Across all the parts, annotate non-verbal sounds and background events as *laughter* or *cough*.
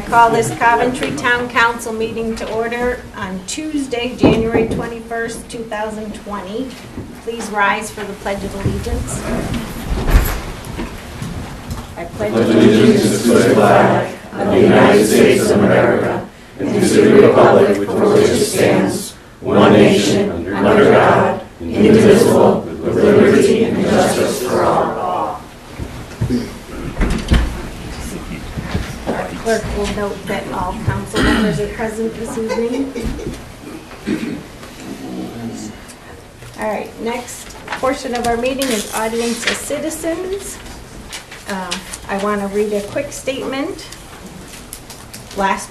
I call this Coventry Town Council meeting to order on Tuesday, January 21st, 2020. Please rise for the Pledge of Allegiance. I pledge allegiance to the flag of the United States of America and to the republic for which it stands, one nation, under God, indivisible, with liberty and justice for all. Our clerk will note that all council members are present this evening. All right, next portion of our meeting is audience of citizens. Uh, I want to read a quick statement. Last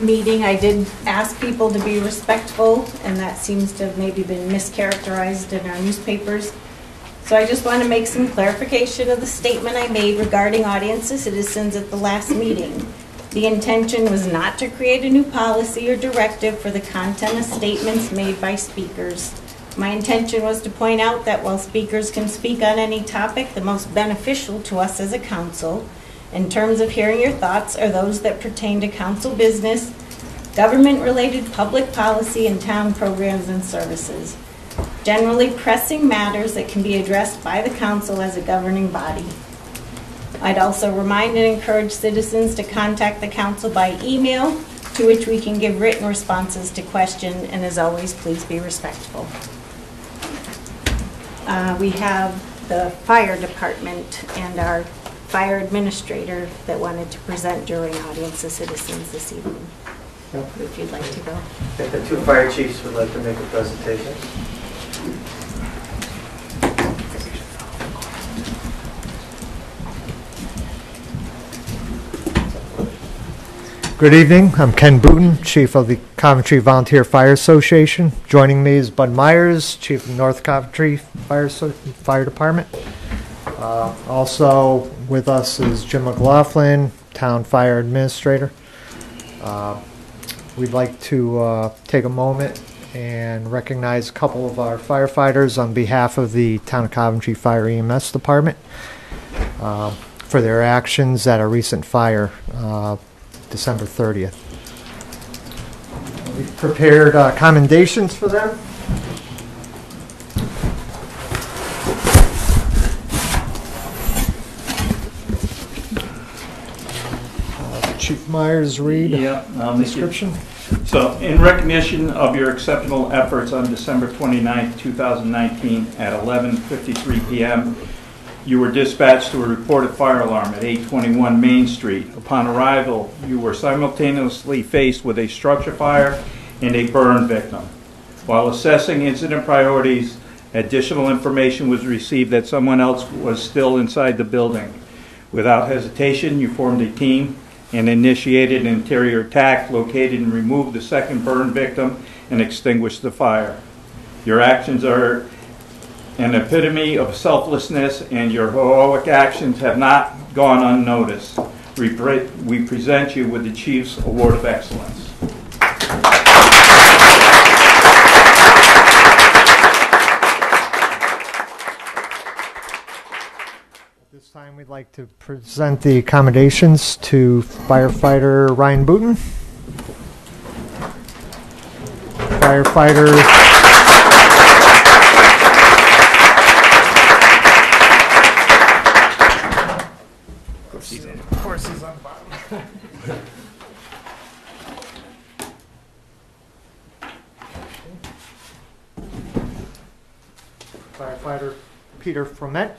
meeting, I did ask people to be respectful, and that seems to have maybe been mischaracterized in our newspapers. So I just want to make some clarification of the statement I made regarding audience of citizens at the last meeting. The intention was not to create a new policy or directive for the content of statements made by speakers. My intention was to point out that while speakers can speak on any topic, the most beneficial to us as a council, in terms of hearing your thoughts, are those that pertain to council business, government-related public policy, and town programs and services generally pressing matters that can be addressed by the council as a governing body. I'd also remind and encourage citizens to contact the council by email, to which we can give written responses to questions, and as always, please be respectful. Uh, We have the fire department and our fire administrator that wanted to present during audience of citizens this evening. If you'd like to go. I think the two fire chiefs would like to make a presentation. Good evening. I'm Ken Booton, Chief of the Coventry Volunteer Fire Association. Joining me is Bud Myers, Chief of North Coventry Fire, So- Fire Department. Uh, Also with us is Jim McLaughlin, Town Fire Administrator. Uh, We'd like to uh, take a moment and recognize a couple of our firefighters on behalf of the Town of Coventry Fire EMS Department uh, for their actions at a recent fire uh, December 30th. We've prepared uh, commendations for them. Uh, Chief Myers, read Yeah, it. description. So, in recognition of your exceptional efforts on December 29, 2019, at 11:53 PM, you were dispatched to a reported fire alarm at 821 Main Street. Upon arrival, you were simultaneously faced with a structure fire and a burn victim. While assessing incident priorities, additional information was received that someone else was still inside the building. Without hesitation, you formed a team and initiated an interior attack, located and removed the second burn victim, and extinguished the fire. Your actions are an epitome of selflessness, and your heroic actions have not gone unnoticed. We pre- we present you with the Chief's Award of Excellence. This time, we'd like to present the accommodations to firefighter Ryan. Firefighter Firefighter Peter Froment.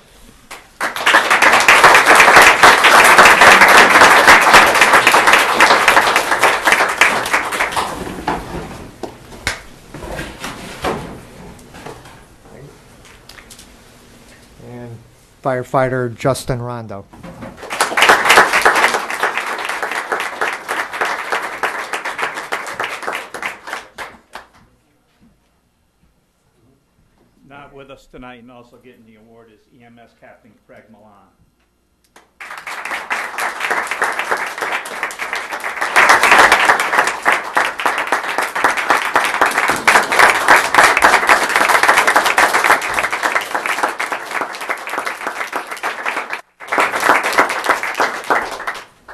And firefighter Justin Rondo. Not with us tonight and also getting the award is EMS Captain Craig Milan.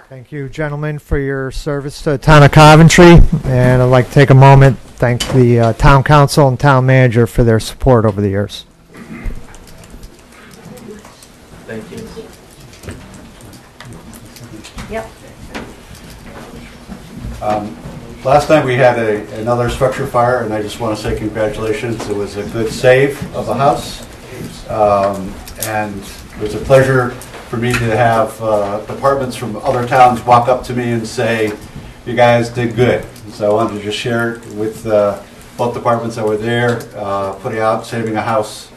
Thank you, gentlemen, for your service to the town of Coventry, and I'd like to take a moment, thank the uh, town council and town manager for their support over the years. Thank you. Yep. Um, Last night, we had a- another structure fire, and I just want to say congratulations. It was a good save of a house. Um, And it was a pleasure for me to have uh, departments from other towns walk up to me and say, you guys did good. So I wanted to just share it with uh, both departments that were there, uh, putting out, saving a house.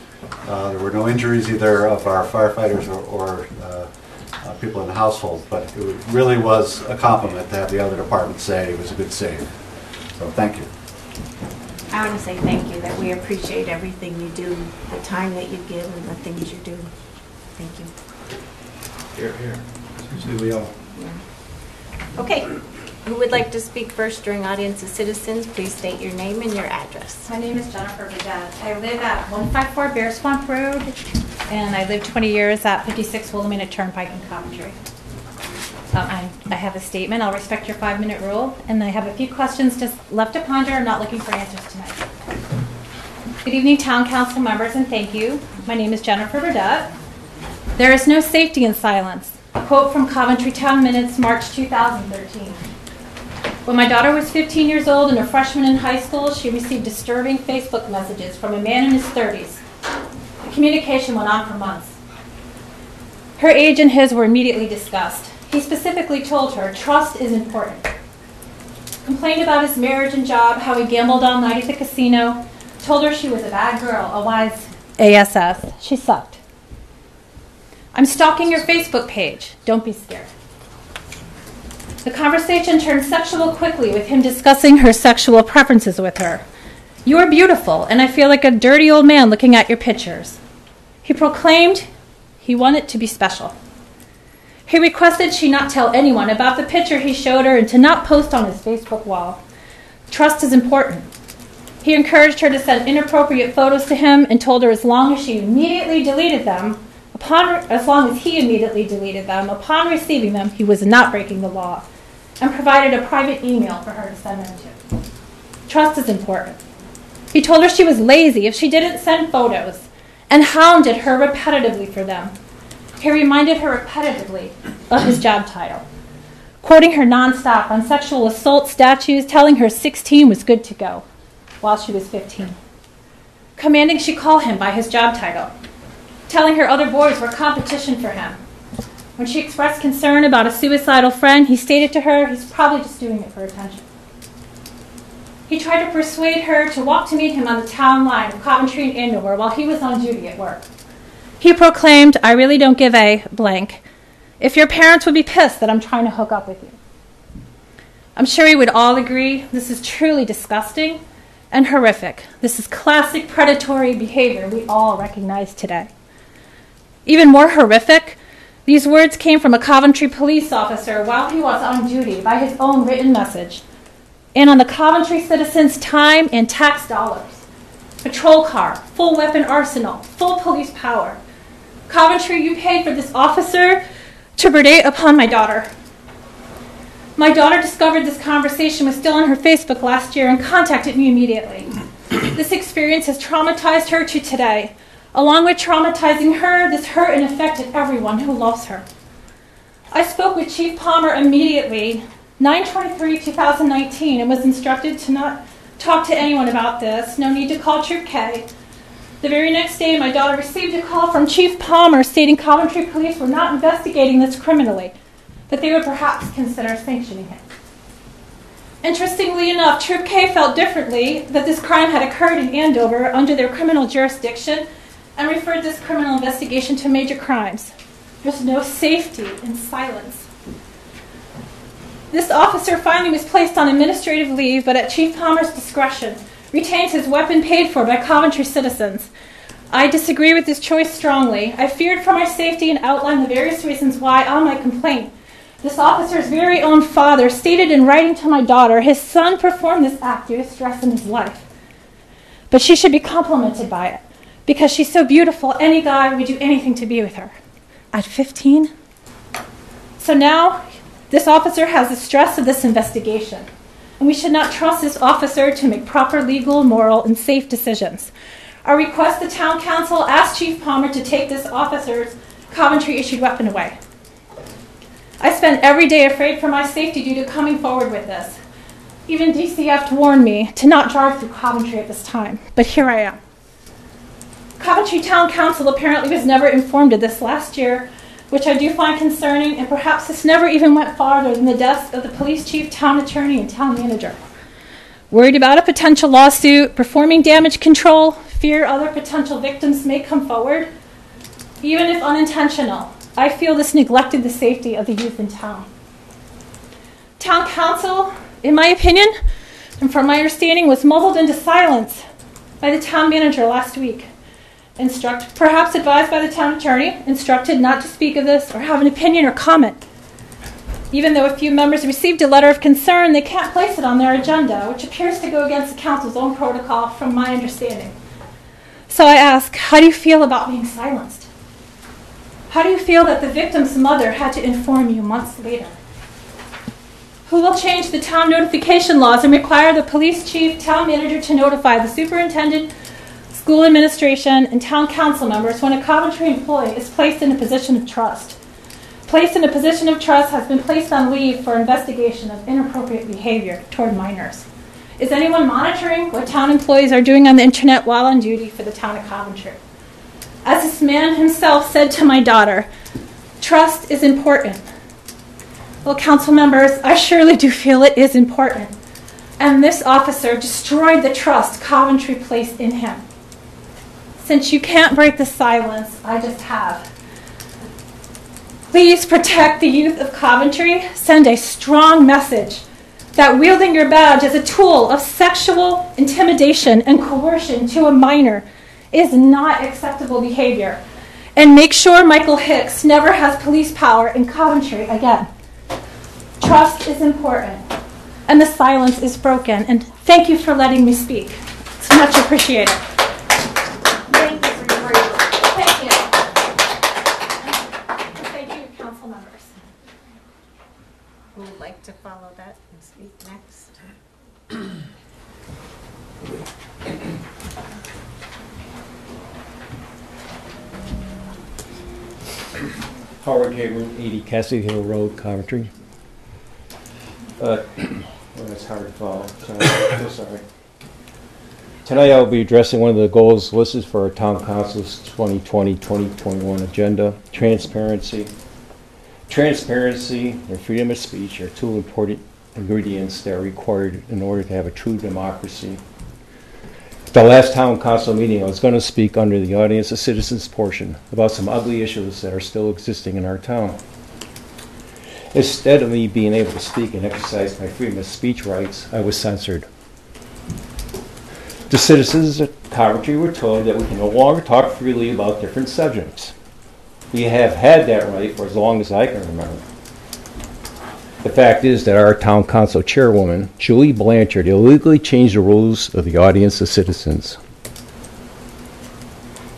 Uh, There were no injuries either of our firefighters or- or uh, uh, people in the household, but it really was a compliment to have the other departments say it was a good save. So thank you. I want to say thank you, that we appreciate everything you do, the time that you give and the things you do. Thank you. Here, here. Usually we all. Yeah. Okay, who would like to speak first during audience of citizens? Please state your name and your address. My name is Jennifer Vidette. I live at 154 Bear Swamp Road, and I lived 20 years at 56 Willamette Turnpike in Coventry. Um, I I have a statement, I'll respect your five-minute rule, and I have a few questions just left to ponder, I'm not looking for answers tonight. Good evening, Town Council members, and thank you. My name is Jennifer Vidette. There is no safety in silence. A quote from Coventry Town Minutes, March 2013. When my daughter was 15 years old and a freshman in high school, she received disturbing Facebook messages from a man in his 30s. The communication went on for months. Her age and his were immediately discussed. He specifically told her trust is important. Complained about his marriage and job, how he gambled all night at the casino, told her she was a bad girl, a wise ASS. She sucked. I'm stalking your Facebook page. Don't be scared. The conversation turned sexual quickly with him discussing her sexual preferences with her. You are beautiful, and I feel like a dirty old man looking at your pictures. He proclaimed he wanted to be special. He requested she not tell anyone about the picture he showed her and to not post on his Facebook wall. Trust is important. He encouraged her to send inappropriate photos to him and told her as long as she immediately deleted them, upon as long as he immediately deleted them, upon receiving them, he was not breaking the law, and provided a private email for her to send them to. Trust is important. He told her she was lazy if she didn't send photos, and hounded her repetitively for them. He reminded her repetitively of his job title, quoting her nonstop on sexual assault statutes, telling her 16 was good to go while she was 15, commanding she call him by his job title, telling her other boys were competition for him. When she expressed concern about a suicidal friend, he stated to her he's probably just doing it for attention. He tried to persuade her to walk to meet him on the town line of Coventry and Andover while he was on duty at work. He proclaimed, I really don't give a blank. If your parents would be pissed that I'm trying to hook up with you. I'm sure you would all agree this is truly disgusting and horrific. This is classic predatory behavior we all recognize today. Even more horrific, these words came from a Coventry police officer while he was on duty by his own written message and on the Coventry citizens' time and tax dollars. Patrol car, full weapon arsenal, full police power. Coventry, you paid for this officer to predate upon my daughter. My daughter discovered this conversation was still on her Facebook last year and contacted me immediately. This experience has traumatized her to today. Along with traumatizing her, this hurt and affected everyone who loves her. I spoke with Chief Palmer immediately, 9-23-2019, and was instructed to not talk to anyone about this. No need to call Troop K. The very next day, my daughter received a call from Chief Palmer stating Coventry police were not investigating this criminally, but they would perhaps consider sanctioning it. Interestingly enough, Troop K felt differently that this crime had occurred in Andover under their criminal jurisdiction and referred this criminal investigation to major crimes. There's no safety in silence. This officer finally was placed on administrative leave, but at Chief Palmer's discretion, retains his weapon paid for by Coventry citizens. I disagree with this choice strongly. I feared for my safety and outlined the various reasons why on my complaint. This officer's very own father stated in writing to my daughter his son performed this act due to stress in his life. But she should be complimented by it because she's so beautiful, any guy would do anything to be with her. At 15? So now This officer has the stress of this investigation, and we should not trust this officer to make proper legal, moral, and safe decisions. I request the town council ask Chief Palmer to take this officer's Coventry issued weapon away. I spend every day afraid for my safety due to coming forward with this. Even DCF warned me to not drive through Coventry at this time, but here I am. Coventry Town Council apparently was never informed of this last year, which I do find concerning, and perhaps this never even went farther than the desk of the police chief, town attorney, and town manager. Worried about a potential lawsuit, performing damage control, fear other potential victims may come forward, even if unintentional. I feel this neglected the safety of the youth in town. Town council, in my opinion, and from my understanding, was muzzled into silence by the town manager last week. Instruct, perhaps advised by the town attorney, instructed not to speak of this or have an opinion or comment. Even though a few members received a letter of concern, they can't place it on their agenda, which appears to go against the council's own protocol, from my understanding. So I ask, how do you feel about being silenced? How do you feel that the victim's mother had to inform you months later? Who will change the town notification laws and require the police chief, town manager to notify the superintendent, school administration, and town council members when a Coventry employee is placed in a position of trust? Placed in a position of trust has been placed on leave for investigation of inappropriate behavior toward minors. Is anyone monitoring what town employees are doing on the internet while on duty for the town of Coventry? As this man himself said to my daughter, trust is important. Well, council members, I surely do feel it is important. And this officer destroyed the trust Coventry placed in him. Since you can't break the silence, I just have. Please protect the youth of Coventry. Send a strong message that wielding your badge as a tool of sexual intimidation and coercion to a minor is not acceptable behavior. And make sure Michael Hicks never has police power in Coventry again. Trust is important, and the silence is broken. And thank you for letting me speak. It's much appreciated. Thank you for your words. Thank you. And Thank you, council members. Who would like to follow that and speak next? Howard Hager, 80 Cassie Hill Road, Coventry. Uh, well, *clears throat* That's hard to follow, sorry, so sorry. Tonight I'll be addressing one of the goals listed for our town council's 2020-2021 agenda, transparency. Transparency and freedom of speech are two important ingredients that are required in order to have a true democracy. At the last town council meeting, I was going to speak under the audience of citizens portion about some ugly issues that are still existing in our town. Instead of me being able to speak and exercise my freedom of speech rights, I was censored. The citizens of Coventry were told that we can no longer talk freely about different subjects. We have had that right for as long as I can remember. The fact is that our town council chairwoman, Julie Blanchard, illegally changed the rules of the audience of citizens.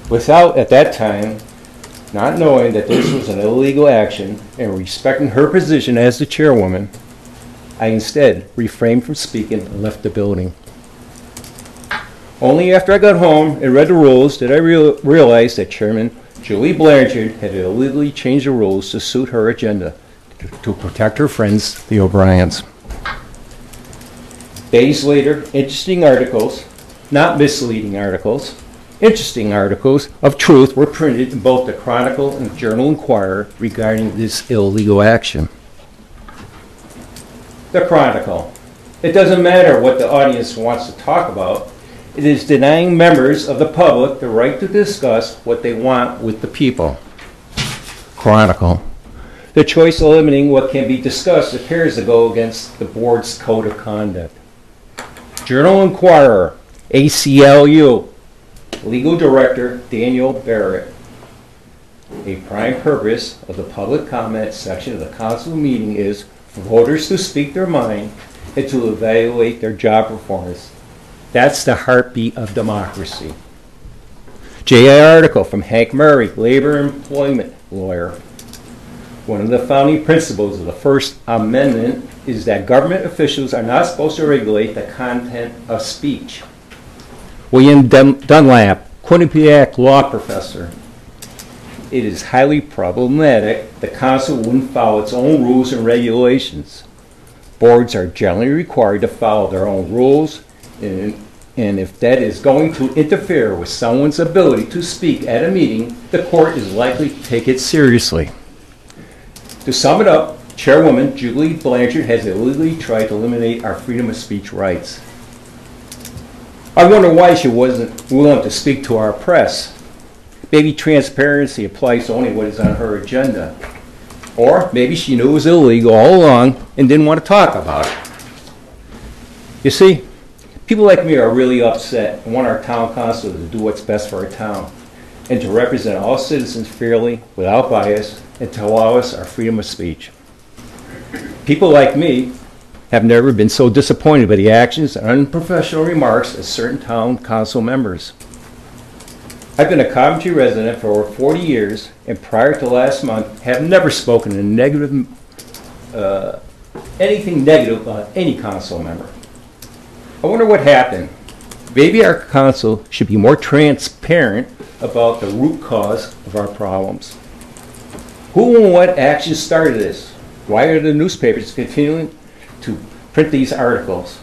Without, at that time, not knowing that this was an illegal action and respecting her position as the chairwoman, I instead refrained from speaking and left the building. Only after I got home and read the rules did I real- realize that Chairman Julie Blanchard had illegally changed the rules to suit her agenda to, to protect her friends, the O'Briens. Days later, interesting articles, not misleading articles, interesting articles of truth were printed in both the Chronicle and Journal Inquirer regarding this illegal action. The Chronicle. It doesn't matter what the audience wants to talk about. It is denying members of the public the right to discuss what they want with the people. Chronicle. The choice of limiting what can be discussed appears to go against the board's code of conduct. Journal Inquirer, ACLU, Legal Director Daniel Barrett. A prime purpose of the public comment section of the council meeting is for voters to speak their mind and to evaluate their job performance. That's the heartbeat of democracy. JA article from Hank Murray, labor employment lawyer. One of the founding principles of the First Amendment is that government officials are not supposed to regulate the content of speech. William Dun- Dunlap, Quinnipiac law professor. It is highly problematic the council wouldn't follow its own rules and regulations. Boards are generally required to follow their own rules, and, and if that is going to interfere with someone's ability to speak at a meeting, the court is likely to take it seriously. To sum it up, Chairwoman Julie Blanchard has illegally tried to eliminate our freedom of speech rights. I wonder why she wasn't willing to speak to our press. Maybe transparency applies only what is on her agenda. Or maybe she knew it was illegal all along and didn't want to talk about it. You see, people like me are really upset and want our town council to do what's best for our town and to represent all citizens fairly, without bias, and to allow us our freedom of speech. People like me have never been so disappointed by the actions and unprofessional remarks of certain town council members. I've been a Coventry resident for over 40 years, and prior to last month, have never spoken a negative, uh, anything negative about any council member. I wonder what happened. Maybe our council should be more transparent about the root cause of our problems. Who and what action started this? Why are the newspapers continuing to print these articles?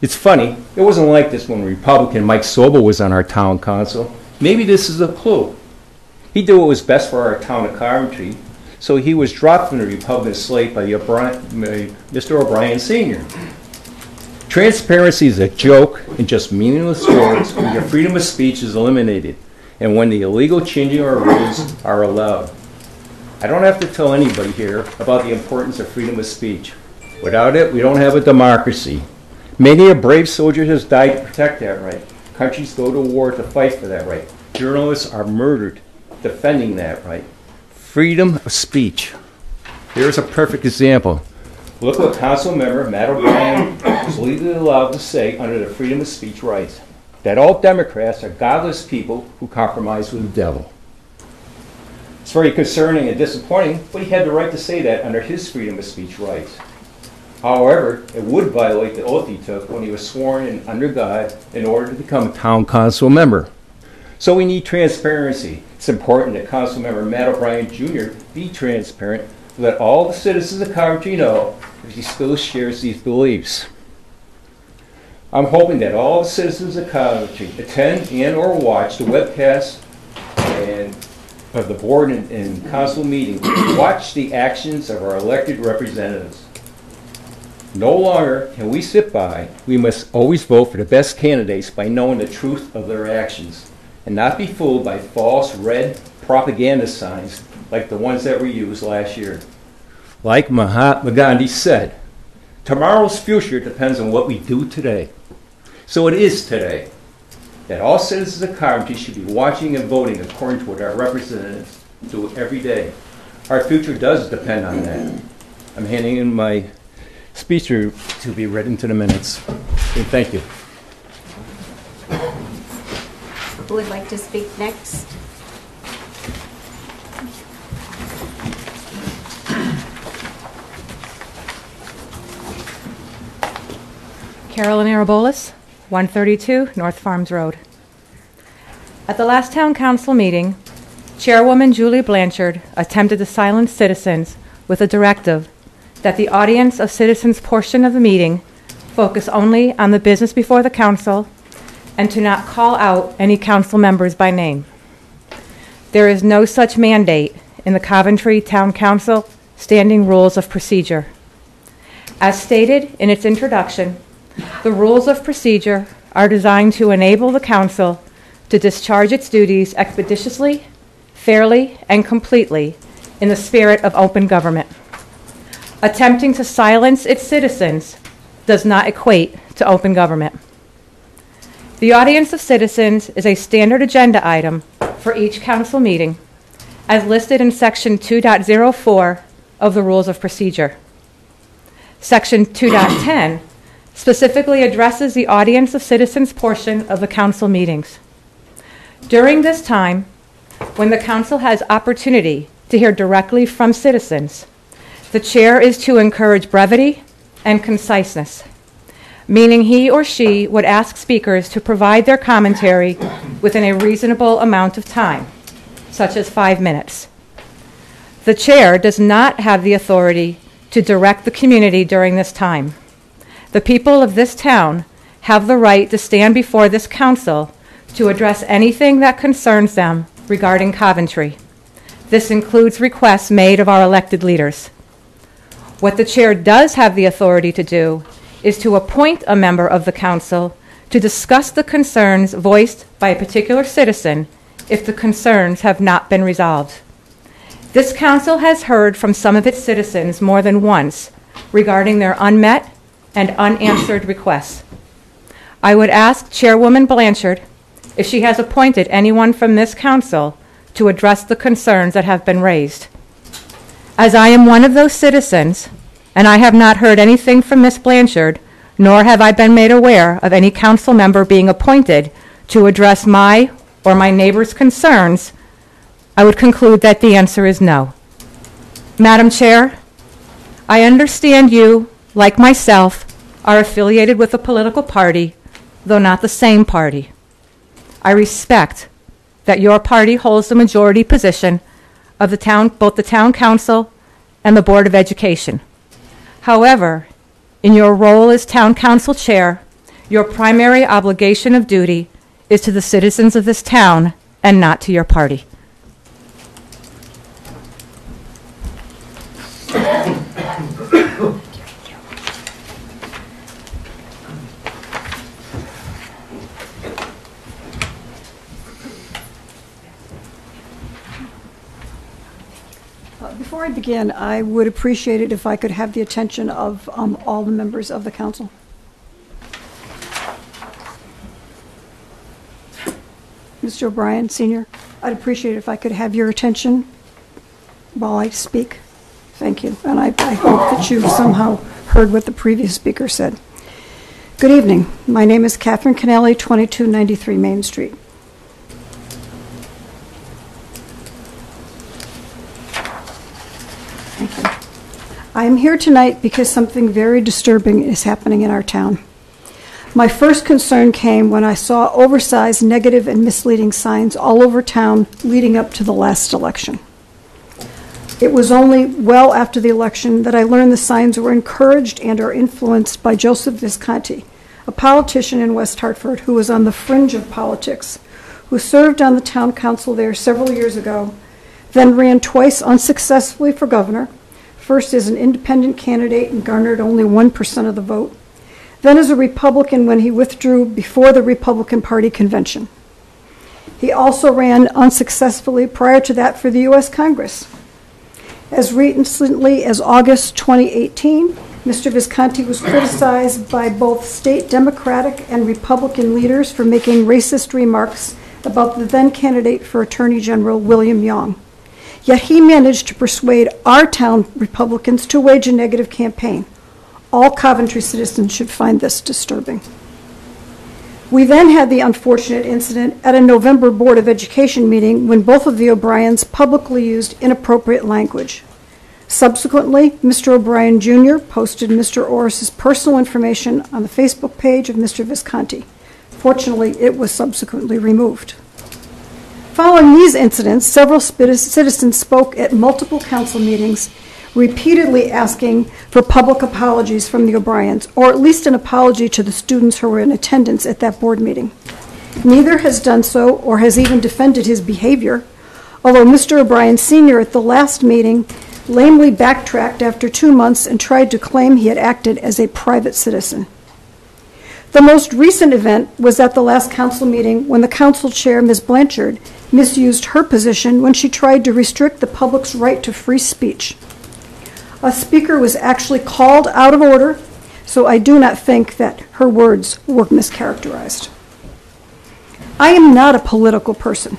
It's funny, it wasn't like this when Republican Mike Sobel was on our town council. Maybe this is a clue. He did what was best for our town of Coventry, so he was dropped from the Republican slate by Mr. O'Brien Sr. Transparency is a joke and just meaningless words when your freedom of speech is eliminated and when the illegal changing of our rules are allowed. I don't have to tell anybody here about the importance of freedom of speech. Without it, we don't have a democracy. Many a brave soldier has died to protect that right. Countries go to war to fight for that right. Journalists are murdered defending that right. Freedom of speech. Here's a perfect example. Look what Council Member Matt O'Brien was legally allowed to say under the freedom of speech rights. That all Democrats are godless people who compromise with the devil. It's very concerning and disappointing, but he had the right to say that under his freedom of speech rights. However, it would violate the oath he took when he was sworn in under God in order to become a town council member. So we need transparency. It's important that Council Member Matt O'Brien Jr. be transparent, let all the citizens of Coventry know if he still shares these beliefs. I'm hoping that all the citizens of Coventry attend and or watch the webcast and of the board and, and council meeting, watch the actions of our elected representatives. No longer can we sit by. We must always vote for the best candidates by knowing the truth of their actions and not be fooled by false red propaganda signs like the ones that were used last year. Like Mahatma Gandhi said, tomorrow's future depends on what we do today. So it is today that all citizens of Coventry should be watching and voting according to what our representatives do every day. Our future does depend on that. I'm handing in my speech to be read into the minutes. And thank you. Who would like to speak next? Carolyn Arabolis, 132 North Farms Road. At the last town council meeting, Chairwoman Julie Blanchard attempted to silence citizens with a directive that the audience of citizens portion of the meeting focus only on the business before the council and to not call out any council members by name. There is no such mandate in the Coventry Town Council Standing Rules of Procedure. As stated in its introduction, the rules of procedure are designed to enable the council to discharge its duties expeditiously, fairly, and completely in the spirit of open government. Attempting to silence its citizens does not equate to open government. The audience of citizens is a standard agenda item for each council meeting, as listed in Section 2.04 of the Rules of Procedure. Section 2.10 specifically addresses the audience of citizens portion of the council meetings. During this time, when the council has opportunity to hear directly from citizens. The chair is to encourage brevity and conciseness, meaning he or she would ask speakers to provide their commentary within a reasonable amount of time, such as five minutes. The chair does not have the authority to direct the community during this time. The people of this town have the right to stand before this council to address anything that concerns them regarding Coventry. This includes requests made of our elected leaders. What the chair does have the authority to do is to appoint a member of the council to discuss the concerns voiced by a particular citizen if the concerns have not been resolved. This council has heard from some of its citizens more than once regarding their unmet and unanswered requests. I would ask Chairwoman Blanchard if she has appointed anyone from this council to address the concerns that have been raised. As I am one of those citizens, and I have not heard anything from Miss Blanchard, nor have I been made aware of any council member being appointed to address my or my neighbor's concerns, I would conclude that the answer is no. Madam Chair, I understand you, like myself, are affiliated with a political party, though not the same party. I respect that your party holds the majority position of the town, both the town council and the Board of Education. However, in your role as town council chair, your primary obligation of duty is to the citizens of this town and not to your party. *coughs* *coughs* Before I begin, I would appreciate it if I could have the attention of um, all the members of the council. Mr. O'Brien, Senior, I'd appreciate it if I could have your attention while I speak. Thank you. And I I hope that you somehow heard what the previous speaker said. Good evening. My name is Catherine Kennelly, 2293 Main Street. I am here tonight because something very disturbing is happening in our town. My first concern came when I saw oversized negative and misleading signs all over town leading up to the last election. It was only well after the election that I learned the signs were encouraged and are influenced by Joseph Visconti, a politician in West Hartford who was on the fringe of politics, who served on the town council there several years ago, then ran twice unsuccessfully for governor, first as an independent candidate and garnered only 1% of the vote, then as a Republican when he withdrew before the Republican Party convention. He also ran unsuccessfully prior to that for the U.S. Congress. As recently as August 2018, Mr. Visconti was criticized by both state Democratic and Republican leaders for making racist remarks about the then candidate for Attorney General, William Tong. Yet he managed to persuade our town Republicans to wage a negative campaign. All Coventry citizens should find this disturbing. We then had the unfortunate incident at a November Board of Education meeting when both of the O'Briens publicly used inappropriate language. Subsequently, Mr. O'Brien Jr. posted Mr. Orris's personal information on the Facebook page of Mr. Visconti. Fortunately, it was subsequently removed. Following these incidents, several citizens spoke at multiple council meetings, repeatedly asking for public apologies from the O'Briens, or at least an apology to the students who were in attendance at that board meeting. Neither has done so or has even defended his behavior, although Mr. O'Brien Sr. at the last meeting lamely backtracked after two months and tried to claim he had acted as a private citizen. The most recent event was at the last council meeting when the council chair, Ms. Blanchard, misused her position when she tried to restrict the public's right to free speech. A speaker was actually called out of order, so I do not think that her words were mischaracterized. I am not a political person.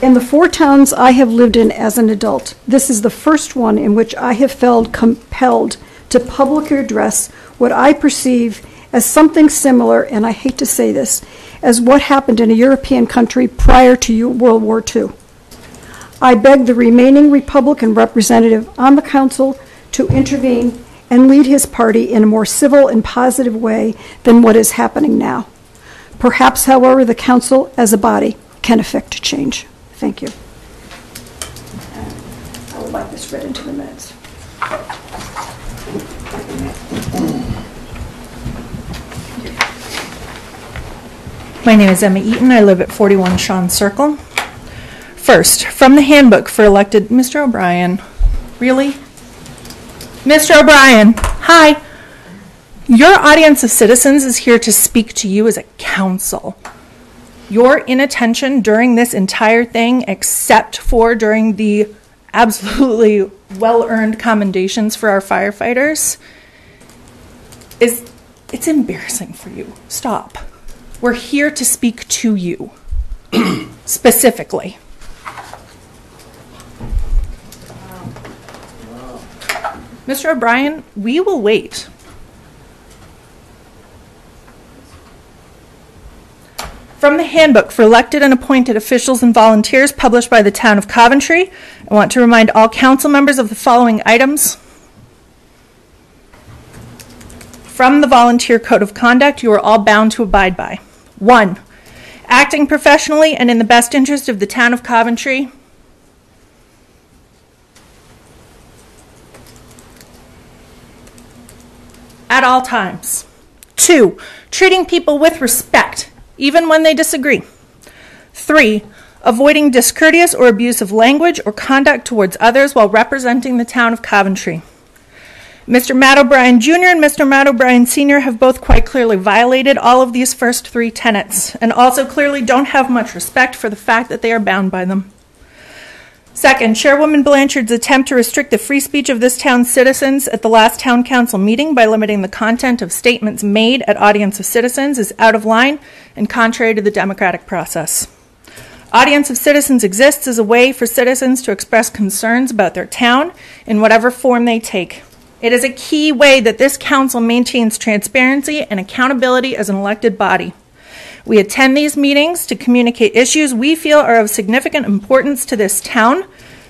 In the four towns I have lived in as an adult, this is the first one in which I have felt compelled to publicly address what I perceive as something similar, and I hate to say this, as what happened in a European country prior to World War II. I beg the remaining Republican representative on the council to intervene and lead his party in a more civil and positive way than what is happening now. Perhaps, however, the council as a body can effect change. Thank you. I would like this read into the minutes. My name is Emma Eaton. I live at 41 Shawn Circle. First, from the handbook for elected, Mr. O'Brien. Really? Mr. O'Brien, hi. Your audience of citizens is here to speak to you as a council. Your inattention during this entire thing, except for during the absolutely well earned commendations for our firefighters, is it's embarrassing for you. Stop. We're here to speak to you *clears throat* specifically. Mr. O'Brien, we will wait. From the handbook for elected and appointed officials and volunteers published by the town of Coventry, I want to remind all council members of the following items. From the volunteer code of conduct, you are all bound to abide by. One, acting professionally and in the best interest of the town of Coventry. At all times. Two, treating people with respect, even when they disagree. Three, avoiding discourteous or abusive language or conduct towards others while representing the town of Coventry. Mr. Matt O'Brien Jr. and Mr. Matt O'Brien Sr. have both quite clearly violated all of these first three tenets and also clearly don't have much respect for the fact that they are bound by them. Second, Chairwoman Blanchard's attempt to restrict the free speech of this town's citizens at the last town council meeting by limiting the content of statements made at audience of citizens is out of line and contrary to the democratic process. Audience of Citizens exists as a way for citizens to express concerns about their town in whatever form they take. It is a key way that this council maintains transparency and accountability as an elected body. We attend these meetings to communicate issues we feel are of significant importance to this town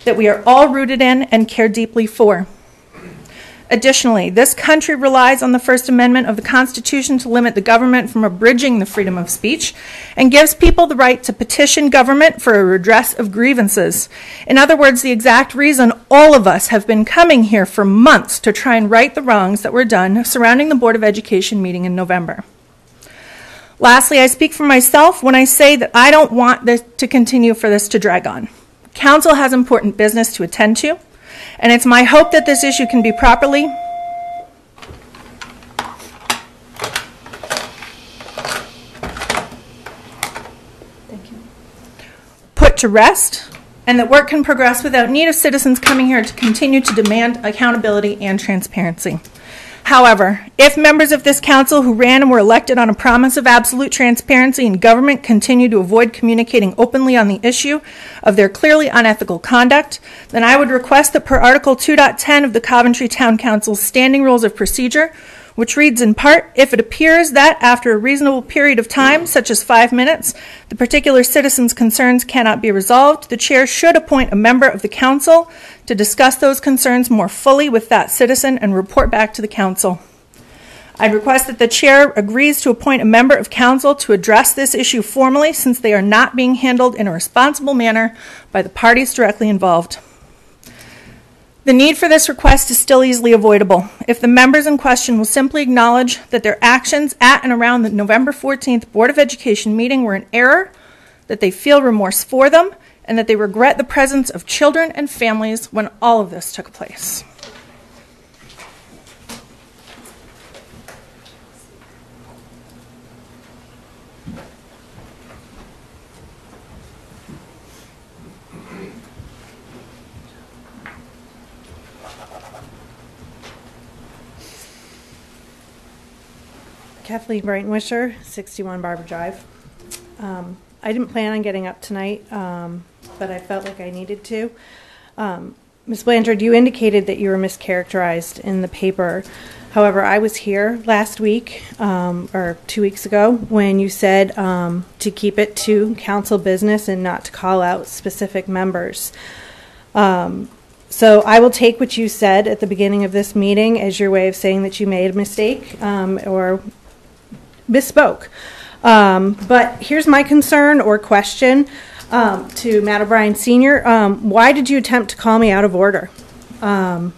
that we are all rooted in and care deeply for. Additionally, this country relies on the First Amendment of the Constitution to limit the government from abridging the freedom of speech and gives people the right to petition government for a redress of grievances. In other words, the exact reason all of us have been coming here for months to try and right the wrongs that were done surrounding the Board of Education meeting in November. Lastly, I speak for myself when I say that I don't want this to continue for this to drag on. Council has important business to attend to, and it's my hope that this issue can be properly put to rest and that work can progress without need of citizens coming here to continue to demand accountability and transparency. However, if members of this council who ran and were elected on a promise of absolute transparency in government continue to avoid communicating openly on the issue of their clearly unethical conduct, then I would request that per Article 2.10 of the Coventry Town Council's Standing Rules of Procedure, which reads in part If it appears that after a reasonable period of time, such as five minutes, the particular citizen's concerns cannot be resolved, the chair should appoint a member of the council to discuss those concerns more fully with that citizen and report back to the council. I'd request that the chair agrees to appoint a member of council to address this issue formally since they are not being handled in a responsible manner by the parties directly involved. The need for this request is still easily avoidable if the members in question will simply acknowledge that their actions at and around the November 14th Board of Education meeting were an error, that they feel remorse for them, and that they regret the presence of children and families when all of this took place. Kathleen Brightonwisher, 61 Barber Drive. Um, I didn't plan on getting up tonight, um, but I felt like I needed to. Um, Ms. Blanchard, you indicated that you were mischaracterized in the paper. However, I was here last week, um, or two weeks ago, when you said um, to keep it to council business and not to call out specific members. Um, so I will take what you said at the beginning of this meeting as your way of saying that you made a mistake um, or misspoke. Um, but here's my concern or question um, to Matt O'Brien Sr. Um, why did you attempt to call me out of order? Um,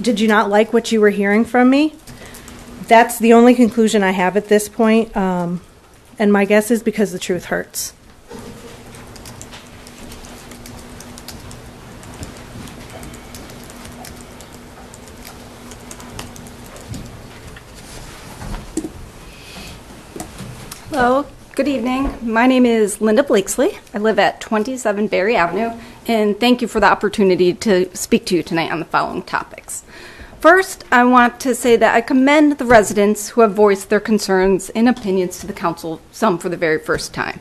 did you not like what you were hearing from me? That's the only conclusion I have at this point. Um, and my guess is because the truth hurts. Hello, good evening. My name is Linda Blakesley. I live at 27 Berry Avenue, and thank you for the opportunity to speak to you tonight on the following topics. First, I want to say that I commend the residents who have voiced their concerns and opinions to the council, some for the very first time.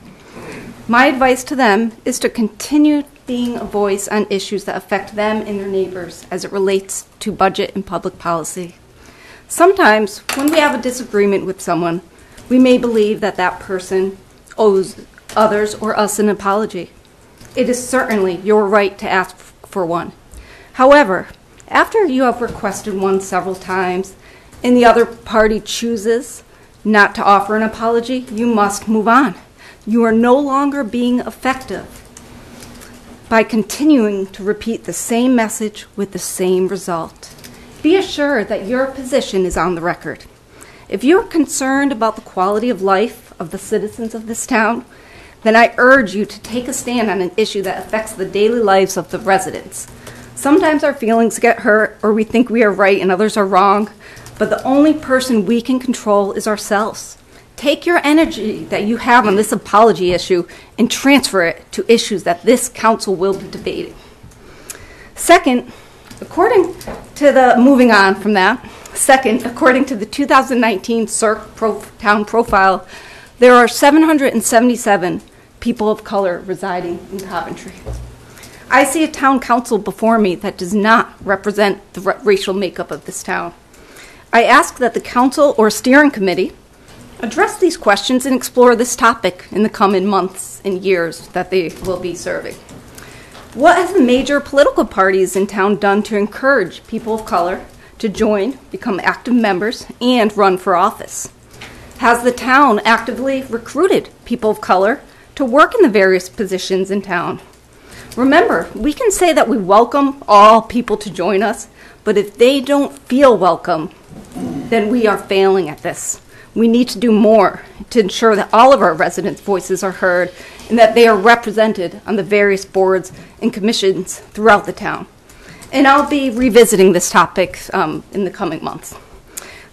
My advice to them is to continue being a voice on issues that affect them and their neighbors as it relates to budget and public policy. Sometimes, when we have a disagreement with someone, we may believe that that person owes others or us an apology. It is certainly your right to ask for one. However, after you have requested one several times and the other party chooses not to offer an apology, you must move on. You are no longer being effective by continuing to repeat the same message with the same result. Be assured that your position is on the record. If you are concerned about the quality of life of the citizens of this town, then I urge you to take a stand on an issue that affects the daily lives of the residents. Sometimes our feelings get hurt, or we think we are right and others are wrong, but the only person we can control is ourselves. Take your energy that you have on this apology issue and transfer it to issues that this council will be debating. Second, according to the, moving on from that, second, according to the 2019 CERC Pro, Town Profile, there are 777 people of color residing in Coventry. I see a town council before me that does not represent the ra- racial makeup of this town. I ask that the council or steering committee address these questions and explore this topic in the coming months and years that they will be serving. What have the major political parties in town done to encourage people of color to join, become active members, and run for office? Has the town actively recruited people of color to work in the various positions in town? Remember, we can say that we welcome all people to join us, but if they don't feel welcome, then we are failing at this. We need to do more to ensure that all of our residents' voices are heard and that they are represented on the various boards and commissions throughout the town. And I'll be revisiting this topic um, in the coming months.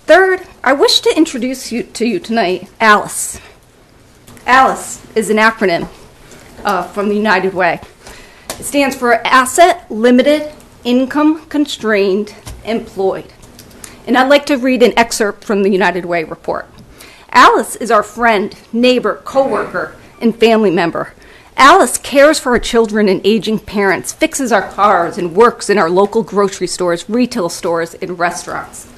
Third, I wish to introduce you to you tonight ALICE. ALICE is an acronym uh, from the United Way. It stands for Asset Limited Income Constrained Employed. And I'd like to read an excerpt from the United Way report. Alice is our friend, neighbor, coworker, and family member. Alice cares for our children and aging parents, fixes our cars, and works in our local grocery stores, retail stores, and restaurants.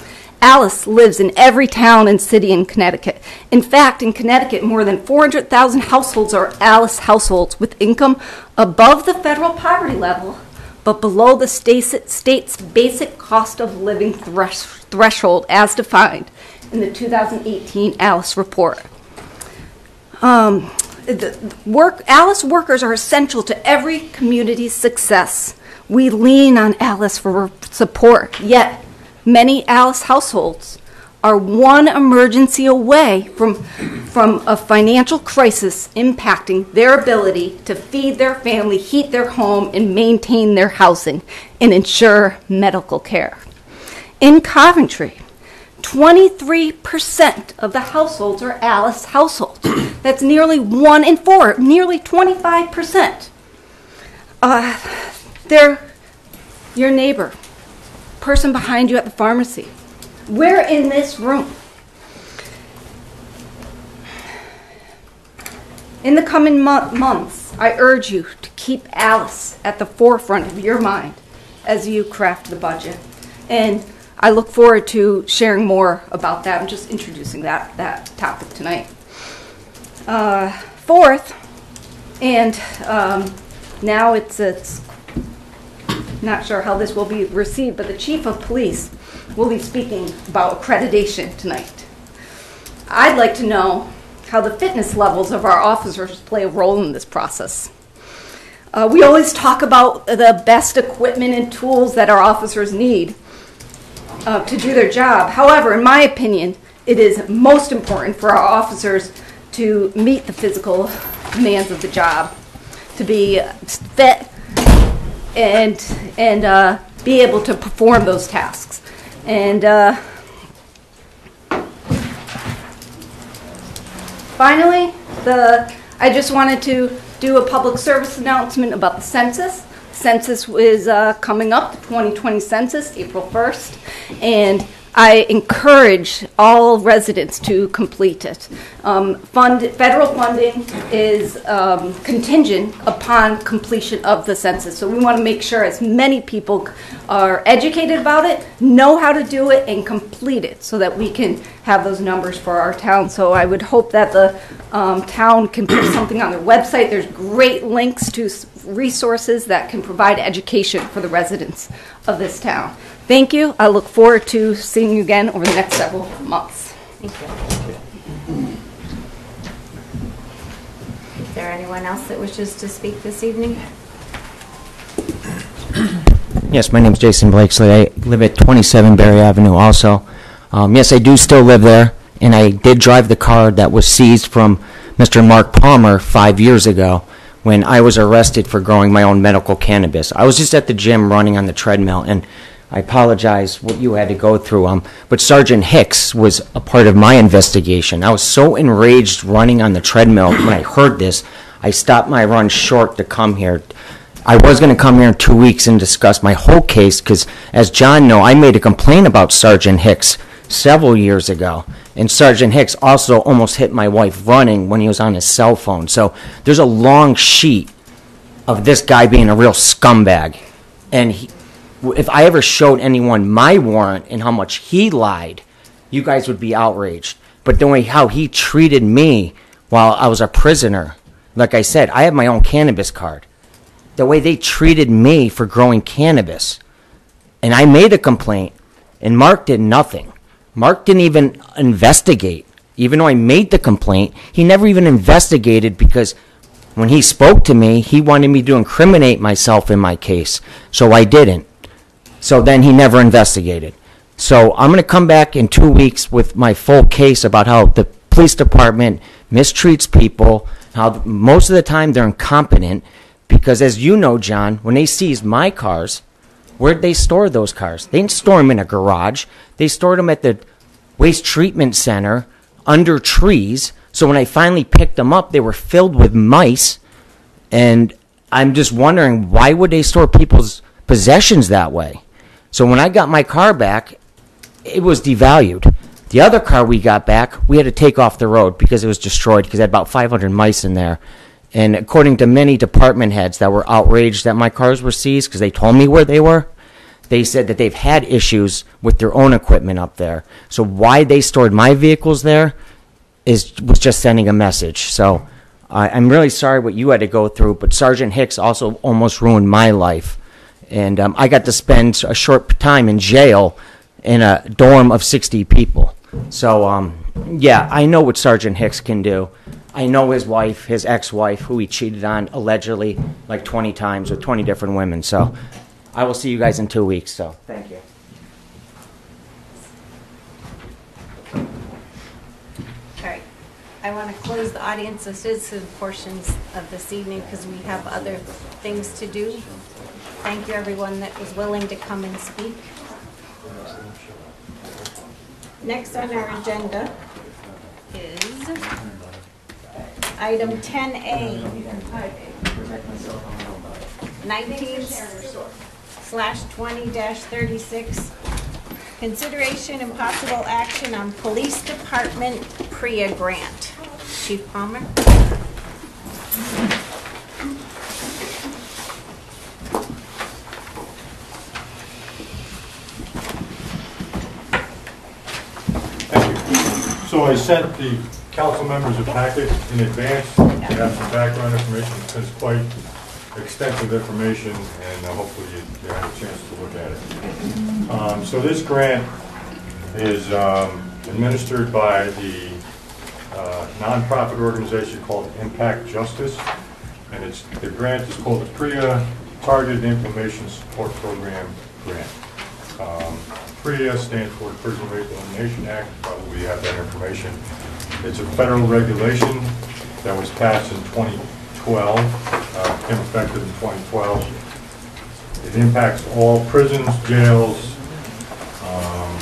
Alice lives in every town and city in Connecticut. In fact, in Connecticut, more than 400,000 households are Alice households with income above the federal poverty level, but below the state's basic cost of living thresh- threshold as defined in the 2018 Alice report. Um, the work, Alice workers are essential to every community's success. We lean on Alice for support, yet many Alice households are one emergency away from, from a financial crisis impacting their ability to feed their family, heat their home, and maintain their housing and ensure medical care. In Coventry, 23% of the households are Alice households. *clears throat* That's nearly one in four, nearly 25%. Uh, they're your neighbor, person behind you at the pharmacy. We're in this room. In the coming mo- months, I urge you to keep Alice at the forefront of your mind as you craft the budget. And I look forward to sharing more about that and just introducing that, that topic tonight. Uh, fourth, and um, now it's, it's not sure how this will be received, but the chief of police will be speaking about accreditation tonight. I'd like to know how the fitness levels of our officers play a role in this process. Uh, we always talk about the best equipment and tools that our officers need uh, to do their job. However, in my opinion, it is most important for our officers to meet the physical demands of the job, to be fit and and uh, be able to perform those tasks. And uh, finally, the I just wanted to do a public service announcement about the census. Census is uh, coming up, the 2020 census, April 1st, and I encourage all residents to complete it. Um, fund, federal funding is um, contingent upon completion of the census, so we want to make sure as many people are educated about it, know how to do it, and complete it so that we can have those numbers for our town. So I would hope that the um, town can put something on their website. There's great links to resources that can provide education for the residents of this town. Thank you. I look forward to seeing you again over the next several months. Thank you. Is there anyone else that wishes to speak this evening? Yes, my name is Jason Blakesley. I live at 27 Berry Avenue also. Um, yes, I do still live there, and I did drive the car that was seized from Mr. Mark Palmer five years ago when I was arrested for growing my own medical cannabis. I was just at the gym running on the treadmill, and I apologize what you had to go through. Um, but Sergeant Hicks was a part of my investigation. I was so enraged running on the treadmill when I heard this, I stopped my run short to come here. I was going to come here in two weeks and discuss my whole case because, as John know, I made a complaint about Sergeant Hicks several years ago. And Sergeant Hicks also almost hit my wife running when he was on his cell phone. So there's a long sheet of this guy being a real scumbag. And he, if I ever showed anyone my warrant and how much he lied, you guys would be outraged. But the way how he treated me while I was a prisoner, like I said, I have my own cannabis card. The way they treated me for growing cannabis. And I made a complaint, and Mark did nothing. Mark didn't even investigate. Even though I made the complaint, he never even investigated because when he spoke to me, he wanted me to incriminate myself in my case. So I didn't. So then he never investigated. So I'm going to come back in two weeks with my full case about how the police department mistreats people, how most of the time they're incompetent. Because as you know, John, when they seized my cars, where'd they store those cars? They didn't store them in a garage. They stored them at the waste treatment center under trees. So when I finally picked them up, they were filled with mice. And I'm just wondering why would they store people's possessions that way? So when I got my car back, it was devalued. The other car we got back, we had to take off the road because it was destroyed because it had about 500 mice in there. And according to many department heads that were outraged that my cars were seized because they told me where they were, they said that they've had issues with their own equipment up there. So why they stored my vehicles there is was just sending a message. So I, I'm really sorry what you had to go through, but Sergeant Hicks also almost ruined my life, and um, I got to spend a short time in jail in a dorm of 60 people. So um, yeah, I know what Sergeant Hicks can do. I know his wife, his ex-wife, who he cheated on allegedly like 20 times with 20 different women. So I will see you guys in two weeks. So thank you. All right. I want to close the audience of citizen portions of this evening because we have other things to do. Thank you, everyone that was willing to come and speak. Next on our agenda is item 10A. 19 slash 20 dash 36. Consideration and possible action on police department PREA grant. Chief Palmer? I sent the council members a packet in advance, to have some background information, it's quite extensive information, and uh, hopefully you you have a chance to look at it. Um, So this grant is um, administered by the uh, nonprofit organization called Impact Justice, and it's, the grant is called the PREA Targeted Information Support Program Grant. Um, PREA stands for Prison Rape Elimination Act, probably have that information. It's a federal regulation that was passed in 2012, uh, became effective in 2012. It impacts all prisons, jails, um,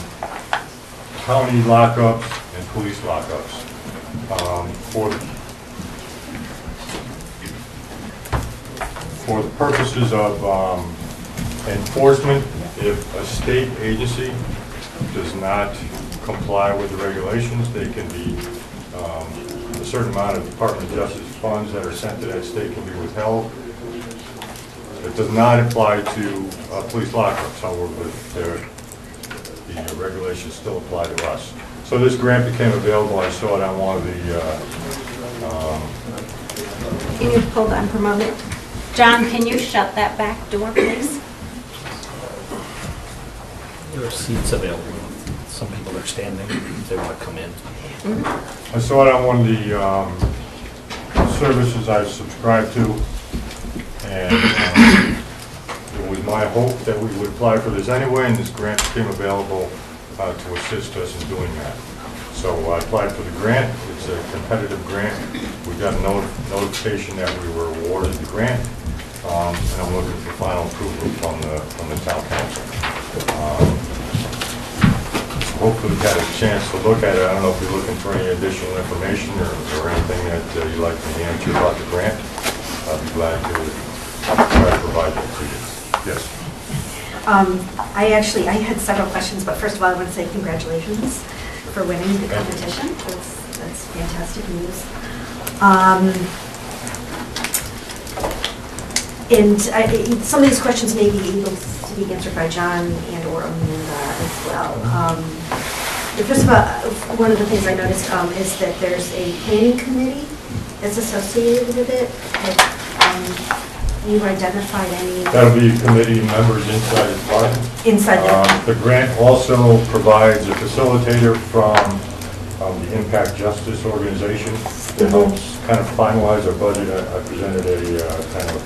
county lockups, and police lockups. Um, For the for the purposes of um, enforcement, if a state agency does not comply with the regulations, they can be, um, a certain amount of Department of Justice funds that are sent to that state can be withheld. It does not apply to uh, police lockups, however, the the regulations still apply to us. So this grant became available, I saw it on one of the, uh, um, Can you hold on for a moment? John, can you shut that back door, please? There are seats available. Some people are standing, they want to come in. I saw it on one of the um, services I subscribe to, and um, it was my hope that we would apply for this anyway, and this grant became available uh, to assist us in doing that. So I applied for the grant, it's a competitive grant, we got a noti- notification that we were awarded the grant, um, and I'm looking for final approval from the, from the town council. Um, hopefully had a chance to look at it. I don't know if you're looking for any additional information or, or anything that uh, you'd like me to answer about the grant. I'd be glad to try to provide that to you. Yes. Um, I actually, I had several questions, but first of all, I want to say congratulations for winning the competition. That's, that's fantastic news. Um, And I- some of these questions may be able to be answered by John and/or Amanda as well. Um, First of all, one of the things I noticed um, is that there's a planning committee that's associated with it. Have, um, You identified any? That'll be committee members inside the department. Inside the- Um, The grant also provides a facilitator from um, the Impact Justice Organization that helps kind of finalize our budget. I I presented a uh, kind of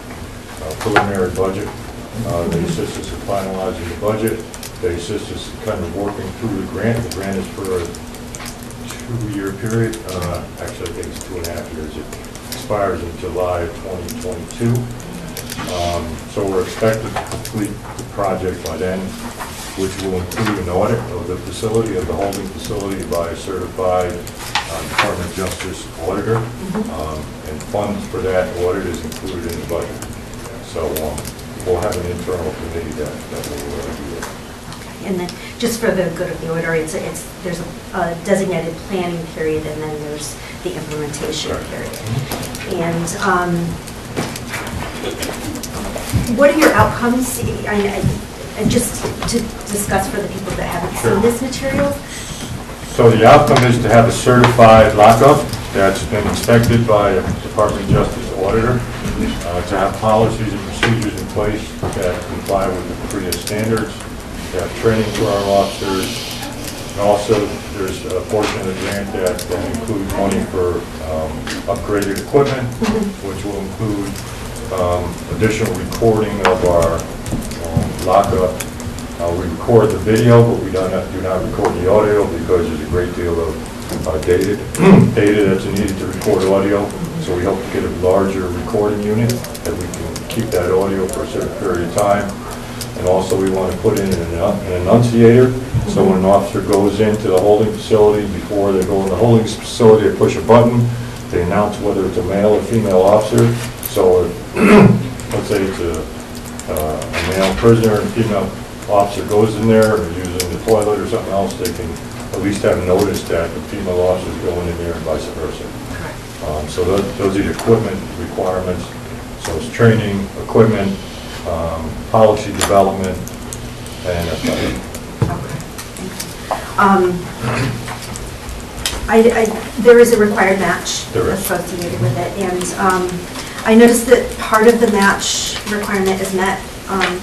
preliminary budget. Uh, They assist us in finalizing the budget. They assist us in kind of working through the grant. The grant is for a two-year period. Uh, Actually, I think it's two and a half years. It expires in July of 2022. Um, So we're expected to complete the project by then, which will include an audit of the facility, of the holding facility by a certified uh, Department of Justice auditor. Um, And funds for that audit is included in the budget. So um, we'll have an internal committee that that will do it. And then, just for the good of the order, it's, it's, there's a designated planning period, and then there's the implementation period. And um, what are your outcomes? I- I- And just to discuss for the people that haven't Sure. seen this material, So the outcome is to have a certified lockup that's been inspected by a Department of Justice auditor, uh, to have policies and procedures in place that comply with the PREA standards, to have training for our officers, and also there's a portion of the grant that that includes money for um, upgraded equipment, which will include um, additional recording of our um, lockup uh, We record the video, but we do not, do not record the audio because there's a great deal of uh, data, *clears throat* data that's needed to record audio. So we hope to get a larger recording unit that we can keep that audio for a certain period of time. And also, we want to put in an an enunciator, so when an officer goes into the holding facility, before they go in the holding facility, they push a button, they announce whether it's a male or female officer. So, if, *clears throat* let's say it's a uh, a male prisoner and female officer goes in there, or using the toilet or something else, they can at least have noticed that the female officer is going in there and vice versa. Um, So tho- those are the equipment requirements. So it's training, equipment, um, policy development, and it. um, I, I- there is a required match There is. associated with it, and um, I noticed that part of the match requirement is met um,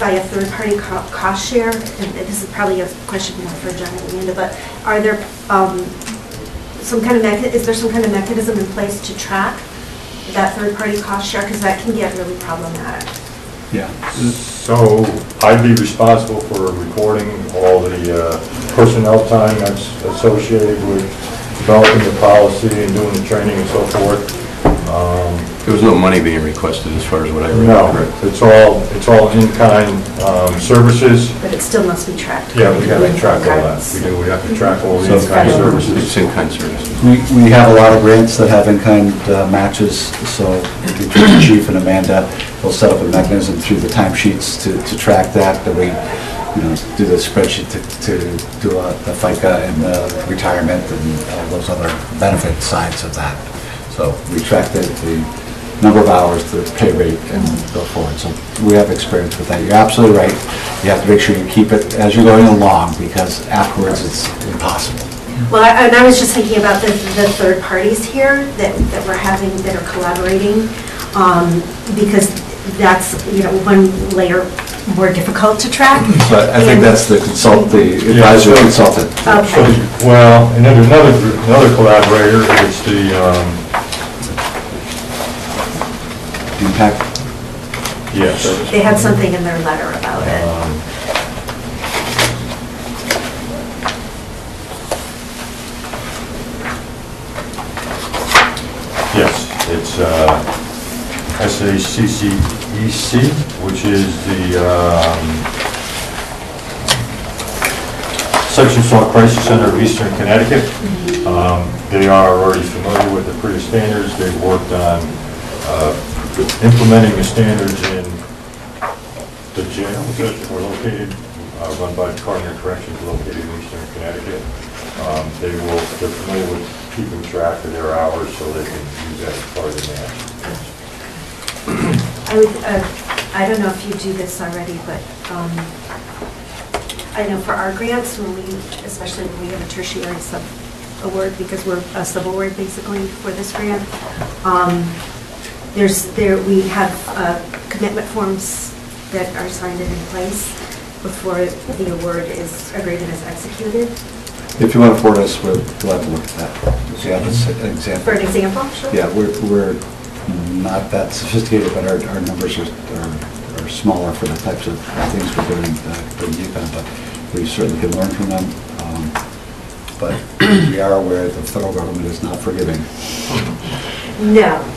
by a third-party co- cost share, and this is probably a question more for John and Amanda, but are there um, some kind of, mecha- is there some kind of mechanism in place to track that third-party cost share? Because that can get really problematic. Yeah. So I'd be responsible for recording all the uh, personnel time that's associated with developing the policy and doing the training and so forth. Um, There was no money being requested as far as what I read. No, it's all, it's all in-kind um, services. But it still must be tracked. Yeah, we have to track all that. We do, we have to track all the So- in-kind services. It's in-kind services. We, we have a lot of grants that have in-kind uh, matches, so between the chief and Amanda, we'll set up a mechanism through the timesheets to, to track that, that we, you know, do the spreadsheet to, to do uh, the FICA and the retirement and all those other benefit sides of that. So we track the, the number of hours, the pay rate, and go forward. So we have experience with that. You're absolutely right. You have to make sure you keep it as you're going along, because afterwards it's impossible. Well, I- and I was just thinking about the, the third parties here that, that we're having, that are collaborating, um, because that's, you know, one layer more difficult to track. But I think that's the consult, the advisory consultant. Okay. So, Well, and then another, another collaborator is the, um, Impact? yes. They had something in their letter about it. Um, Yes, it's uh, SACCEC, E which is the um, Sexual Assault Crisis Center of Eastern Connecticut. Um, They are already familiar with the PREA standards. They've worked on uh, implementing the standards in the jails that were located, uh, run by Cardinal Corrections located in Eastern Connecticut. Um, They will, they're familiar with keeping track of their hours so they can use that as part of the match. I would, uh, I don't know if you do this already, but um, I know for our grants, when we, especially when we have a tertiary sub award, because we're a sub award basically for this grant, um, there's, there, we have uh, commitment forms that are signed and in place before the award is, agreement is executed. If you want to forward us, we'll we'll have to look at that. Just have an example. For an example, sure. Yeah, we're, we're not that sophisticated, but our, our numbers are, are are smaller for the types of things we're doing, uh, in UConn, but we certainly can learn from them. Um, But we are aware that the federal government is not forgiving. No. *laughs*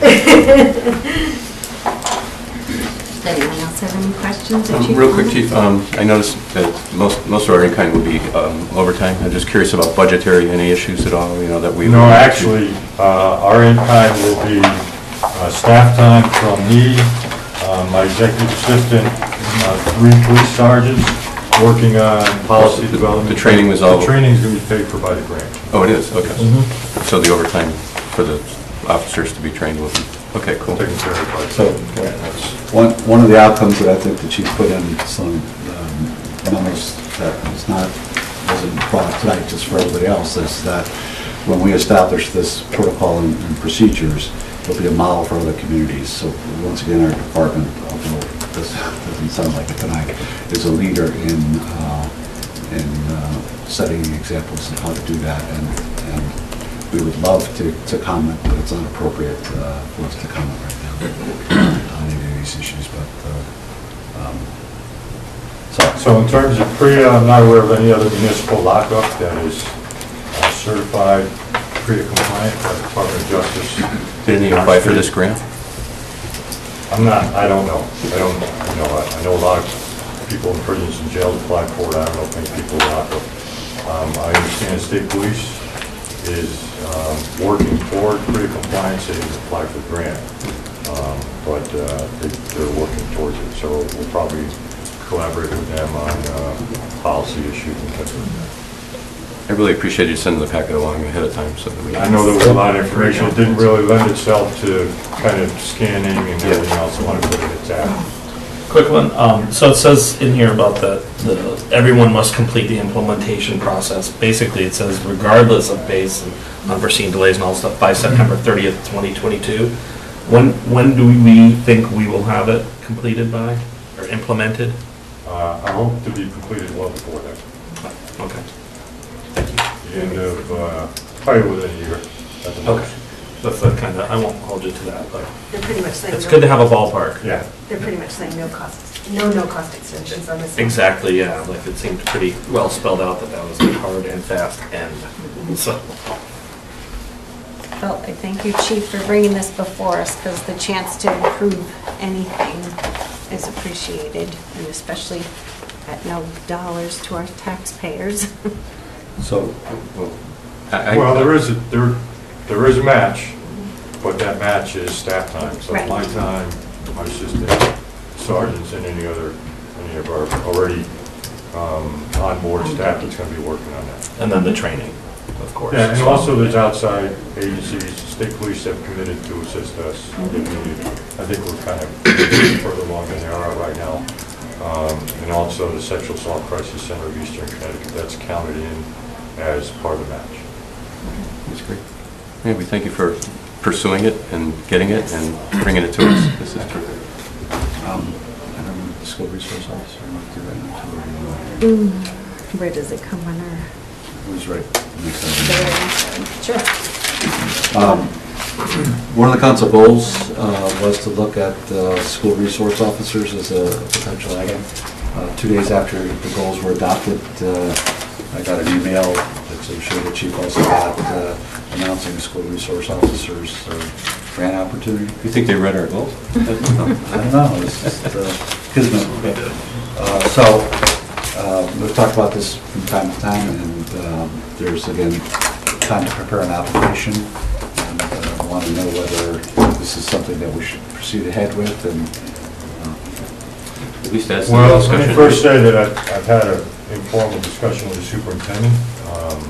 Does anyone else have any questions? or Um, Chief Real quick, Bowman? Chief, um, I noticed that most, most of our in-kind would be um, overtime. I'm just curious about budgetary, any issues at all, you know, that we... No, actually, uh, our in-kind will be uh, staff time from me, uh, my executive assistant, uh, three police sergeants, working on policy The- development. the training was all- The training's going to be paid for by the grant. Oh, it is, okay. Mhm. So the overtime for the officers to be trained will be, okay, cool. Taken care of by the So, one, one of the outcomes that I think the chief put in some um, memos that was not, wasn't brought up tonight, just for everybody else, is that when we establish this protocol and and procedures, it'll be a model for other communities. So once again, our department, although this doesn't sound like it tonight, is a leader in, uh, in uh, setting examples of how to do that. And, and we would love to, to comment, but it's inappropriate uh, for us to comment right now on any of these issues, but, uh, um, so. So in terms of PREA, I'm not aware of any other municipal lockup that is uh, certified PREA compliant by the Department of Justice. Did any apply for this grant? I'm not, I don't know. I don't, you know, I I know a lot of people in prisons and jails apply for it. I don't know if many people lock up. Um, I understand state police is um, working toward PREA compliance, they apply for the grant. Um, But uh, they- they're working towards it, so we'll probably collaborate with them on uh, policy issues and things like that. I really appreciate you sending the packet along ahead of time so that we... I know there was a lot of information, it didn't really lend itself to kind of scanning and everything else, I want to put it at that. Quick one. Um, so it says in here about the, the, everyone must complete the implementation process. Basically, it says regardless of base and unforeseen delays and all stuff by September thirtieth, twenty twenty-two. When, when do we think we will have it completed by or implemented? Uh, I hope to be completed well before that. Okay. The end of, uh, probably within a year. at the most. Okay. That's the kind of, I won't hold you to that, but They're pretty much saying. it's no- good to have a ballpark. Yeah. They're pretty much saying no cost, no, no cost extensions on this. one. Exactly, yeah, like it seemed pretty well spelled out that that was a hard and fast end. So, Well, I thank you, Chief, for bringing this before us, because the chance to improve anything is appreciated, and especially at no dollars to our taxpayers. *laughs* So, well, I- I- Well, there is, a there, there is a match, but that match is staff time. So Right. my time, my assistant sergeants, and any other, any of our already um, on board staff that's going to be working on that. and then the training, of course. Yeah, and also there's outside agencies, state police have committed to assist us. if needed. I think we're kind of *coughs* further along than they are right now. Um, And also the Sexual Assault Crisis Center of Eastern Connecticut, that's counted in as part of the match. That's great. Yeah, we thank you for pursuing it and getting it and bringing it to us. This is terrific. Um, I don't the school resource officer, might do that too, or, Mm, Where does it come on our? Who's right? Next Sure. Um, One of the council goals uh, was to look at uh, school resource officers as a potential item. Uh, Two days after the goals were adopted, uh, I got an email, that I'm sure the chief also got, uh, announcing school resource officers uh, grant opportunity. You think they read our goals? I don't know, it's just uh, kismet. Uh, So, uh, we've talked about this from time to time, and um, there's, again, time to prepare an application, and uh, I want to know whether this is something that we should proceed ahead with, and At least that's the Well, let discussion. me first say that I've I've had an informal discussion with the superintendent. Um,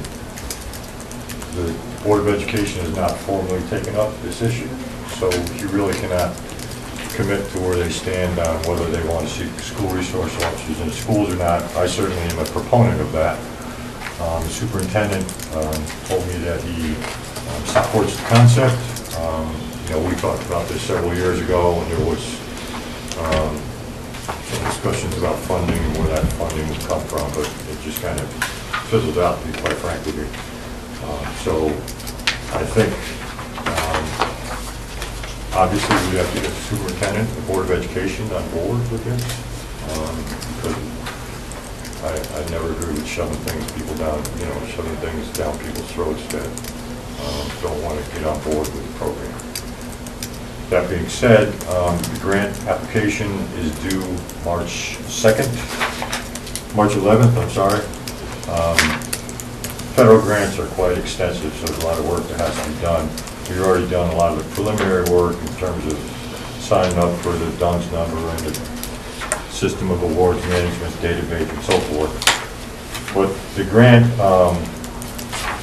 The Board of Education has not formally taken up this issue, so he really cannot commit to where they stand on whether they want to seek school resource officers in schools or not. I certainly am a proponent of that. Um, The Superintendent um, told me that he um, supports the concept. Um, You know, we talked about this several years ago, and there was um, discussions about funding, and where that funding would come from, but it just kind of fizzled out, to be quite frank with you. Um, So I think, um, obviously, we have to get the superintendent, the Board of Education on board with this, um, because I, I never agree with shoving things, people down, you know, shoving things down people's throats that um, don't want to get on board with the program. That being said, um, the grant application is due March 2nd, March 11th, I'm sorry. Um, Federal grants are quite extensive, so there's a lot of work that has to be done. We've already done a lot of the preliminary work in terms of signing up for the DUNS number and the System of Awards Management Database and so forth. But the grant, um,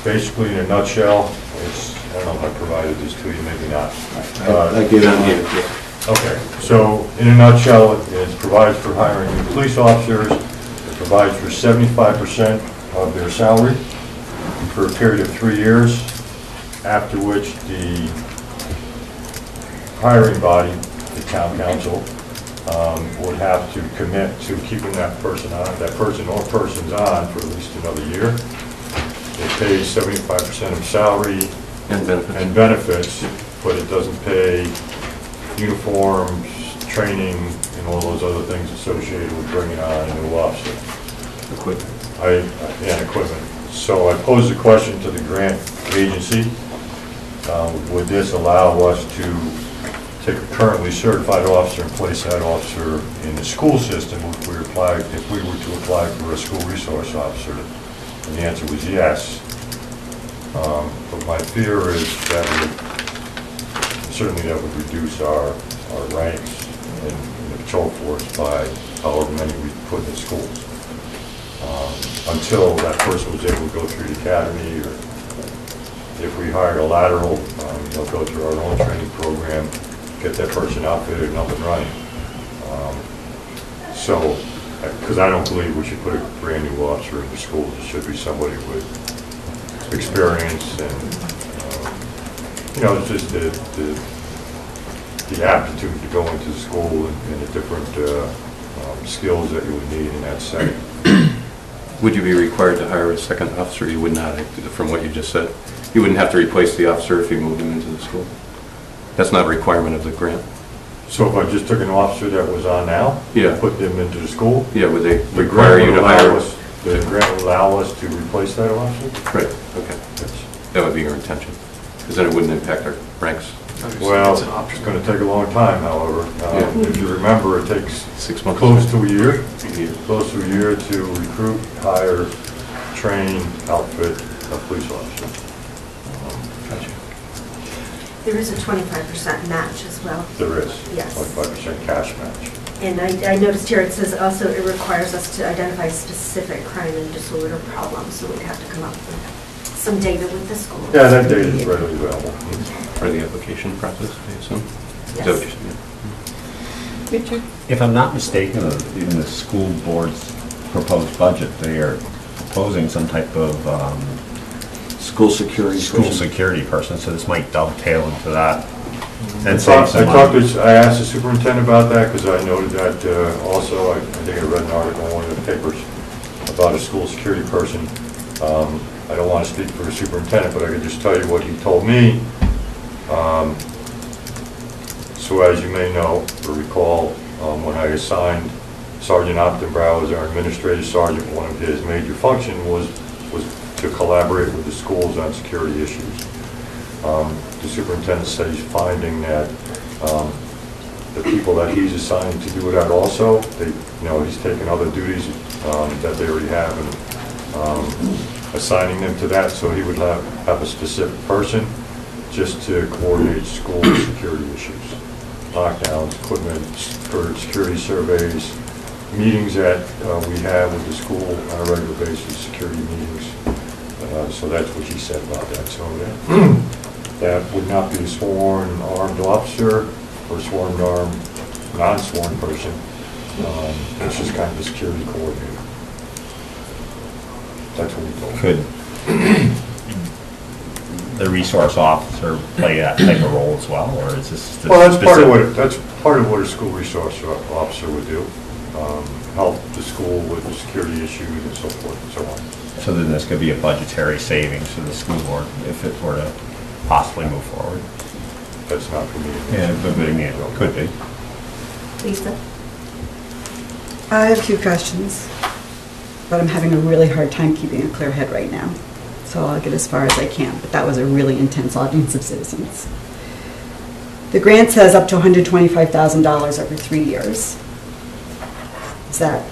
basically in a nutshell, is, I don't know if I provided this to you, maybe not. Uh, I gave it Okay, so in a nutshell, it provides for hiring new police officers, it provides for seventy-five percent of their salary for a period of three years, after which the hiring body, the town council, um, would have to commit to keeping that person on, that person or persons on for at least another year. It pays seventy-five percent of salary And benefits. and benefits, but it doesn't pay uniforms, training, and all those other things associated with bringing on a new officer. Equipment. I, and equipment. So I posed the question to the grant agency, um, would this allow us to take a currently certified officer and place that officer in the school system if we applied, if we were to apply for a school resource officer? And the answer was yes. Um, But my fear is that would, certainly that would reduce our, our ranks in in the patrol force by however many we put in the schools. Um, Until that person was able to go through the academy, or if we hired a lateral, um, they'll go through our own training program, get that person outfitted and up and running. Um, So, because I don't believe we should put a brand-new officer in the schools. It should be somebody with experience and, um, you know, it's just the, the the aptitude to go into the school and and the different uh, um, skills that you would need in that setting. Would you be required to hire a second officer? You would not, from what you just said. You wouldn't have to replace the officer if you moved him into the school? That's not a requirement of the grant? So if I just took an officer that was on now? Yeah. Put them into the school? Yeah, would they The require grant you would to allow hire? us, the grant would allow us to replace that officer? Right, okay. That would be your intention, because then it wouldn't impact our ranks. Well, it's going to take a long time, however. Um, Yeah. If you remember, it takes Six months. close to a year, close to a year to recruit, hire, train, outfit a police officer. There is a 25% match as well. There is. Yes. 25% cash match. And I, I noticed here it says also it requires us to identify specific crime and disorder problems, so we'd have to come up with some data with the school. Yeah, that data is readily available. Part the application process, I assume? Is that what you're saying? Richard? If I'm not mistaken, in the school board's proposed budget, they are proposing some type of um, School security. school person. security person, so this might dovetail into that. I And talked, save I some talked money. to, I asked the superintendent about that, because I noted that uh, also, I I think I read an article in one of the papers about a school security person. Um, I don't want to speak for the superintendent, but I can just tell you what he told me. Um, So as you may know, or recall, um, when I assigned Sergeant Optenbrow as our administrative sergeant, one of his major function was, was to collaborate with the schools on security issues. Um, The superintendent said he's finding that um, the people that he's assigned to do that also, they, you know, he's taking other duties um, that they already have and um, assigning them to that, so he would have, have a specific person just to coordinate school *coughs* security issues, lockdowns, equipment, for security surveys, meetings that uh, we have with the school on a regular basis, security meetings. Uh, So that's what he said about that. So that, *coughs* that would not be a sworn armed officer or sworn armed, non-sworn person. Um, It's just kind of a security coordinator. That's what he told. Could the resource officer play that type of role as well, or is this? the Well, that's part of what, that's part of what a school resource officer would do. um, Help the school with the security issues and so forth and so on. So then this could be a budgetary savings for the school board if it were to possibly move forward. That's not for me. Yeah, but but I mean, it could be. Lisa? I have a few questions, but I'm having a really hard time keeping a clear head right now. So I'll get as far as I can, but that was a really intense audience of citizens. The grant says up to $125,000 over three years. Is that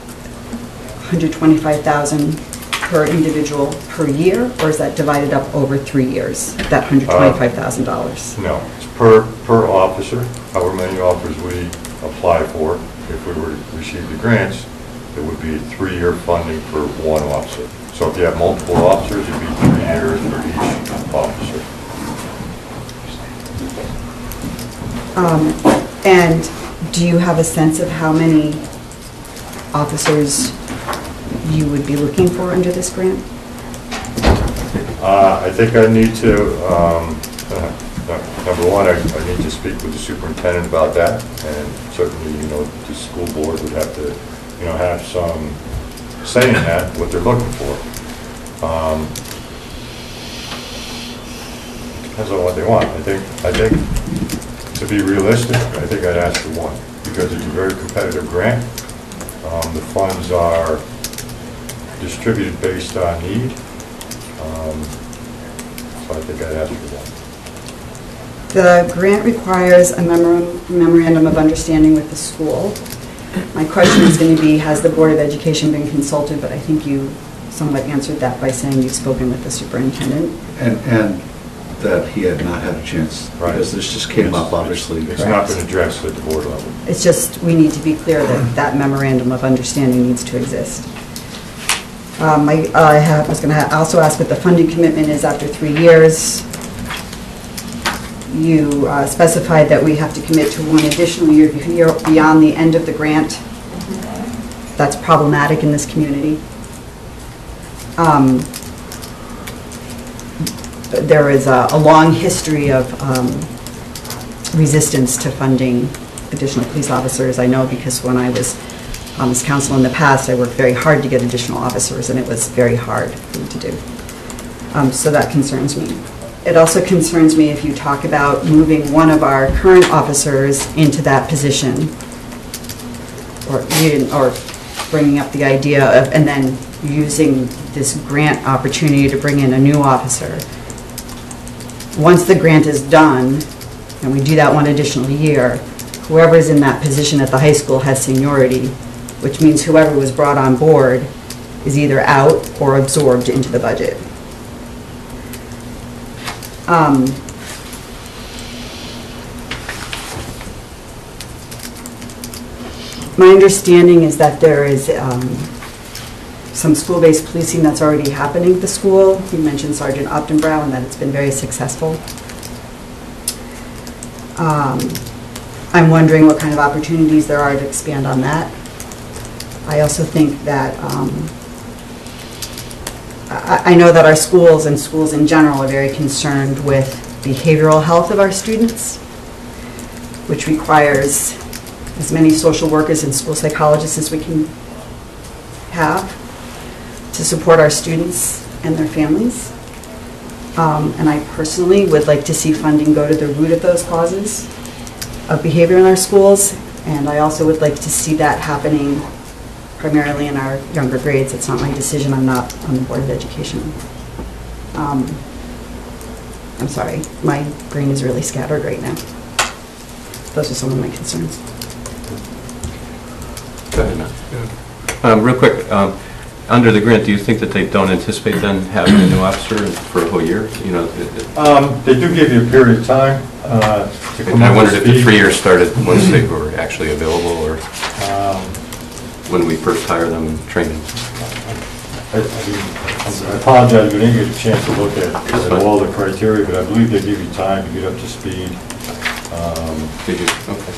125,000 per individual per year, or is that divided up over three years, that uh, $125,000? No, it's per, per officer, however many officers we apply for. If we were to receive the grants, it would be three-year funding for one officer. So if you have multiple officers, it'd be three years for each officer. Um, And do you have a sense of how many officers you would be looking for under this grant? Uh, I think I need to, um, uh, number one, I I need to speak with the superintendent about that, and certainly, you know, the school board would have to, you know, have some say in that, what they're looking for. Um, Depends on what they want. I think, I think, to be realistic, I think I'd ask for one, because it's a very competitive grant. Um, The funds are distributed based on need. Um, So I think I'd ask for one. The grant requires a memorandum memorandum of understanding with the school. My question is going to be, has the Board of Education been consulted? But I think you somewhat answered that by saying you've spoken with the superintendent. And, and that he had not had a chance, because this just came up, obviously. It's not been addressed at the board level. It's just, we need to be clear that that memorandum of understanding needs to exist. Um, I I have- was going to also ask what the funding commitment is after three years. You uh, specified that we have to commit to one additional year beyond the end of the grant. that's problematic in this community. Um, There is a, a long history of um, resistance to funding additional police officers. I know because when I was on this council in the past, I worked very hard to get additional officers, and it was very hard to do. Um, So that concerns me. It also concerns me if you talk about moving one of our current officers into that position, or, or bringing up the idea of, and then using this grant opportunity to bring in a new officer. Once the grant is done, and we do that one additional year, whoever is in that position at the high school has seniority, which means whoever was brought on board is either out or absorbed into the budget. Um, My understanding is that there is um, some school-based policing that's already happening at the school. You mentioned Sergeant Uptonbrow and that it's been very successful. Um, I'm wondering what kind of opportunities there are to expand on that. I also think that, um, I I know that our schools and schools in general are very concerned with behavioral health of our students, which requires as many social workers and school psychologists as we can have to support our students and their families. Um, And I personally would like to see funding go to the root of those causes of behavior in our schools, and I also would like to see that happening primarily in our younger grades. It's not my decision, I'm not on the Board of Education. Um, I'm sorry, my brain is really scattered right now. Those are some of my concerns. Go ahead, Matt. Um, Real quick, um, under the grant, do you think that they don't anticipate then having a new officer for a whole year? You know, it- it- Um, They do give you a period of time uh, to come I up wondered if the three years started once they were actually available, or Um, when we first hire them and train them? I I apologize, we didn't get a chance to look at at all the criteria, but I believe they give you time to get up to speed. Um, Did you? Okay.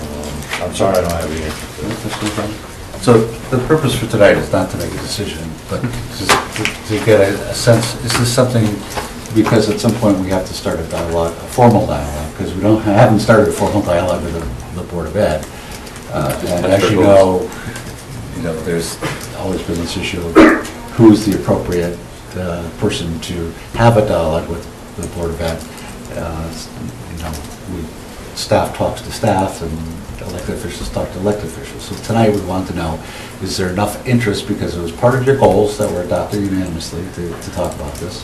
um, I'm sorry, I don't have the answer to that. So the purpose for tonight is not to make a decision, but just to- to get a a sense, is this something, because at some point we have to start a dialogue, a formal dialogue, because we don't, haven't started a formal dialogue with the the Board of Ed. Uh, And as you know, you know, there's always been this issue of who's the appropriate uh, person to have a dialogue with the Board of Ed. Uh, You know, we, staff talks to staff and elected officials talk to elected officials. So tonight, we want to know, is there enough interest, because it was part of your goals that were adopted unanimously to, to talk about this,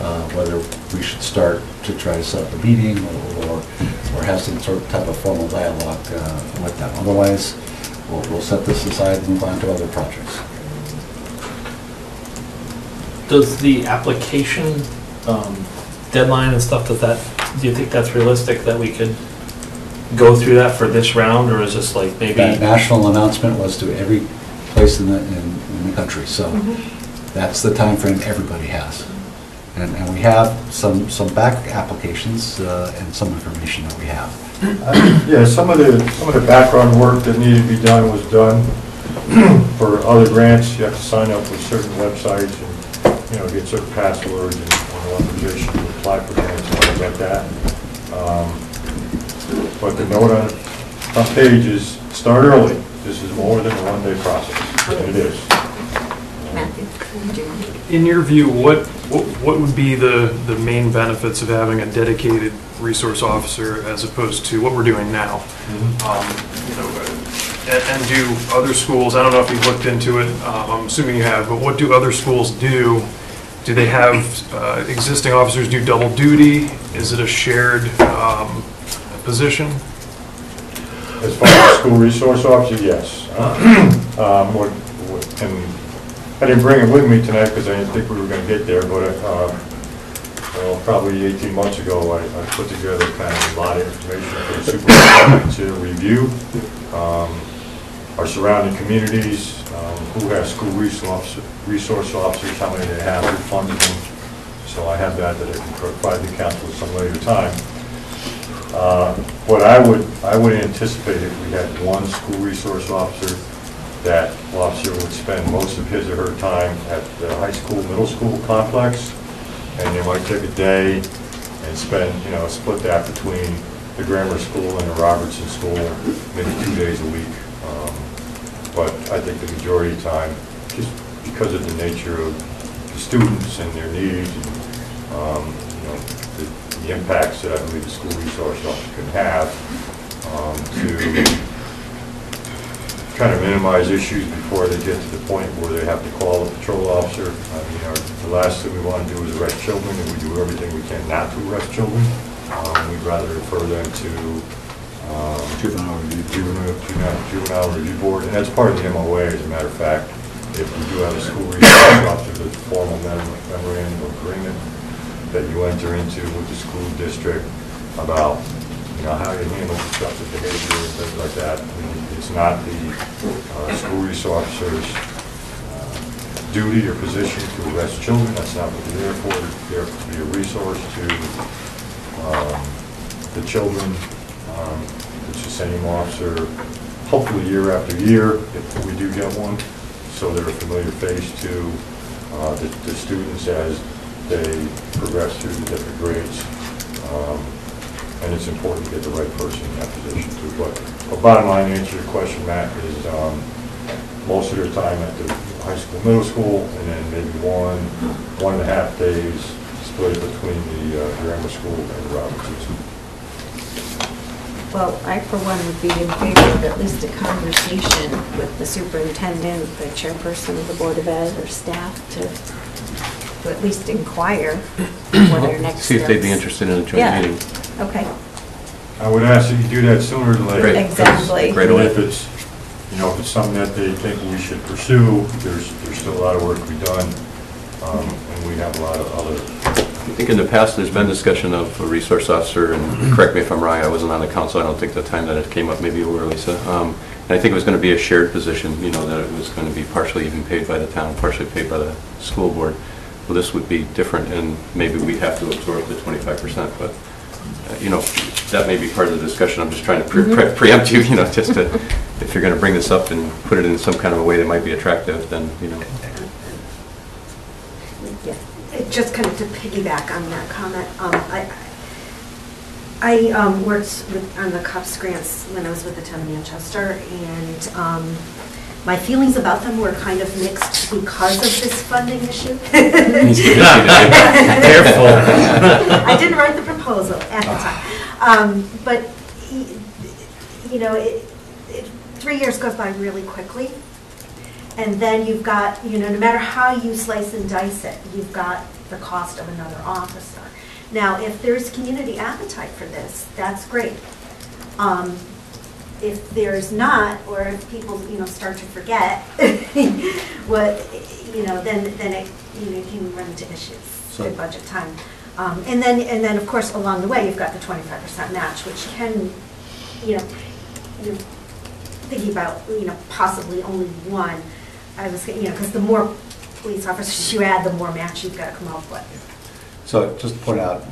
uh, whether we should start to try to set up a meeting or, or have some sort of type of formal dialogue uh, with them. Otherwise, we'll, we'll set this aside and move on to other projects. Does the application um, deadline and stuff, does that, do you think that's realistic that we could go through that for this round, or is this like maybe? That national announcement was to every place in the, in in the country, so that's the time frame everybody has. And, and we have some, some back applications uh, and some information that we have. Uh, Yeah, some of the, some of the background work that needed to be done was done. *clears throat* For other grants, you have to sign up with certain websites and, you know, get certain passwords and authorization to apply for grants, and things like that. Um, But the note on, on page is, start early. This is more than a one-day process, it is. In your view, what, what what would be the, the main benefits of having a dedicated resource officer as opposed to what we're doing now? Um, you know, And and do other schools, I don't know if you've looked into it, um, I'm assuming you have, but what do other schools do? Do they have uh, existing officers do double duty? Is it a shared um, position? As far as school resource officer, yes. *clears throat* Um, what- what- And I didn't bring it with me tonight because I didn't think we were going to get there, but uh, well, probably 18 months ago, I I put together kind of a lot of information for the superintendent to review. Um, Our surrounding communities, um, who has school resource resource officers, how many they have, who funds them. So I have that that I can provide the council at some later time. Uh, What I would, I would anticipate if we had one school resource officer, that officer would spend most of his or her time at the high school, middle school complex, and they might take a day and spend, you know, split that between the grammar school and the Robertson school, maybe two days a week. Um, But I think the majority of time, just because of the nature of the students and their needs, and, um, you know, the the impacts that I believe the school resource officer can have um, to kind of minimize issues before they get to the point where they have to call a patrol officer. I mean, our, the last thing we want to do is arrest children, and we do everything we can not to arrest children. Um, We'd rather refer them to um, Juvenile review. juvenile, juvenile- juvenile review board, and that's part of the MOA, as a matter of fact. If we do have a school resource officer, there's a formal memorandum of agreement that you enter into with the school district about, you know, how you handle disruptive behavior and things like that. I mean, It's not the uh, school resource officer's uh, duty or position to arrest children, that's not what they're there for. They're there to be a resource to um, the children. Um, It's the same officer, hopefully year after year, if we do get one, so they're a familiar face to uh, the the students as they progress through the different grades. Um, And it's important to get the right person in that position too. But but bottom line, answer to your question, Matt, is um, most of their time at the high school, middle school, and then maybe one, one and a half days split between the uh, grammar school and the Robertson school. Well, I for one would be in favor of at least a conversation with the superintendent, the chairperson of the Board of Ed, or staff to, to at least inquire *coughs* what our next steps. See if they'd be interested in a joint Yeah. meeting. Okay, I would ask that you do that sooner than later. Great. Exactly. Right away. If it's, you know, if it's something that they think we should pursue, there's, there's still a lot of work to be done, um, and we have a lot of other I think in the past, there's been discussion of a resource officer, and *coughs* correct me if I'm wrong, I wasn't on the council, I don't think the time that it came up, maybe you were, Lisa. Um, And I think it was going to be a shared position, you know, that it was going to be partially even paid by the town, partially paid by the school board. Well, this would be different, and maybe we'd have to absorb the 25%, but, uh, you know, that may be part of the discussion. I'm just trying to pre- pre- preempt you, you know, just to, if you're going to bring this up and put it in some kind of a way that might be attractive, then, you know. Yeah, it- just kind of to piggyback on that comment, um, I, I um, worked with, on the COPS grants when I was with the town of Manchester, and um, my feelings about them were kind of mixed because of this funding issue. *laughs* Needs to *laughs* be considered. Careful. I didn't write the proposal at the time. Um, But, y- you know, it, it- three years goes by really quickly. And then you've got, you know, no matter how you slice and dice it, you've got the cost of another officer. Now, if there's community appetite for this, that's great. Um, If there's not, or if people, you know, start to forget *laughs* what, you know, then, then it, you know, you can run into issues So- budget time. Um, And then, and then, of course, along the way, you've got the twenty-five percent match, which can, you know, you're thinking about, you know, possibly only one. I was, you know, because the more police officers you add, the more match you've got to come up with. So just to point out,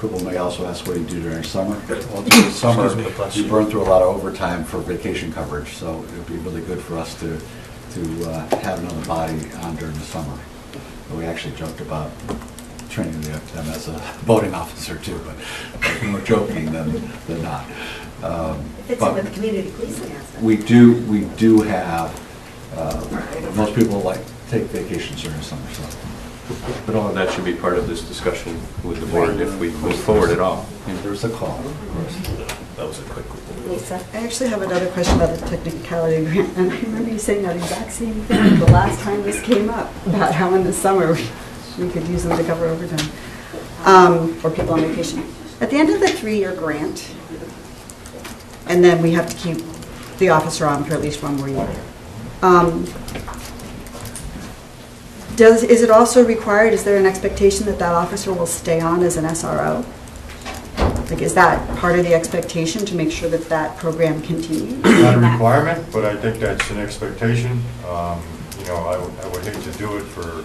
people may also ask what you do during summer. Well, during summer, Excuse me, you you. burn through a lot of overtime for vacation coverage, so it'd be really good for us to, to uh, have another body on during the summer. We actually joked about training them as a voting officer too, but but more joking than, than not. Um, If it's but- with the community policing aspect. we do, we do have, uh, most people like take vacations during the summer, so. But all of that should be part of this discussion with the board if we move forward at all. There's a call, of course. That was a quick one. Lisa? I actually have another question about the technicality grant, and I remember you saying that exact same thing the last time this came up, about how in the summer we could use them to cover overtime, um, for people on vacation. At the end of the three-year grant, and then we have to keep the officer on for at least one more year. Um, Does, is it also required, is there an expectation that that officer will stay on as an SRO? Like, is that part of the expectation to make sure that that program continues? Not a requirement, but I think that's an expectation. Um, You know, I would- I would hate to do it for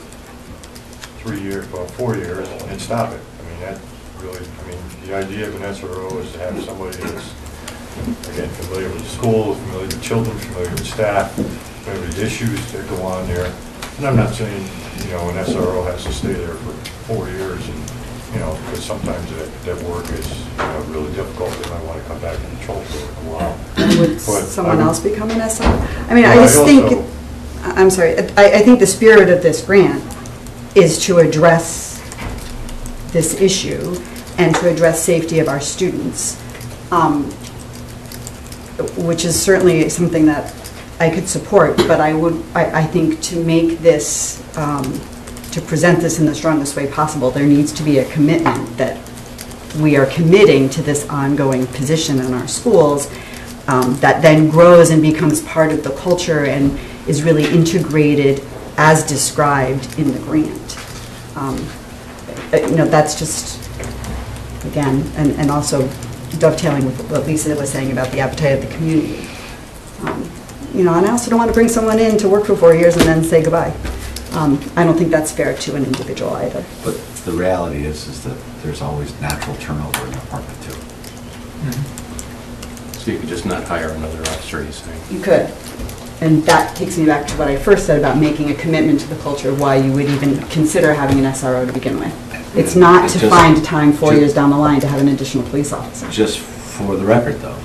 three years, well, four years, and stop it. I mean, that really, I mean, the idea of an SRO is to have somebody that's, again, familiar with the school, familiar with children, familiar with staff, familiar with issues that go on there. And I'm not saying, you know, an SRO has to stay there for four years and, you know, because sometimes that, that work is, you know, really difficult. They might want to come back and control for a while. Would But someone I would- else become an SRO? I mean, I Well, I just think, also- I- I'm sorry, I, I think the spirit of this grant is to address this issue and to address safety of our students, um, which is certainly something that I could support, but I would, I, I think to make this, um, to present this in the strongest way possible, there needs to be a commitment that we are committing to this ongoing position in our schools um, that then grows and becomes part of the culture and is really integrated as described in the grant. Um, uh, You know, that's just, again, and, and also dovetailing with what Lisa was saying about the appetite of the community. Um, You know, and I also don't want to bring someone in to work for four years and then say goodbye. Um, I don't think that's fair to an individual either. But the reality is, is that there's always natural turnover in the department too. So you could just not hire another officer, he's saying? You could. And that takes me back to what I first said about making a commitment to the culture, why you would even consider having an SRO to begin with. It's not to find time four ju- years down the line to have an additional police officer. Just for the record, though,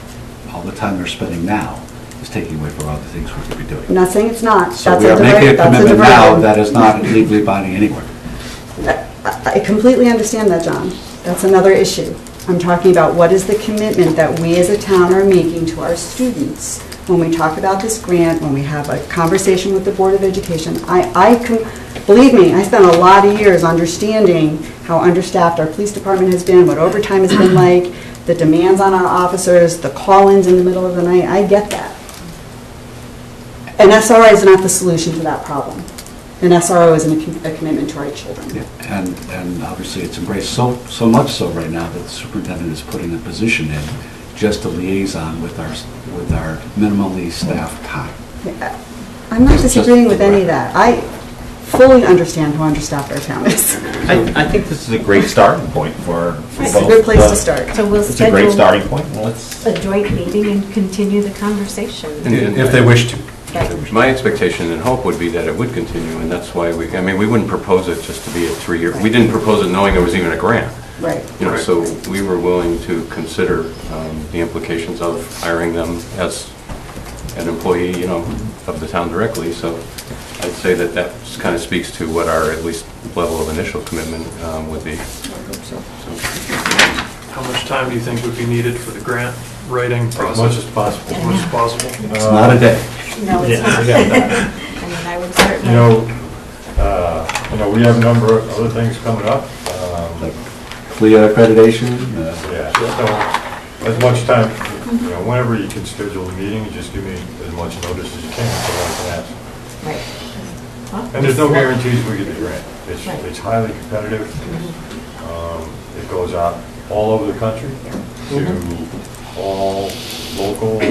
all the time they're spending now is taking away from other things we could be doing. I'm not saying it's not. So That's we are making a that's commitment now that is not legally binding anywhere. I I completely understand that, John. That's another issue. I'm talking about what is the commitment that we as a town are making to our students when we talk about this grant, when we have a conversation with the Board of Education. I, I, com- believe me, I spent a lot of years understanding how understaffed our police department has been, what overtime has been like, the demands on our officers, the call-ins in the middle of the night. I get that. An SRO is not the solution to that problem. An SRO is an- a commitment to our children. And, and obviously, it's embraced so, so much so right now that the superintendent is putting a position in just a liaison with our, with our minimally staffed time. I'm not disagreeing with any of that. I fully understand how understaffed our town is. I, I think this is a great starting point for for It's a both, good place uh, to start. So we'll It's a great schedule starting point. Well, Let's, a joint meeting and continue the conversation. If they wish to. Right. My expectation and hope would be that it would continue, and that's why we, I mean, we wouldn't propose it just to be a three-year, we didn't propose it knowing there was even a grant. Right. You know, so we were willing to consider um, the implications of hiring them as an employee, you know, of the town directly, so I'd say that that kind of speaks to what our, at least, level of initial commitment um, would be. So- How much time do you think would be needed for the grant writing process? much as possible. As much as possible? It's not a day. No, it's Yeah, not. I get that. I mean, I would certainly. You know, uh, you know, we have a number of other things coming up. um, CALEA accreditation, uh, Yeah, so as much time, you know, whenever you can schedule a meeting, you just give me as much notice as you can so I can ask. Right. Well, And there's no guarantees we get the grant. It's, Right. it's highly competitive. Um, It goes out all over the country to all local, I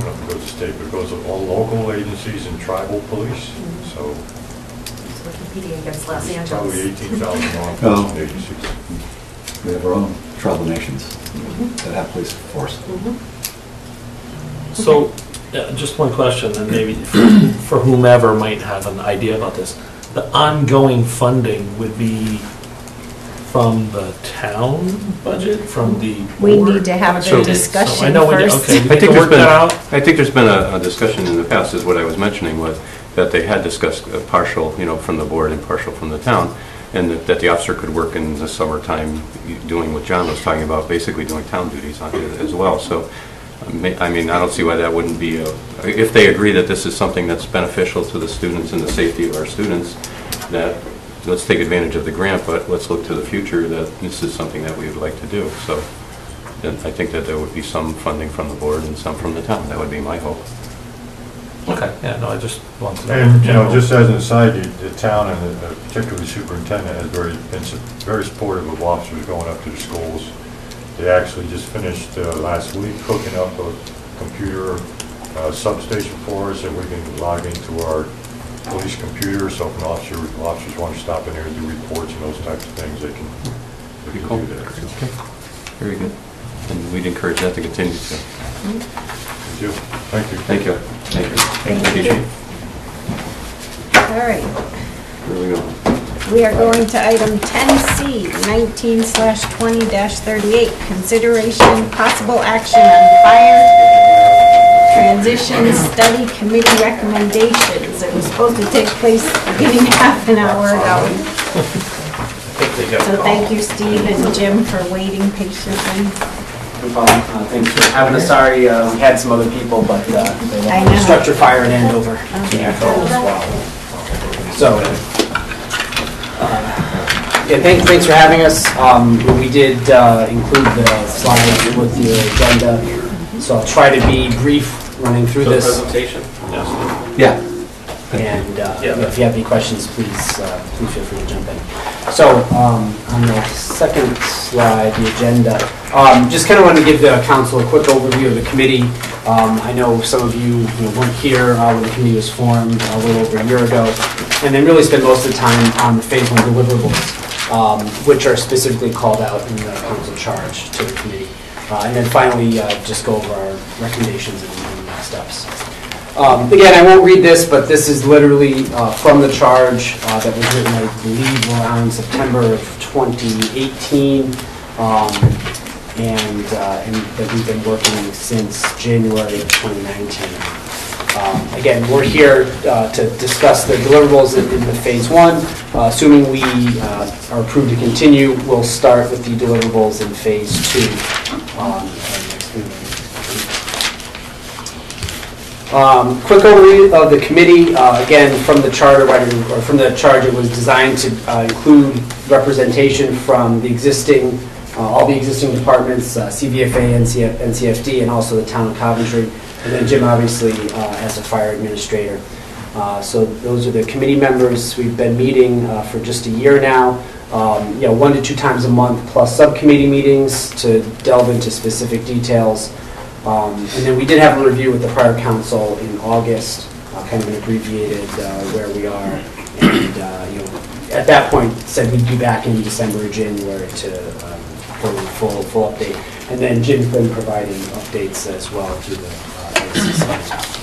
don't know if it goes to state, but it goes to all local agencies and tribal police. So We're competing against Los there's Angeles. probably 18,000 law *laughs* Oh. enforcement agencies. we have our own tribal nations that have police force. So, uh, just one question, and maybe for whomever might have an idea about this. The ongoing funding would be from the town budget, from the We board? need to have So- the so I discussion know we- first. Okay, we I need think to there's work been, that out. I think there's been a, a discussion in the past, is what I was mentioning, was that they had discussed a partial, you know, from the board and partial from the town, and that, that the officer could work in the summertime doing what John was talking about, basically doing town duties on it as well, so, I mean- I mean, I don't see why that wouldn't be, a- if they agree that this is something that's beneficial to the students and the safety of our students, that, let's take advantage of the grant, but let's look to the future, that this is something that we would like to do, so, then I think that there would be some funding from the board and some from the town, that would be my hope. Okay, yeah, no, I just wanted to know. And, you know, just as an aside, the the town and uh, particularly superintendent has very, been su- very supportive of officers going up to the schools. They actually just finished uh, last week hooking up a computer uh, substation for us that we can log into our police computer, so if an officer, officers want to stop in here and do reports and those types of things, they can, they can do that. Very good. And we'd encourage that to continue, so. Thank you. Thank you. Thank you. Thank you. Thank you. Chief. All right, Where we go? we are going to item 10C, 19 slash 20 dash 38, consideration possible action on fire transition study committee recommendations. It was supposed to take place beginning half an hour ago. So thank you, Steve and Jim, for waiting patiently. No problem. Uh, Thanks for having us. Sorry, uh, we had some other people, but uh, they I left know. structure fire in Andover. Okay. So, uh, yeah, thanks, thanks for having us. Um, We did uh, include the slide with the agenda, so I'll try to be brief running through The this. presentation? Yes. Yeah. And uh, if you have any questions, please, uh, please feel free to jump in. So um, on the second slide, the agenda, um, just kind of wanted to give the council a quick overview of the committee. Um, I know some of you you know, weren't here uh, when the committee was formed a little over a year ago, and then really spent most of the time on the phase one deliverables, um, which are specifically called out in the council charge to the committee. Uh, And then finally, uh, just go over our recommendations and and next steps. Um, Again, I won't read this, but this is literally uh, from the charge uh, that was written, I believe, around September of 2018, um, and uh, and that we've been working since January of 2019. Um, Again, we're here uh, to discuss the deliverables in in the Phase 1. Uh, Assuming we uh, are approved to continue, we'll start with the deliverables in Phase 2. um, at our next meeting. Um, Quick overview of the committee, uh, again, from the charter, or from the charge, it was designed to uh, include representation from the existing, uh, all the existing departments, uh, CVFA, NCF NCFD, and also the town of Coventry, and then Jim, obviously, uh, as a fire administrator. Uh, So those are the committee members. We've been meeting for just a year now, um, you know, one to two times a month, plus subcommittee meetings to delve into specific details. Um, And then we did have a review with the prior council in August, uh, kind of an abbreviated uh, where we are. And, uh, you know, at that point, said we'd be back in December or January to, um, for a full, full update. And then Jim's been providing updates as well to the uh,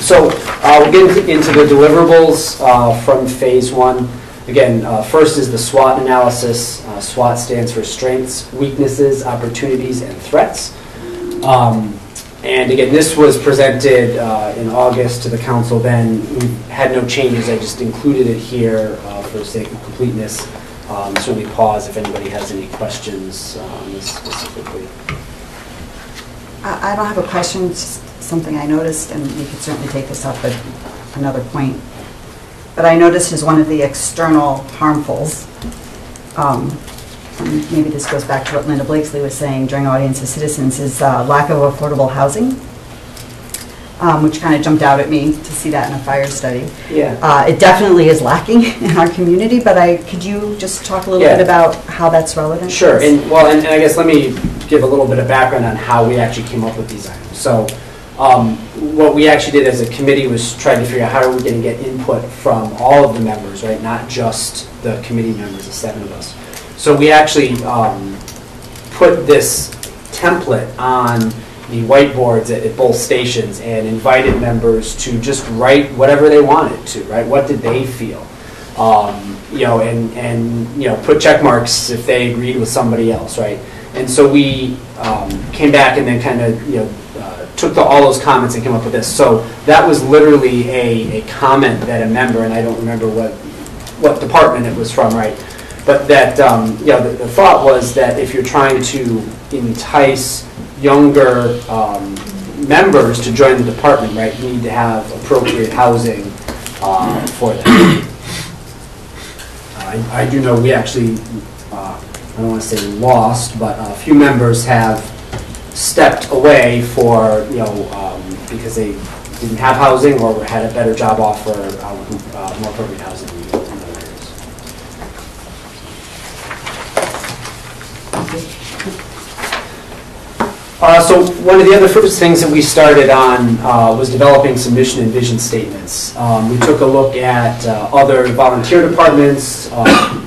so uh, we'll get into the deliverables uh, from Phase 1. Again, uh, first is the SWOT analysis. Uh, SWOT stands for Strengths, Weaknesses, Opportunities, and Threats. Um, And again, this was presented uh, in August to the council then. We had no changes, I just included it here uh, for the sake of completeness. Um, Certainly pause if anybody has any questions on this specifically. I don't have a question, just something I noticed, and we could certainly take this up at another point. But I noticed as one of the external harmfuls, um, maybe this goes back to what Linda Blakesley was saying during Audience of Citizens, is uh, lack of affordable housing, um, which kind of jumped out at me to see that in a fire study. Yeah. Uh, It definitely is lacking *laughs* in our community, but I, could you just talk a little Yeah. bit about how that's relevant? Sure, and, well, and and I guess let me give a little bit of background on how we actually came up with these items. So, um, what we actually did as a committee was try to figure out how are we gonna get input from all of the members, right? Not just the committee members, the seven of us. So we actually, um, put this template on the whiteboards at, at both stations and invited members to just write whatever they wanted to, right? What did they feel? Um, you know, and, and, you know, put check marks if they agreed with somebody else, right? And so we um, came back and then kind of, you know, uh, took the, all those comments and came up with this. So that was literally a, a comment that a member, and I don't remember what, what department it was from, right? But that, um, know, the, the thought was that if you're trying to entice younger um, members to join the department, right, you need to have appropriate housing uh, for them. I, I do know we actually, uh, I don't want to say lost, but a few members have stepped away for, you know, um, because they didn't have housing or had a better job offer, uh, uh, more appropriate housing in other areas. Uh, So one of the other first things that we started on uh, was developing some mission and vision statements. Um, We took a look at uh, other volunteer departments, uh,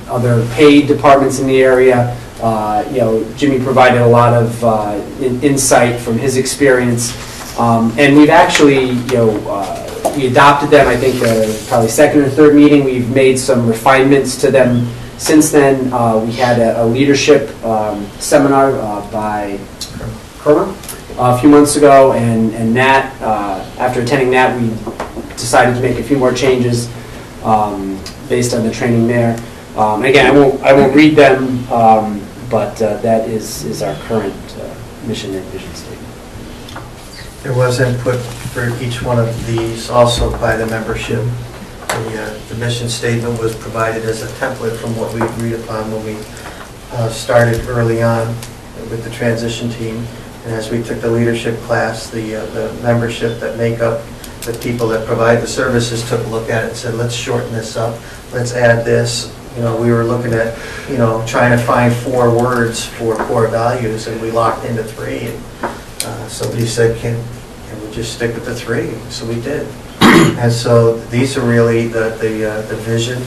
other paid departments in the area. Uh, You know, Jimmy provided a lot of uh, in- insight from his experience. Um, And we've actually, you know, we adopted them, I think, probably second or third meeting. We've made some refinements to them since then. We had a a leadership um, seminar by Kerma a few months ago, and, and that, uh, after attending that, we decided to make a few more changes um, based on the training there. Um, Again, I won't, I won't read them, um, but uh, that is, is our current uh, mission and vision statement. There was input for each one of these also by the membership. The, uh, the mission statement was provided as a template from what we agreed upon when we uh, started early on with the transition team. And as we took the leadership class, the, uh, the membership that make up the people that provide the services took a look at it and said, let's shorten this up, let's add this. You know, we were looking at, you know, trying to find four words for core values, and we locked into three. And uh, Somebody said, can, can we just stick with the three? So we did. *clears throat* And so these are really the, the, uh, the vision,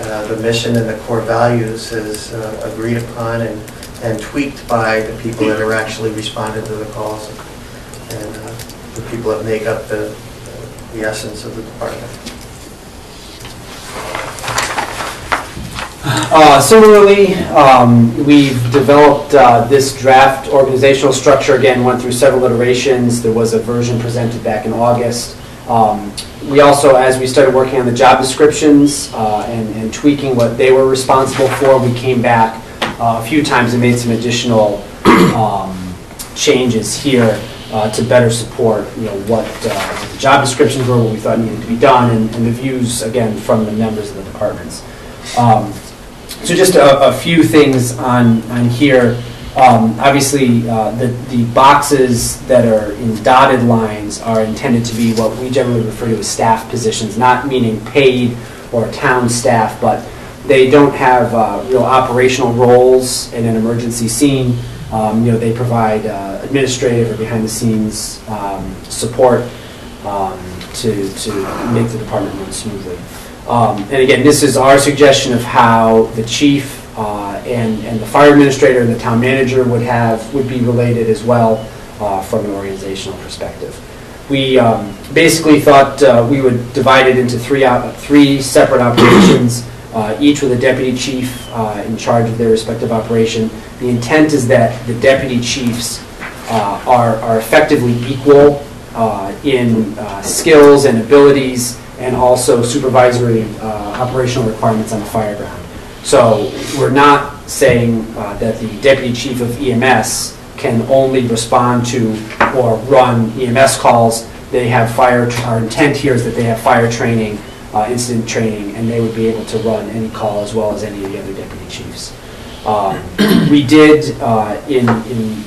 uh, the mission, and the core values is uh, agreed upon and, and tweaked by the people that are actually responding to the calls and uh, the people that make up the, the essence of the department. Uh, Similarly, um, we've developed uh, this draft organizational structure, again, went through several iterations. There was a version presented back in August. Um, We also, as we started working on the job descriptions uh, and and tweaking what they were responsible for, we came back uh, a few times and made some additional um, changes here uh, to better support, you know, what uh, the job descriptions were, what we thought needed to be done, and and the views, again, from the members of the departments. Um, so just a, a few things on, on here. Um, obviously, uh, the, the boxes that are in dotted lines are intended to be what we generally refer to as staff positions, not meaning paid or town staff, but they don't have uh, real operational roles in an emergency scene. Um, you know, they provide uh, administrative or behind-the-scenes um, support um, to, to make the department run smoothly. Um, And again, this is our suggestion of how the chief uh, and, and the fire administrator and the town manager would have, would be related as well uh, from an organizational perspective. We um, basically thought uh, we would divide it into three, three separate operations, uh, each with a deputy chief uh, in charge of their respective operation. The intent is that the deputy chiefs uh, are, are effectively equal uh, in uh, skills and abilities and also supervisory uh, operational requirements on the fire ground. So we're not saying that the deputy chief of EMS can only respond to or run EMS calls. They have fire, our intent here is that they have fire training, uh, incident training, and they would be able to run any call as well as any of the other deputy chiefs. Um, We did, uh, in, in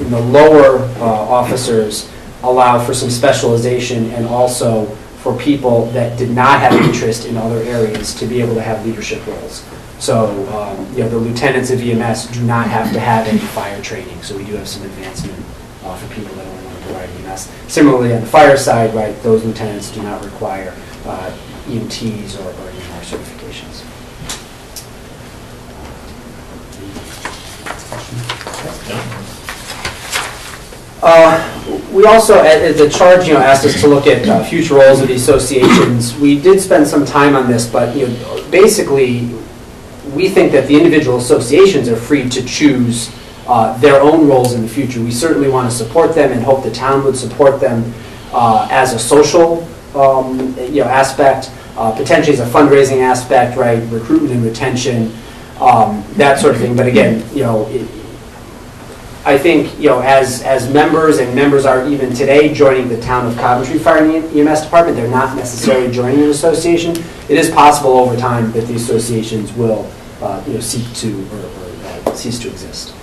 in the lower uh, officers allow for some specialization and also for people that did not have interest in other areas to be able to have leadership roles. So, um, you know, the lieutenants of EMS do not have to have any fire training, so we do have some advancement uh, for people that only want to provide EMS. Similarly, on the fire side, right, those lieutenants do not require uh, EMTs or or EMR certifications. Uh, We also, uh, uh, the charge, you know, asked us to look at uh, future roles of the associations. We did spend some time on this, but, you know, basically, we think that the individual associations are free to choose uh, their own roles in the future. We certainly want to support them and hope the town would support them uh, as a social, um, you know, aspect, uh, potentially as a fundraising aspect, right, recruitment and retention, um, that sort of thing. But again, you know, it- I think, you know, as, as members, and members are even today joining the town of Coventry Fire and EMS Department, they're not necessarily joining an association. It is possible over time that the associations will, uh, you know, seek to, or or, uh, cease to exist.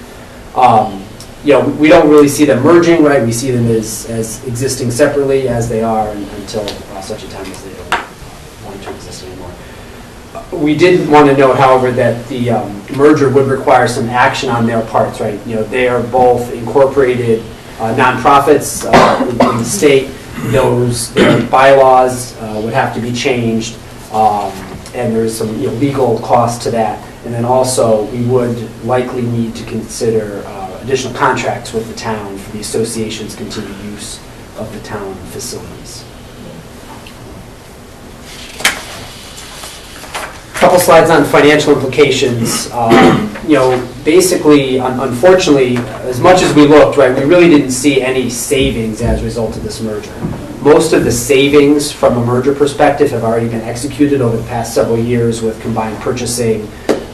Um, You know, we don't really see them merging, right? We see them as, as existing separately as they are un- until uh, such a time as they don't want to exist anymore. We did want to note, however, that the um, merger would require some action on their parts, right? You know, they are both incorporated uh, nonprofits uh, in the state. Those, their bylaws uh, would have to be changed, um, and there's some, you know, legal cost to that. And then also, we would likely need to consider uh, additional contracts with the town for the association's continued use of the town facilities. Couple slides on financial implications. Um, You know, basically, un- unfortunately, as much as we looked, right, we really didn't see any savings as a result of this merger. Most of the savings from a merger perspective have already been executed over the past several years with combined purchasing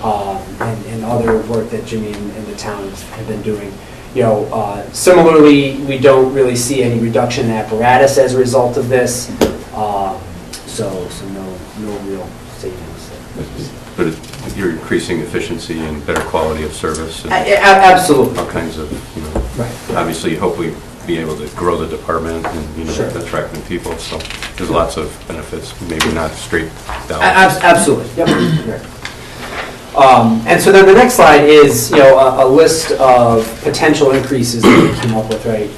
um, and and other work that Jimmy and and the town have been doing. You know, uh, similarly, we don't really see any reduction in apparatus as a result of this, Um, so, so no, no real savings. But it- you're increasing efficiency and better quality of service. and A- absolutely. All kinds of, you know, Right. obviously, hopefully be able to grow the department and, you know, Sure. attract new people. So there's lots of benefits, maybe not straight A- dollars. abs- Absolutely, yep. *coughs* Um, And so then the next slide is, you know, a a list of potential increases that we came up with, right?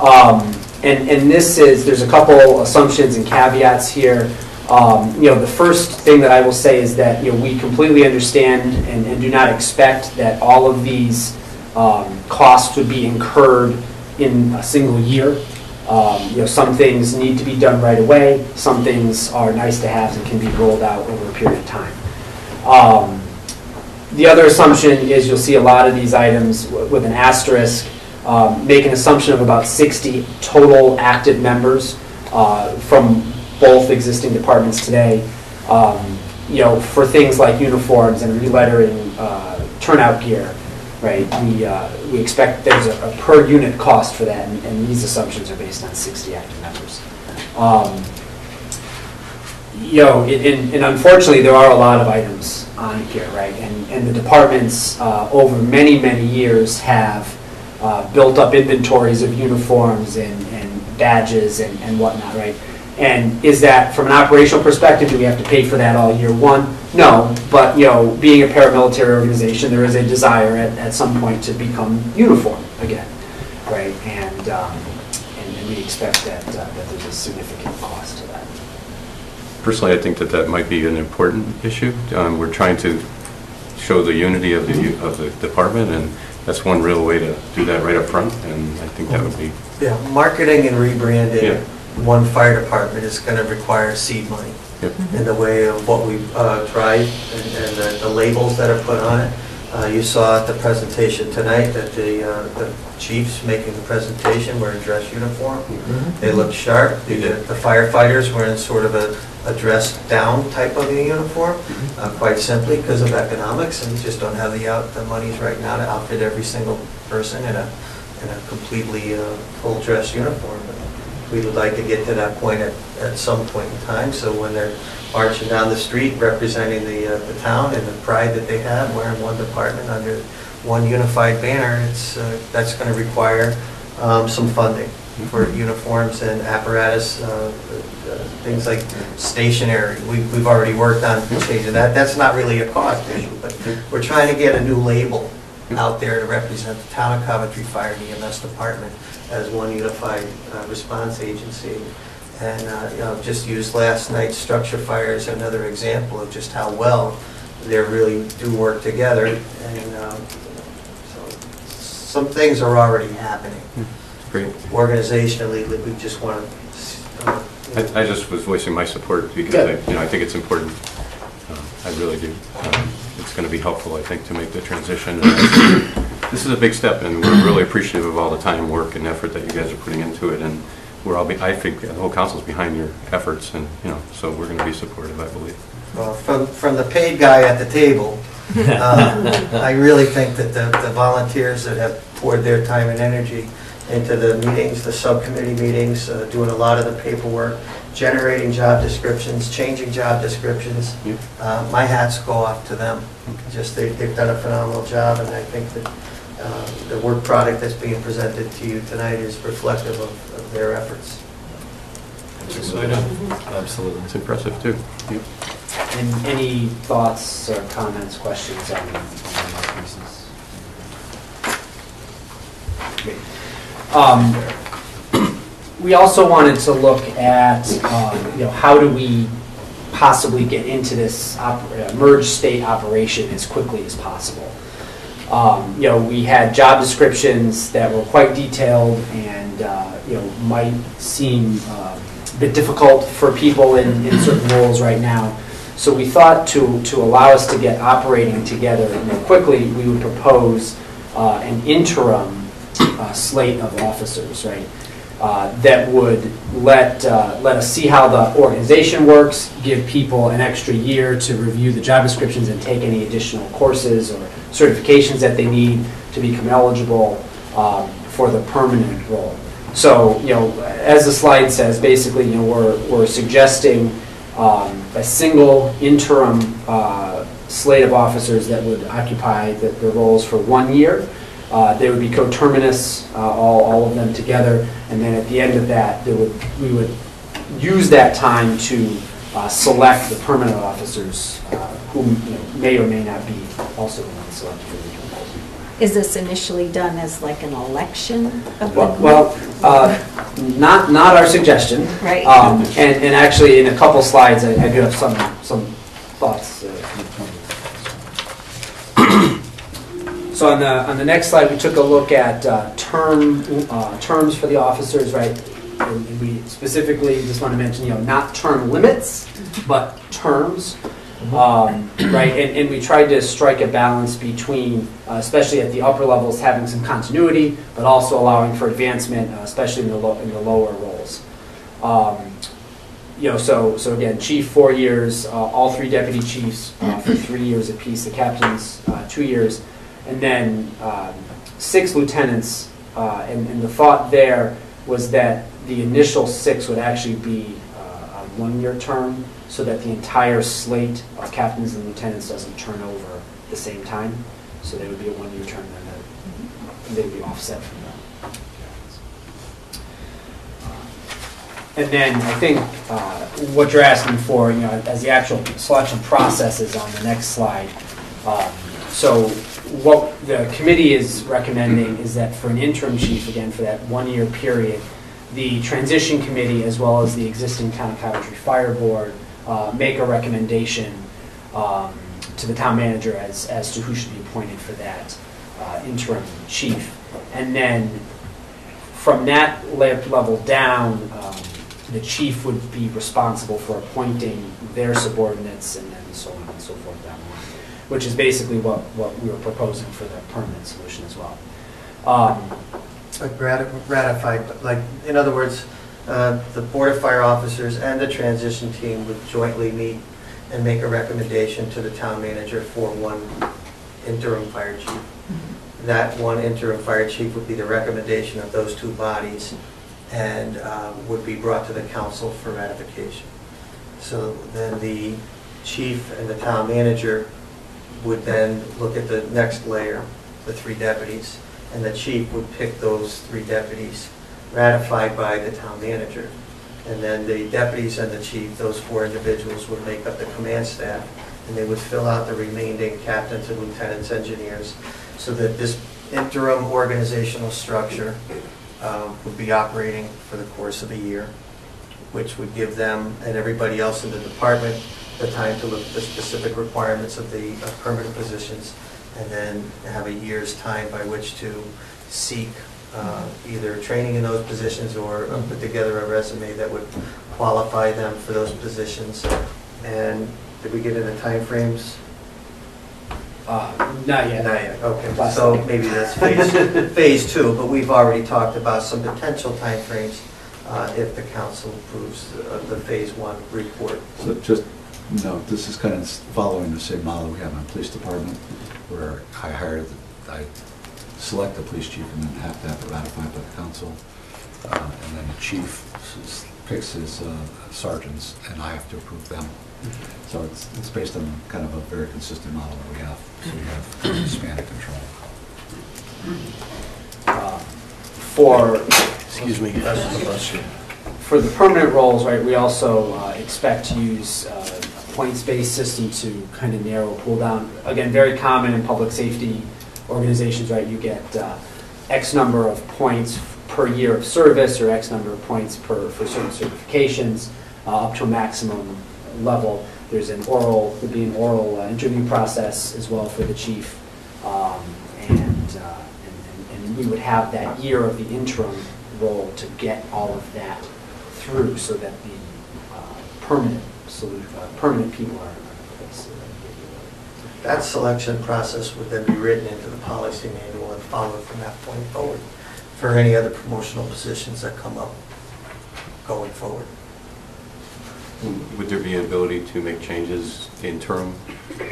Um, And, and this is, there's a couple assumptions and caveats here. Um, You know, the first thing that I will say is that, you know, we completely understand and and do not expect that all of these um, costs would be incurred in a single year. Um, You know, some things need to be done right away, some things are nice to have and can be rolled out over a period of time. The other assumption is you'll see a lot of these items with an asterisk, um, make an assumption of about 60 total active members uh, from both existing departments today. Um, You know, for things like uniforms and relettering, uh, turnout gear, right? We, uh, we expect there's a a per unit cost for that, and and these assumptions are based on 60 active members. Um, you know, and- and unfortunately, there are a lot of items on here, right? And, and the departments, uh, over many, many years have uh, built up inventories of uniforms and, and badges and and whatnot, right? And is that, from an operational perspective, do we have to pay for that all year one? No, but, you know, being a paramilitary organization, there is a desire at, at some point to become uniform again, right? And, um, and and we expect that, uh, that there's a significant. Personally, I think that that might be an important issue. Um, We're trying to show the unity of the, of the department, and that's one real way to do that right up front, and I think that would be, Yeah, marketing and Yeah. rebranding one fire department is going to require seed money Yep. in the way of what we've uh, tried and and the the labels that are put on it. Uh, You saw at the presentation tonight that the uh, the chiefs making the presentation were in dress uniform. They looked sharp. The the firefighters were in sort of a a dressed down type of a uniform, uh, quite simply because of economics, and we just don't have the out, the monies right now to outfit every single person in a, in a completely uh, full dress uniform. But We would like to get to that point at, at some point in time, so when they're marching down the street representing the, uh, the town and the pride that they have, wearing one department under one unified banner, it's, uh, that's going to require um, some funding for uniforms and apparatus, uh, uh, things like stationery. We- We've already worked on changing that. That's not really a cost issue, but we're trying to get a new label out there to represent the town of Coventry Fire and EMS Department as one unified uh, response agency. And, uh, you know, just used last night's structure fire as another example of just how well they really do work together. And um, so some things are already happening great. organizationally, that we just want to, I I just was voicing my support because, Yeah. I- you know, I think it's important. Um, I really do. Um, It's going to be helpful, I think, to make the transition. And This is a big step, and we're really appreciative of all the time, work, and effort that you guys are putting into it. And we're all, be- I think, the whole council's behind your efforts, and, you know, so we're going to be supportive, I believe. well, from, from the paid guy at the table, *laughs* uh, I really think that the the volunteers that have poured their time and energy into the meetings, the subcommittee meetings, uh, doing a lot of the paperwork, generating job descriptions, changing job descriptions, uh, my hats go off to them. Just, they- they've done a phenomenal job, and I think that uh, the work product that's being presented to you tonight is reflective of of their efforts. Absolutely. It's impressive, too. Yep. And any thoughts or comments, questions on on the increases? Great. Um, We also wanted to look at, um, you know, how do we possibly get into this uh, merged state operation as quickly as possible? Um, You know, we had job descriptions that were quite detailed and, uh, you know, might seem um, a bit difficult for people in in certain roles right now. So we thought to, to allow us to get operating together more quickly, we would propose uh, an interim uh, slate of officers, right? uh, That would let, uh, let us see how the organization works, give people an extra year to review the job descriptions and take any additional courses or certifications that they need to become eligible um, for the permanent role. So, you know, as the slide says, basically, you know, we're, we're suggesting um, a single interim uh, slate of officers that would occupy the, the roles for one year. Uh, They would be coterminous, uh, all, all of them together, and then at the end of that, there would, we would use that time to uh, select the permanent officers uh, who you know, may or may not be also selected for the roles. Is this initially done as like an election of Well, well, uh, not, not our suggestion. Right. Um, And, and actually, in a couple slides, I I do have some, some thoughts. uh, So on the, on the next slide, we took a look at uh, term, uh, terms for the officers, right? And and we specifically just want to mention, you know, not term limits, but terms. Um, Right, and, and we tried to strike a balance between, uh, especially at the upper levels, having some continuity, but also allowing for advancement, uh, especially in the, in the lower roles. Um, You know, so, so again, chief, four years, uh, all three deputy chiefs uh, for three years apiece, the captains, uh, two years, and then um, six lieutenants. uh, And, and the thought there was that the initial six would actually be uh, a one-year term, so that the entire slate of captains and lieutenants doesn't turn over at the same time. So they would be a one-year term, and then they'd be offset from that. And then I think uh, what you're asking for, you know, as the actual selection process is on the next slide. Um, So what the committee is recommending is that for an interim chief, again, for that one-year period, the transition committee, as well as the existing town of Coventry Fire Board, uh, make a recommendation um, to the town manager as, as to who should be appointed for that uh, interim chief. And then from that level down, um, the chief would be responsible for appointing their subordinates and then so on and so forth down the which is basically what, what we were proposing for the permanent solution as well. Um, Like rati- ratified, like, in other words, uh, the Board of Fire Officers and the transition team would jointly meet and make a recommendation to the town manager for one interim fire chief. That one interim fire chief would be the recommendation of those two bodies and um, would be brought to the council for ratification. So then the chief and the town manager would then look at the next layer, the three deputies, and the chief would pick those three deputies ratified by the town manager. And then the deputies and the chief, those four individuals would make up the command staff, and they would fill out the remaining captains and lieutenants, engineers, so that this interim organizational structure um, would be operating for the course of a year, which would give them and everybody else in the department the time to look at the specific requirements of the uh, permanent positions, and then have a year's time by which to seek uh, either training in those positions or uh, put together a resume that would qualify them for those positions. And did we get into timeframes? uh, Not yet. Not yet, okay. Last So maybe that's *laughs* phase, phase two, but we've already talked about some potential timeframes uh, if the council approves the the phase one report. So just, no, this is kind of following the same model we have in the police department, where I hire, the- I select the police chief and then have to have it ratified by the council. Uh, And then the chief s- picks his uh, sergeants, and I have to approve them. So it's, it's based on kind of a very consistent model that we have, so we have span of control. uh, For, Excuse me. for the permanent roles, right, we also uh, expect to use uh, points-based system to kind of narrow, pull down. Again, very common in public safety organizations, right? You get uh, X number of points per year of service or X number of points per, for certain certifications, uh, up to a maximum level. There's an oral, would be an oral uh, interview process as well for the chief. Um, And, uh, and- and we would have that year of the interim role to get all of that through so that the uh, permanent solution, uh, permanent people are in place. That selection process would then be written into the policy manual and followed from that point forward for any other promotional positions that come up going forward. Would there be an ability to make changes in term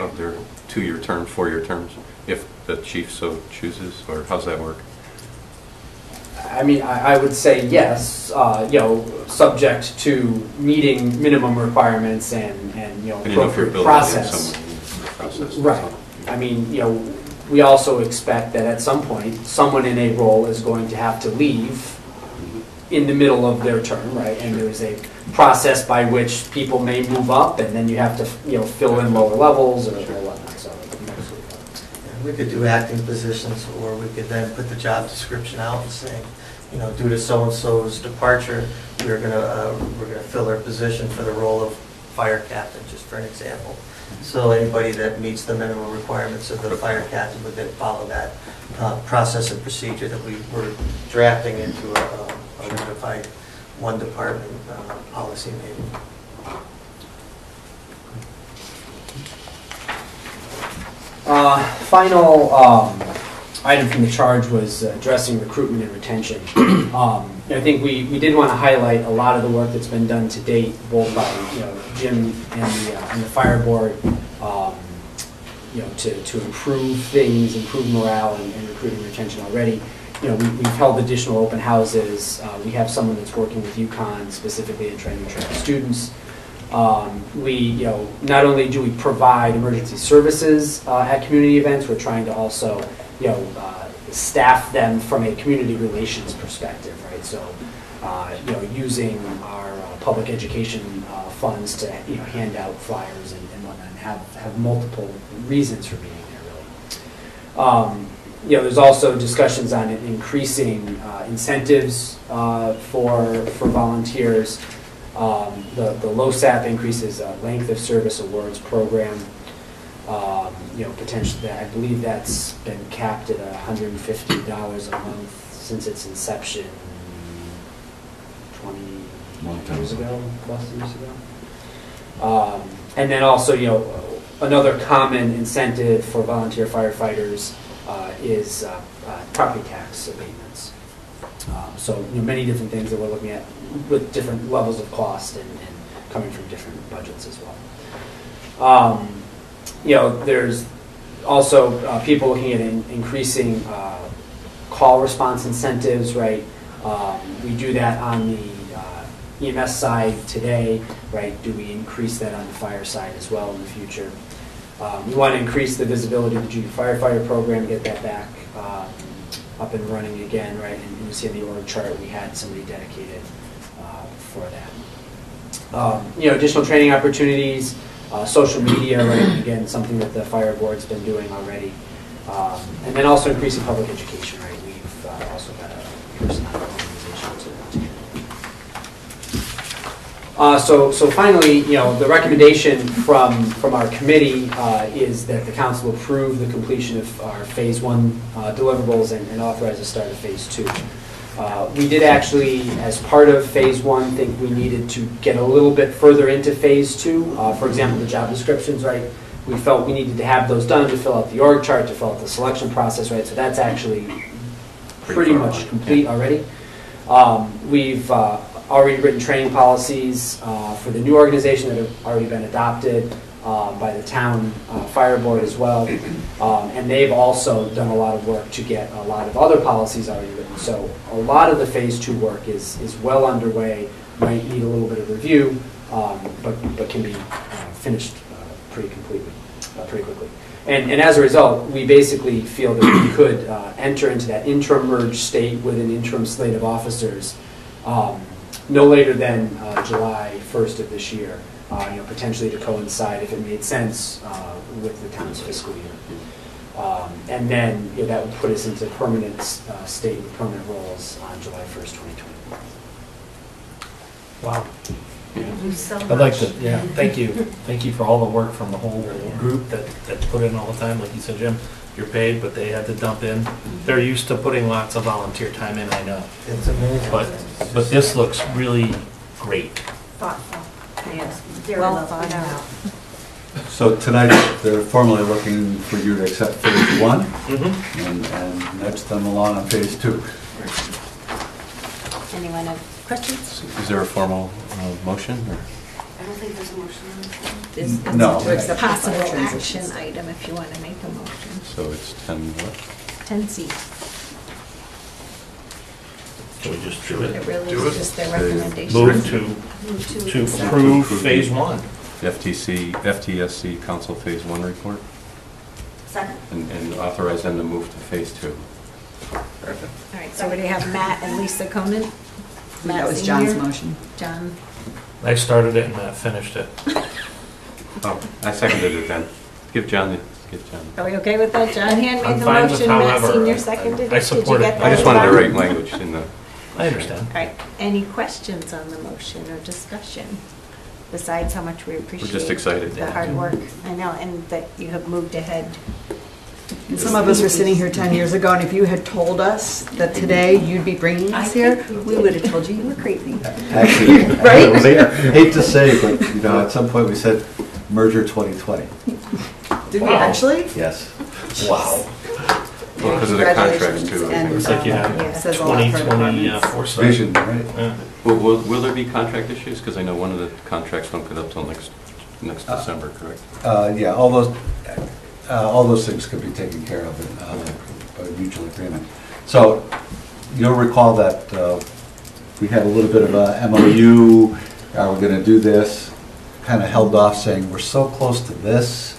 of their two-year terms, four-year terms, if the chief so chooses, or how's that work? I mean, I, I would say yes, uh, you know, subject to meeting minimum requirements and, and, you know, I didn't know if appropriate process. process. Right. I mean, you know, we also expect that at some point, someone in a role is going to have to leave in the middle of their term, right? And there's a process by which people may move up, and then you have to, you know, fill in lower levels or or. And We could do acting positions, or we could then put the job description out and say, you know, due to so-and-so's departure, we're gonna, uh, we're gonna fill their position for the role of fire captain, just for an example. So anybody that meets the minimum requirements of the fire captain would then follow that uh, process and procedure that we were drafting into a a unified one department uh, policy manual. Uh, Final um, item from the charge was addressing recruitment and retention. *clears throat* Um, I think we, we did want to highlight a lot of the work that's been done to date, both by, you know, Jim and the, uh, and the fire board, um, you know, to, to improve things, improve morale and and recruiting retention already. You know, we- we've held additional open houses. Uh, We have someone that's working with UConn specifically in trying to attract students. Um, We, you know, not only do we provide emergency services uh, at community events, we're trying to also, you know, uh, staff them from a community relations perspective, right? So, uh, you know, using our uh, public education uh, funds to, you know, hand out flyers and and whatnot, and have, have multiple reasons for being there, really. Um, You know, there's also discussions on increasing uh, incentives for, for volunteers. Um, The, the LoSAP increases uh, length of service awards program. Um, You know, potentially, I believe that's been capped at $150 a month since its inception 20 years ago, plus years ago. Um, And then also, you know, another common incentive for volunteer firefighters uh, is uh, uh, property tax abatements. Um, So, you know, many different things that we're looking at with different levels of cost and and coming from different budgets as well. Um, You know, there's also uh, people looking at in- increasing uh, call response incentives, right? Um, We do that on the uh, EMS side today, right? Do we increase that on the fire side as well in the future? Um, We want to increase the visibility of the junior firefighter program, get that back um, up and running again, right? And you see in the org chart, we had somebody dedicated uh, for that. Um, You know, additional training opportunities, uh, social media, right? Again, something that the fire board's been doing already. Um, And then also increasing public education, right? We've uh, also got a person on our organization to to uh, So, so finally, you know, the recommendation from, from our committee uh, is that the council approve the completion of our Phase One uh, deliverables and and authorize the start of Phase Two. Uh, We did actually, as part of Phase One, think we needed to get a little bit further into Phase Two. Uh, For example, the job descriptions, right? We felt we needed to have those done to fill out the org chart, to fill out the selection process, right? So that's actually pretty much complete already. Um, We've uh, already written training policies uh, for the new organization that have already been adopted uh, by the town uh, fire board as well. *clears throat* Um, And they've also done a lot of work to get a lot of other policies already written. So a lot of the phase two work is, is well underway, might need a little bit of review, um, but, but can be uh, finished uh, pretty completely, uh, pretty quickly. And, and as a result, we basically feel that we could uh, enter into that interim merge state with an interim slate of officers um, no later than uh, July 1st of this year. uh, you know, potentially to coincide if it made sense uh, with the town's fiscal year. Um, And then, you know, that would put us into permanent uh, state and permanent roles on July 1st, 2020. Wow. Thank you so I'd like to, yeah, thank you. Thank you for all the work from the whole group that, that put in all the time. Like you said, Jim, you're paid, but they had to dump in. They're used to putting lots of volunteer time in, I know. It's amazing. But, but this looks really great. Thoughtful. Yes, very Well well thought thought out. out. So tonight, they're formally looking for you to accept phase one Mhm. and, and nudge them along on phase two. Anyone have questions? Is there a formal uh, motion, or? I don't think there's a motion on this. This is No. a possible action item if you want to make a motion. So it's 10 what? 10 C. Can we just do it? It really Do is it? just their recommendation. Move to, Move to to accept. approve phase one. The FTC, FTSC Council Phase 1 report, Second. and and authorize them to move to Phase 2. Perfect. All right, so we have Matt and Lisa Conan. That Matt was John's Senior. motion. John, I started it and Matt finished it. Oh, I seconded it then. Give John the, give John. are we okay with that? John Hand I'm made the fine with motion, Matt however. Senior seconded it. I Did you support it. get I that, I just wanted the John? right language in the, I understand. All right, any questions on the motion or discussion? Besides how much we appreciate. excited. The hard work, I know, and that you have moved ahead. And Some of us were sitting here 10 years ago, and if you had told us that today you'd be bringing us here, we would have told you you were crazy. Actually, *laughs* Right? I hate- hate to say, but, you know, at some point, we said merger 2020. Did we Wow. actually? Yes. Wow. well, because of the contracts too. I think. Looks like you Yeah, have says a lot for 2020 uh, departments. foresight. Vision, right? Yeah. Will, will will there be contract issues? Because I know one of the contracts don't get up till next, next Uh, December, correct? Uh, Yeah, all those, uh, all those things could be taken care of uh, by mutual agreement. So you'll recall that uh, we had a little bit of a MOU, are we going to do this? Kind of held off saying, we're so close to this,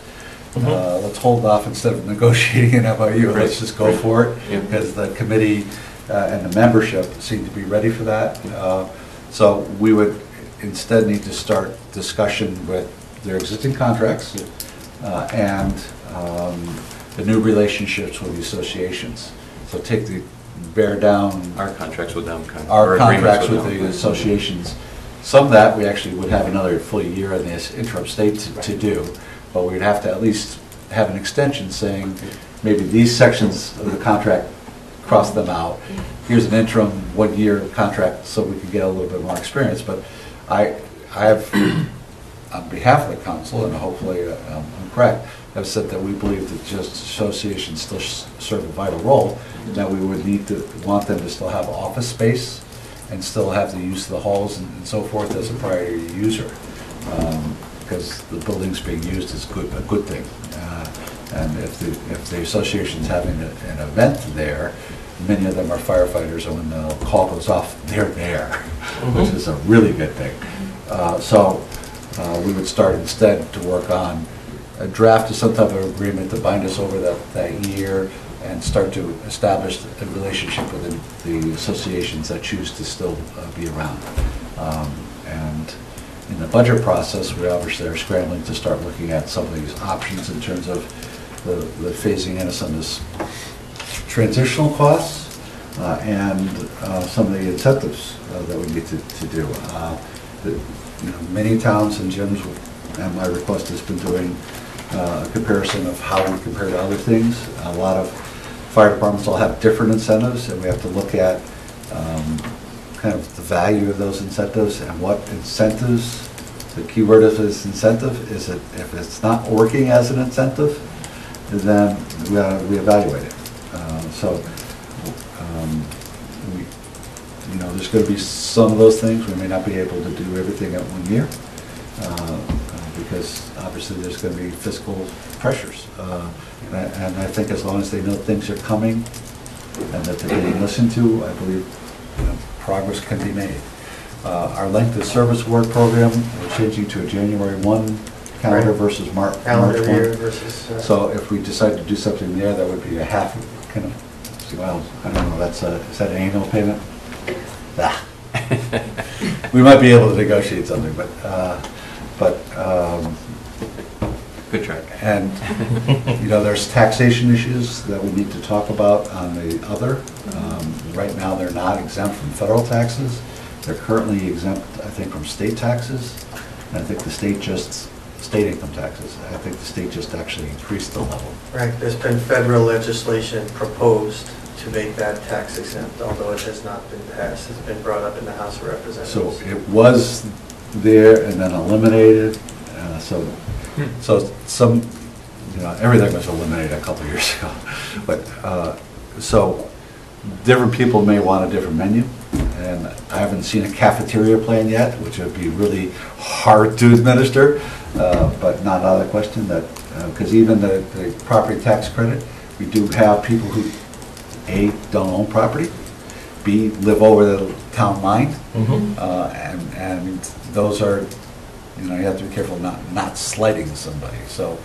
uh, let's hold off instead of negotiating an MOU, let's just go for it. Yeah. Because the committee uh, and the membership seem to be ready for that. Uh, So we would instead need to start discussion with their existing contracts uh, and um, the new relationships with the associations. So take the, bear down Our contracts with them. kind of- our or agreements contracts with them. the associations. Some of that, we actually would have another full year in this interim state to- to do, but we'd have to at least have an extension saying, maybe these sections of the contract, cross them out. Here's an interim one-year contract so we can get a little bit more experience. But I, I have, on behalf of the council, and hopefully uh, I'm I'm correct, have said that we believe that just associations still serve a vital role, and that we would need to, want them to still have office space and still have the use of the halls and and so forth as a priority user. Because the buildings being used is good, a good thing. Uh, And if the, if the association's having a- an event there, many of them are firefighters, and when the call goes off, they're there, which is a really good thing. Uh, So uh, we would start instead to work on a draft of some type of agreement to bind us over that, that year and start to establish a relationship with the the associations that choose to still uh, be around. Um, And in the budget process, we obviously are scrambling to start looking at some of these options in terms of the the phasing in of some of this transitional costs uh, and uh, some of the incentives uh, that we need to to do. Uh, the- you know, Many towns and Jim's, at my request has been doing uh, a comparison of how we compare to other things. A lot of fire departments all have different incentives, and we have to look at um, kind of the value of those incentives and what incentives, the key word of this incentive, is it, if it's not working as an incentive, then we uh, we evaluate it. Uh, So, um, we, you know, there's going to be some of those things, we may not be able to do everything at one year, uh, uh, because obviously there's going to be fiscal pressures. Uh, And I and I think as long as they know things are coming and that they're being listened to, I believe you know, progress can be made. Uh, Our length of service award program, we're changing to a January 1 calendar Right. versus Mar- March 1. Calendar year versus, uh, So if we decide to do something there, that would be a half, kind of, well, I don't know, that's a, is that an annual payment? Ah. *laughs* We might be able to negotiate something, but, uh, but, um, Good try. and, you know, there's taxation issues that we need to talk about on the other. Um, Right now, they're not exempt from federal taxes. They're currently exempt, I think, from state taxes. And I think the state just, state income taxes, I think the state just actually increased the level. Right, there's been federal legislation proposed to make that tax exempt, although it has not been passed. It's been brought up in the House of Representatives. So Representatives. it was there and then eliminated, uh, so, so some, you know, everything was eliminated a couple of years *laughs* ago. But, uh, so, different people may want a different menu, and I haven't seen a cafeteria plan yet, which would be really hard to administer, uh, but not out of the question that, because even the, the property tax credit, we do have people who, A, don't own property, B, live over the town line, Mhm. uh, and, and those are, you know, you have to be careful not, not slighting somebody, so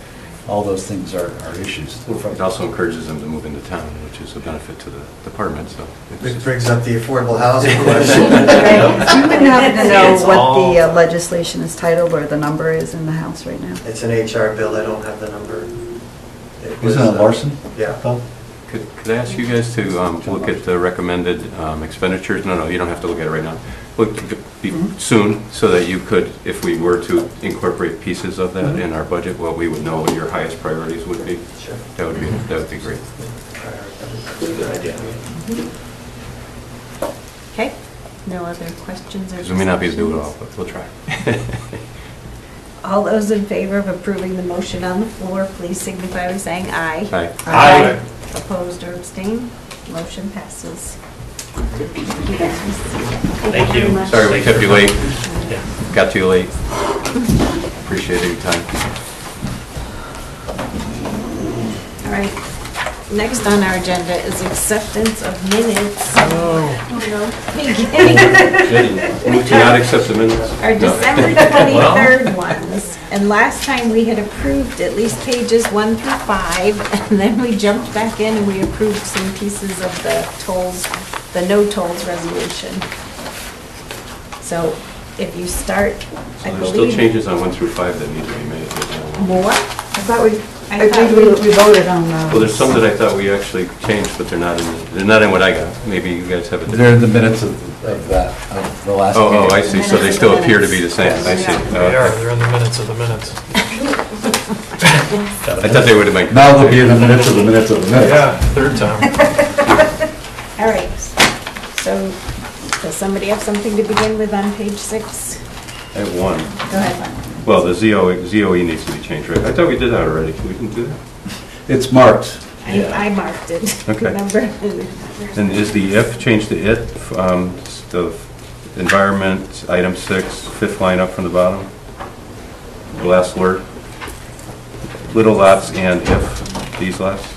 all those things are, are issues. It also encourages them to move into town, which is a benefit to the department, so. It brings up the affordable housing *laughs* question. Do *laughs* you happen to know It's what all- the uh, legislation is titled or the number is in the House right now? It's an HR bill, I don't have the number. was, Isn't it uh, Larson? Yeah. Could, could I ask you guys to um, look at the recommended um, expenditures? No, no, you don't have to look at it right now. Look, be- mm-hmm. soon, so that you could, if we were to incorporate pieces of that mm-hmm. in our budget, well, we would know what your highest priorities would be. Sure. That would be, that would be great. Good idea. Okay, no other questions or Because we may not be able to do it all, discussions? but we'll try. *laughs* All those in favor of approving the motion on the floor, please signify by saying aye. Aye. Aye. Opposed or abstained? Motion passes. Thank you. Sorry we kept you late. Yeah. Got to you late. Appreciate your time. All right, next on our agenda is acceptance of minutes. Oh. Beginning- Move to not accept the minutes? Our No. December Well, 23rd ones. And last time we had approved at least pages one through five, *laughs* and then we jumped back in and we approved some pieces of the tolls, the no tolls resolution. So if you start, I So there's still believe. changes on one through five that need to be made. More? I thought we, I I thought think we we voted on uh, Well, there's some that I thought we actually changed, but they're not in, the- they're not in what I got. Maybe you guys have a different. They're in the minutes of, of that, of the last Oh, meeting. oh, I see, so they still appear to be the same, I see. They Okay. are, they're in the minutes of the minutes. *laughs* I thought they would have been. Now they'll be in the minutes of the minutes of the minutes. Yeah, third time. *laughs* All right, so does somebody have something to begin with on page six? I have one. Go ahead. Well, the ZOE, ZOE needs to be changed, right? I thought we did that already. We didn't do that? It's marked. I I marked it, Okay. remember? And is the if changed to it, um, the environment, item six, fifth line up from the bottom? The last word? Little lots and if, these lots?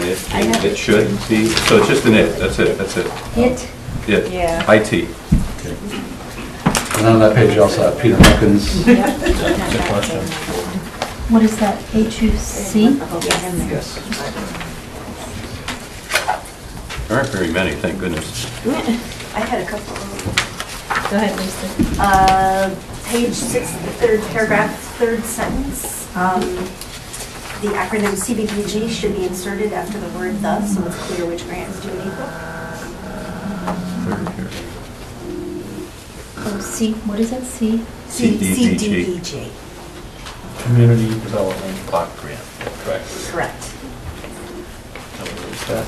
Yeah. And it, I have it it should be, so it's just an it, that's it, that's it. It? It. Yeah. IT. And on that page, you also have Peter Huckins. What is that, HUC? Yes. There aren't very many, thank goodness. I had a couple. Go ahead, Lisa. Uh, Page six, the third paragraph, third sentence. um, The acronym CDBG should be inserted after the word the, so it's clear which grant is due and equal. Oh, C, what is that, C? C- CDBG. CDBG, Community Development Block Grant, correct? correct. What is that?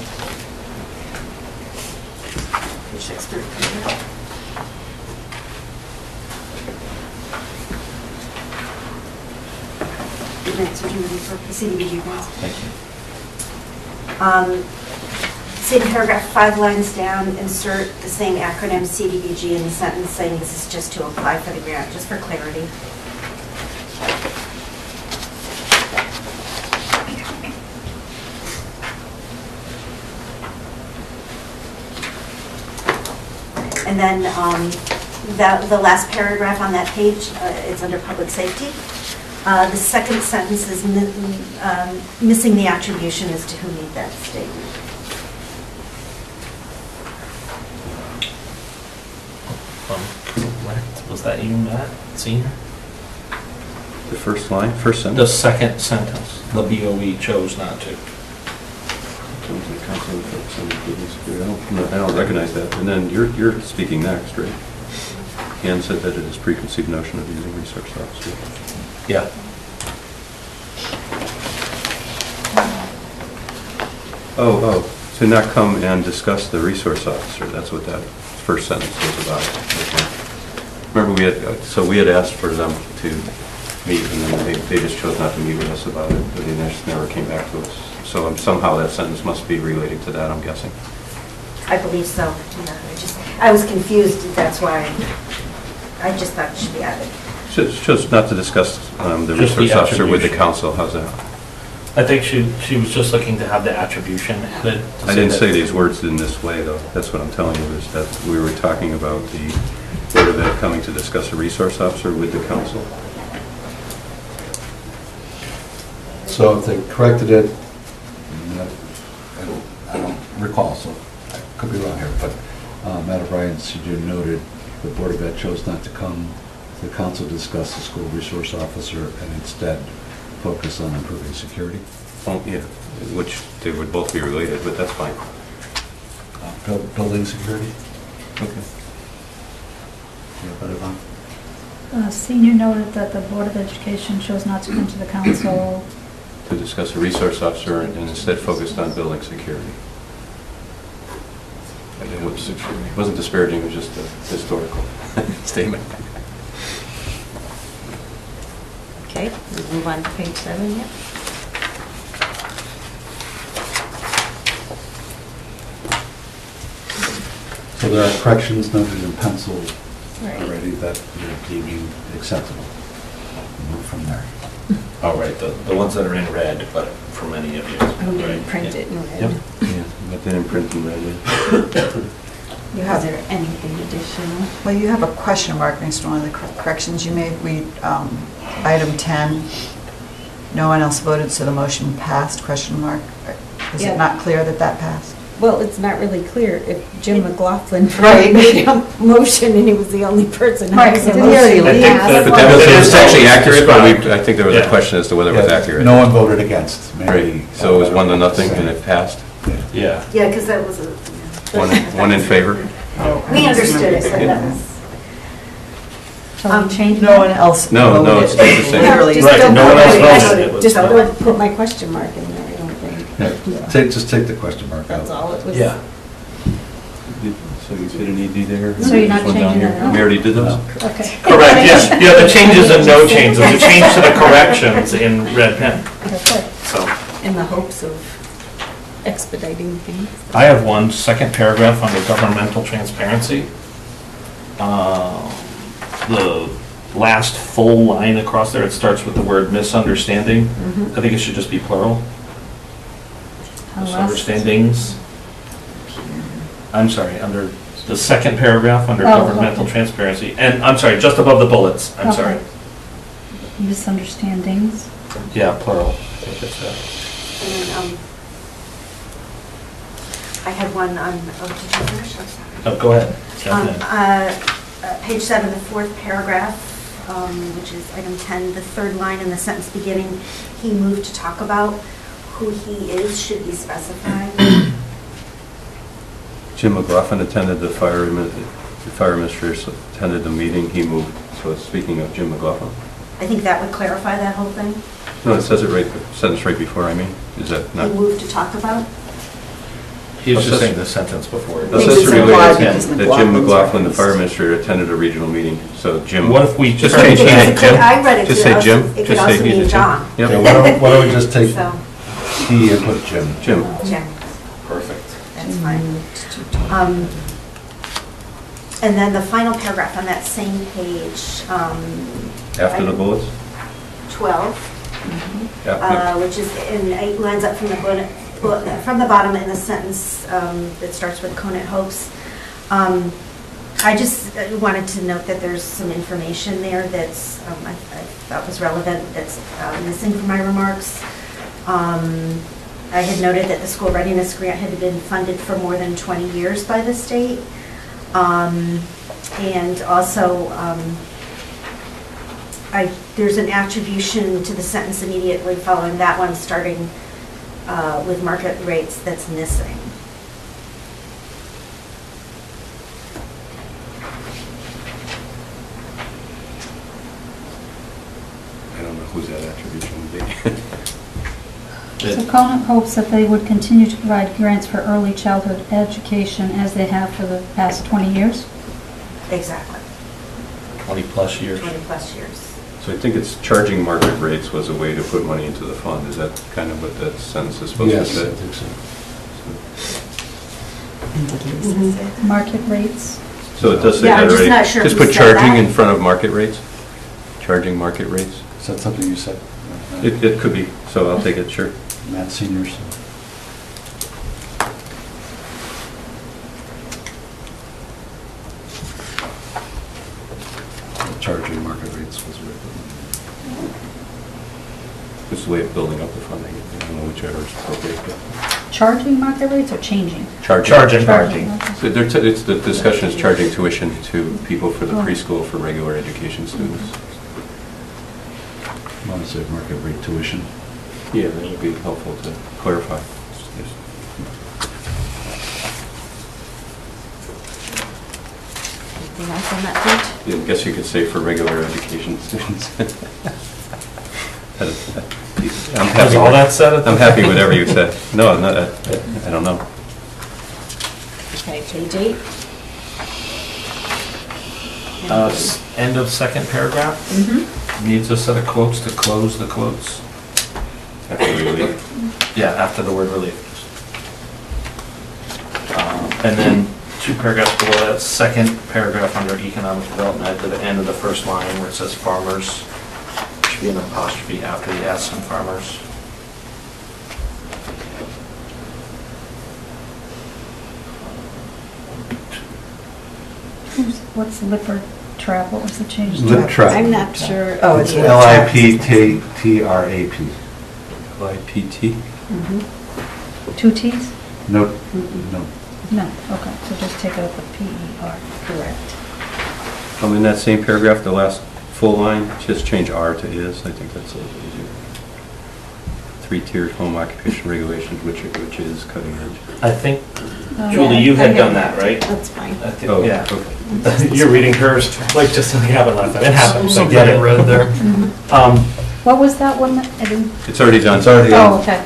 Page six, third paragraph. The grants are due and equal, the CDBG grants. Thank you. Um, Same paragraph, five lines down, insert the same acronym CDBG in the sentence saying this is just to apply for the grant, just for clarity. And then um, that- the last paragraph on that page, uh, it's under public safety. Uh, The second sentence is mi- um, missing the attribution as to who made that statement. Um, correct. Was that you, Matt, senior? The first line, first The sentence? second sentence, the BOE chose not to. Terms of council and folks on the building security. I don't, I don't recognize that. And then you're, you're speaking next, right? Ann said that it is preconceived notion of using research officer. Yeah. Oh, oh, to not come and discuss the resource officer, that's what that first sentence was about. Okay. Remember, we had, so we had asked for them to meet, and then they, they just chose not to meet with us about it, but they just never came back to us. So um, somehow that sentence must be related to that, I'm guessing. I believe so. Yeah, I just, I was confused, that's why I just thought it should be added. Just, just not to discuss um, the Just the resource officer with the attribution. council, how's that? I think she, she was just looking to have the attribution added. to I didn't that- say these words in this way, though. That's what I'm telling you, is that we were talking about the Board of Ed coming to discuss a resource officer with the council. So if they corrected it, and that- I don't, I don't recall, so I could be wrong here, but uh, Matt O'Brien, you noted the Board of Ed chose not to come to the council to discuss the school resource officer and instead focus on improving security. Oh, yeah, which they would both be related, but that's fine. Uh, buil- Building security? Okay. Yeah, but Yvonne? Uh, Senior noted that the Board of Education chose not to come to the council. *clears throat* To discuss a resource officer and instead focused on building security. And It was- it wasn't disparaging, it was just a historical *laughs* statement. Okay, we move on to page seven, yeah. So there are corrections noted in pencil Right. already that you're deeming acceptable. Move from there. *laughs* Oh, right, the, the ones that are in red, but for many of you. Oh, you Right. print it in red. Yep. Yeah, but they didn't print in red. yeah. *laughs* You Is have, there anything additional? well, you have a question mark next to one of the cor- corrections you made. We, um, item 10, no one else voted, so the motion passed, question mark. Is Yeah. it not clear that that passed? Well, it's not really clear if Jim McLaughlin *laughs* Right. *laughs* made a motion and he was the only person. who Right, made so the did he already motion. leave? I think that- But that was, it was actually accurate, but we, I think there was a Yeah. question as to whether it was Yeah, accurate. No one voted against, maybe. Right, so it was one to nothing and it passed? Yeah. Yeah, because that was a. One, one in favor? We understood it, but that was. Shall we um, change No that? one else No, no, voted. it stays the same. Literally. Just Right, don't no put one else my- voted, it was Just fine. don't put my question mark in there, I don't think. Yeah, take, just take the question mark out. That's all it was. Yeah. So you fit an ED there? So you're not This one down changing here? that at all? We already did those? Oh, okay. Correct, *laughs* yes. Yeah, the changes and no changes, the change to the corrections in red pen, Okay, so. In the hopes of expediting things. I have one second paragraph under governmental transparency. Uh, The last full line across there, it starts with the word misunderstanding. Mhm. I think it should just be plural. How last- Misunderstandings. I'm sorry, under the second paragraph, under Oh, governmental okay. transparency, and, I'm sorry, just above the bullets, I'm Okay. sorry. Misunderstandings. Yeah, plural. I think that's it. And then, um, I had one on, oh, did you finish? I'm sorry. Oh, go ahead. Um, uh, uh, Page seven, the fourth paragraph, um, which is item 10, the third line in the sentence beginning, he moved to talk about who he is, should be specified. *clears throat* Jim McLaughlin attended the fire, admi- the fire attended the meeting, he moved, so it's speaking of Jim McLaughlin. I think that would clarify that whole thing. No, it says it right, sentence right before, I mean, is that He not? moved to talk about. He was just saying the sentence before. That's Makes it related, implied yeah, that Jim McLaughlin's McLaughlin, the referenced. fire administrator, attended a regional meeting, so Jim. What if we Just turn say it Jim. to It I read it Just say also- Jim. it could Just say also he's a mean Jim. John. Yep. Yeah, *laughs* why don't, why don't we just take So, he and put Jim? Jim. Jim, Perfect. that's fine. Um, And then the final paragraph on that same page, um, After the I- bullets? 12, Yeah. uh, which is in eight lines up from the, bullet- bullet- from the bottom in the sentence um, that starts with Conant hopes. Um, I just uh, wanted to note that there's some information there that's, um, I I thought was relevant, that's uh, missing from my remarks. Um, I had noted that the school readiness grant had been funded for more than 20 years by the state. Um, And also, um, I, there's an attribution to the sentence immediately following that one, starting uh, with market rates that's missing. I don't know whose that attribution would be. So Conant hopes that they would continue to provide grants for early childhood education as they have for the past 20 years? Exactly, 20-plus years. 20-plus years. So I think it's charging market rates was a way to put money into the fund. Is that kind of what that sentence is supposed to Yes, say? I think so. Mm-hmm. Market rates? So it does say Yeah, that I'm just already. not sure Just who put said charging that. in front of market rates? Charging market rates? Is that something you said? It, it could be, so I'll take it, sure. Matt Seniors. Charging market rates was written. It's the way of building up the funding. I don't know whichever is appropriate. but- Charging market rates or changing? Charging. Charging. Charging, okay. So they're t- It's, the discussion is charging tuition to people for the preschool for regular education mm-hmm. students. I want to say market rate tuition? Yeah, that would be helpful to clarify. Anything else on that page? Yeah, I guess you could say for regular education *laughs* students. *laughs* *laughs* I'm happy Was all with- that said at I'm happy with whatever you said. No, no, I I don't know. Okay, page eight. Uh, s- End of second paragraph. Mm-hmm. Needs a set of quotes to close the quotes. After relief. Yeah, after the word relief. Um, And then two paragraphs below that, second paragraph under economic development, at the end of the first line where it says farmers, should be an apostrophe after the S in farmers. What's Lippert Trap? What was the change? to Lip that? trap. I'm not sure. Oh, it's L I P T T R A P. LIPT? Mhm. Two Ts? No, no. No, okay, so just take out the P-E-R. Correct. Um, in that same paragraph, the last full line, just change R to is. I think that's a little easier. Three-tiered home occupation regulations, which, which is cutting edge. I think, Oh, Julie, yeah, you had get done that. that, right? That's fine. I think- Oh, Yeah. okay. *laughs* You're reading hers, like just something happened last time. It happens, I Something get it. red there. Um, What was that one? that- I didn't, It's already done. It's already oh, on. okay.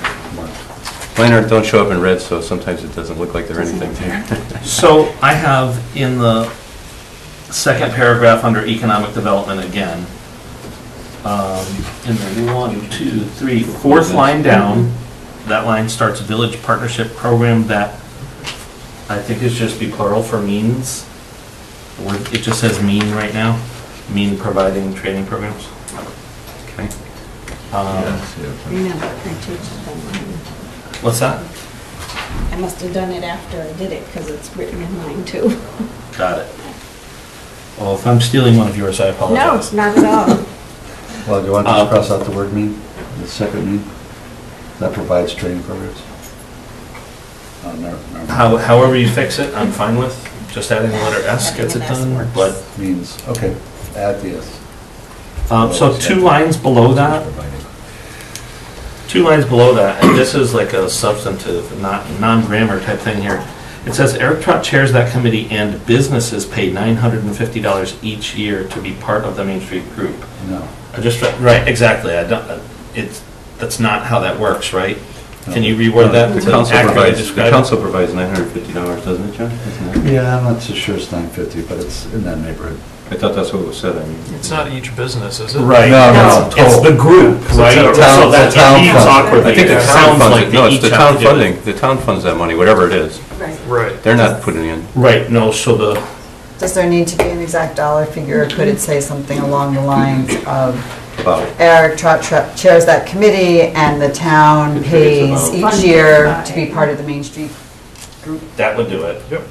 Mine aren't, don't show up in red, so sometimes it doesn't look like they're anything there. *laughs* So I have in the second paragraph under economic development again, um, in the one, two, three, fourth line down, that line starts village partnership program that I think is just be plural for means. Or It just says mean right now, mean providing training programs. Okay. Um, Remember, I changed it. What's that? I must have done it after I did it, because it's written in mine too. Got it. Well, if I'm stealing one of yours, I apologize. No, apologize. not at all. *laughs* Well, do you want to Uh, cross out the word mean, the second mean? That provides training programs? Uh, never- never. How, however you fix it, I'm fine with. Just adding the letter S gets it done, but, Means, okay, add the S. um, so two lines below that, two lines below that, and this is like a substantive, not, non-grammar type thing here. It says Eric Trott chairs that committee and businesses pay nine hundred and fifty dollars each year to be part of the Main Street group. No. I just, right, exactly, I don't, uh, it's, that's not how that works, right? Can you reword that The to council accurately provides, the describe it? council provides $950, doesn't it, John? Isn't it? Yeah, I'm not so sure it's nine fifty, but it's in that neighborhood. I thought that's what was said, I mean. It's not each business, is it? Right. No, no, It's it's the group, right? it's So town- that it's a town it fund. awkwardly. I think the It town sounds funds like it, they no, it's each the have town to do it. funding, the town funds that money, whatever it is. Right. Right. They're not putting in. Right, no, so the, Does there need to be an exact dollar figure, or could it say something along the lines of About Eric Trott Tra- chairs that committee and the town pays each year to be part of the Main Street group? that would do it. Yep.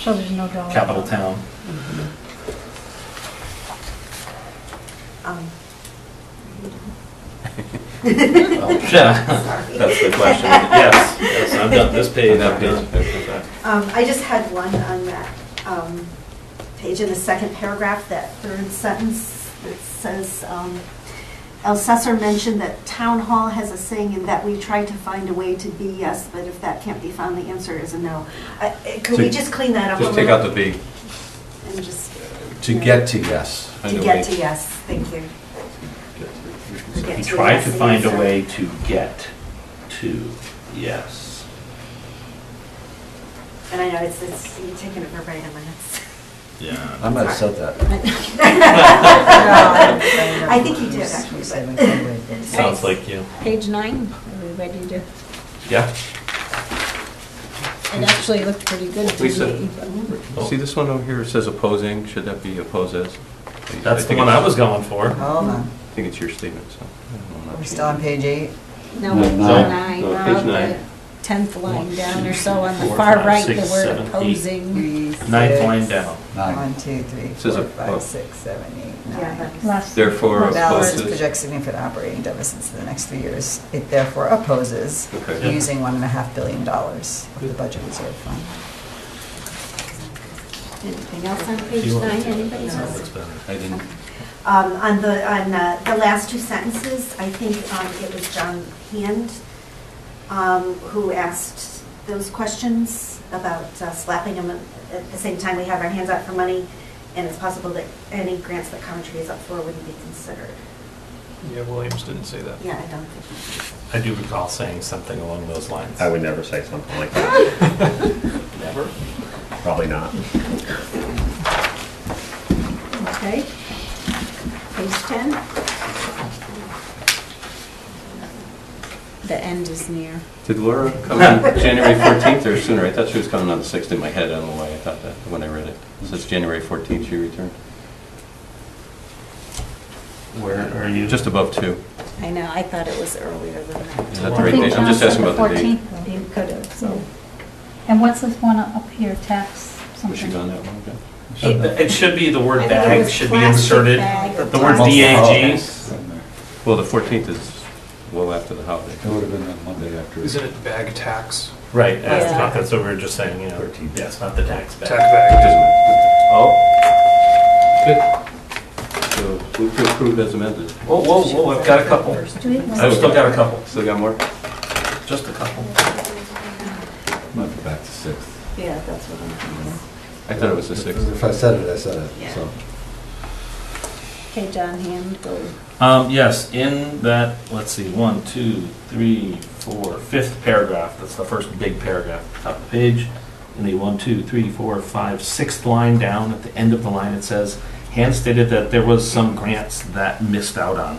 So there's no dollar. Capital town. Um, Yeah, that's the question. Yes, yes, I've got this page, I've got. Um, I just had one on that um, page in the second paragraph, that third sentence that says, um, Elsesser mentioned that town hall has a saying in that we try to find a way to be yes, but if that can't be found, the answer is a no. I- I- Could we just clean that up a Just little? take out the B. And just, To get to yes. to get to yes, thank you. Get We to try yes to find a answer. way to get to yes. And I know it's, it's, you're taking it verbatim and it's. Yeah. I might have said that. *laughs* *laughs* I think you did, actually. but- *laughs* Sounds like you. Page nine, are we ready to, Yeah. it actually looked pretty good to Lisa, me. but- see this one over here, it says opposing, should that be opposes? That's the think one it's- I was going for. Hold on. I think it's your statement, so. I don't know, I'm not We're still on page eight. No, No, it's nine. nine, No, uh, page the nine. tenth line down or so on the four, far five, right, six, the word seven, eight. opposing. Three, Ninth six, line down. Nine. One, two, three, Says four, a- five, oh. six, seven, eight, Yeah, nine. that's. Last- Therefore Balance opposes. projects significant operating deficits in the next three years. It therefore opposes Okay. using one and a half billion dollars of the budget reserve fund. Anything else on page nine, anybody else? I didn't, Um, On the, on uh, the last two sentences, I think um, it was John Hand um, who asked those questions about uh, slapping them at the same time we have our hands out for money, and it's possible that any grants that Coventry is up for wouldn't be considered. Yeah, Williams didn't say that. Yeah, I don't think. I do recall saying something along those lines. I would never say something like that. *laughs* Never? Probably not. Okay. Page ten. The end is near. did Laura *laughs* come on January 14th or sooner? I thought she was coming on the 6th in my head, I don't know why I thought that when I read it. This is January 14th she returned, Where are you? just above two. I know, I thought it was earlier than Is that. that the I right think date? I'm just asking about the date. 14th. You could have, so. And what's this one up here, tax Was she something? gone that long ago? It it should be, the word I think it bag was should be plastic inserted. bag or The word plastic DAG. Oh, well, the 14th is well after the holiday. It would have been on Monday after. Isn't it bag tax? Right, that's Yeah. not, that's what we were just saying, you know. Yeah, it's not the tax Tax bag. bag. Oh, So move to approve as amended. whoa, whoa, whoa, I've got a couple. Do we- I've still got a couple, Still got more? just a couple. Might be back to sixth. Yeah, that's what I'm thinking. I thought it was the 6th. If I said it, I said it, so. Okay, John Hand, go. Um, yes, in that, let's see, one, two, three, four, fifth paragraph, that's the first big paragraph, top of the page. In the one, two, three, four, five, sixth line down, at the end of the line, it says, Hand stated that there was some grants that missed out on.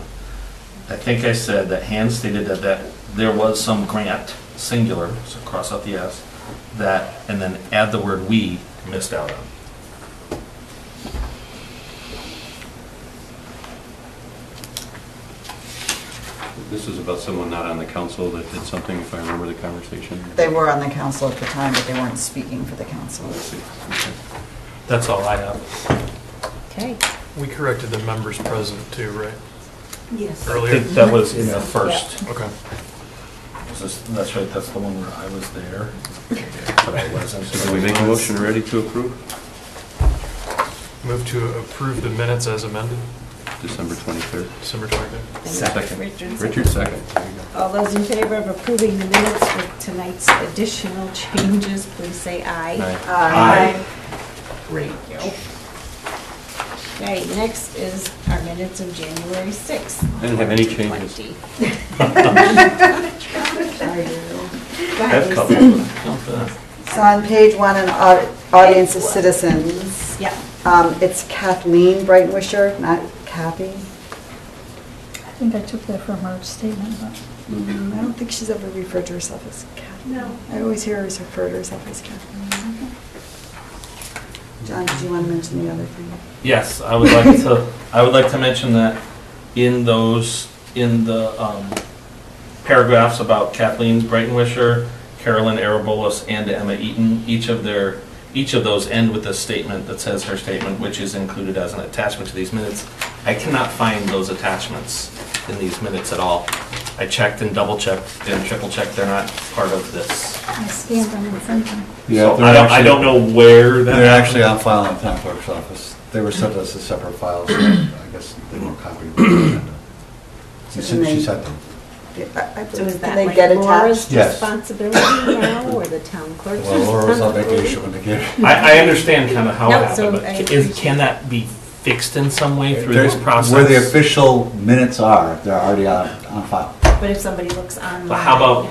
I think I said that Hand stated that, that there was some grant, singular, so cross out the S, that, and then add the word we missed out on. This is about someone not on the council that did something, if I remember the conversation. They were on the council at the time, but they weren't speaking for the council. Oh, Let's see. Okay. That's all I have. Okay. We corrected the members present too, right? Yes. I Earlier? think that was in the first. Okay. Is That's right, that's the one where I was there, but I wasn't. So do we make a motion ready to approve? Move to approve the minutes as amended, December 23rd. December 23rd. Second. Richard. Richard, second. There you go. All those in favor of approving the minutes with tonight's additional *laughs* changes, please say aye. Aye. Aye. Great. Okay, next is our minutes of January 6th. I didn't have any changes. 2020. *laughs* I have a couple. So on page one, an au- audience of citizens. Yeah. Um, It's Kathleen Brightwisher, not Kathy. I think I took that from her statement, but. Mm, I don't think she's ever referred to herself as Kathy. No. I always hear her refer to herself as Kathleen. John, did you want to mention the other thing? Yes, I would like to, *laughs* I would like to mention that in those, in the um, paragraphs about Kathleen Breitenwisher, Carolyn Arabolis, and Emma Eaton, each of their, each of those end with a statement that says her statement, which is included as an attachment to these minutes. I cannot find those attachments in these minutes at all. I checked and double checked and triple checked, they're not part of this. I scanned them and sent them. Yeah, So I don't, I don't know where that. They're actually on file in the town clerk's office. They were sent us as separate files, so I guess they weren't copied. *clears throat* with the agenda. She sent she sent them. So is Can that they like get Laura's attached? Yes. responsibility now, or the town clerk's Well, Laura was on responsibility? vacation when they came. I, I understand kind of how No, it so happened, I but is, can that be fixed in some way through There's- this process? Where the official minutes are, they're already on, on file. But if somebody looks online. But how about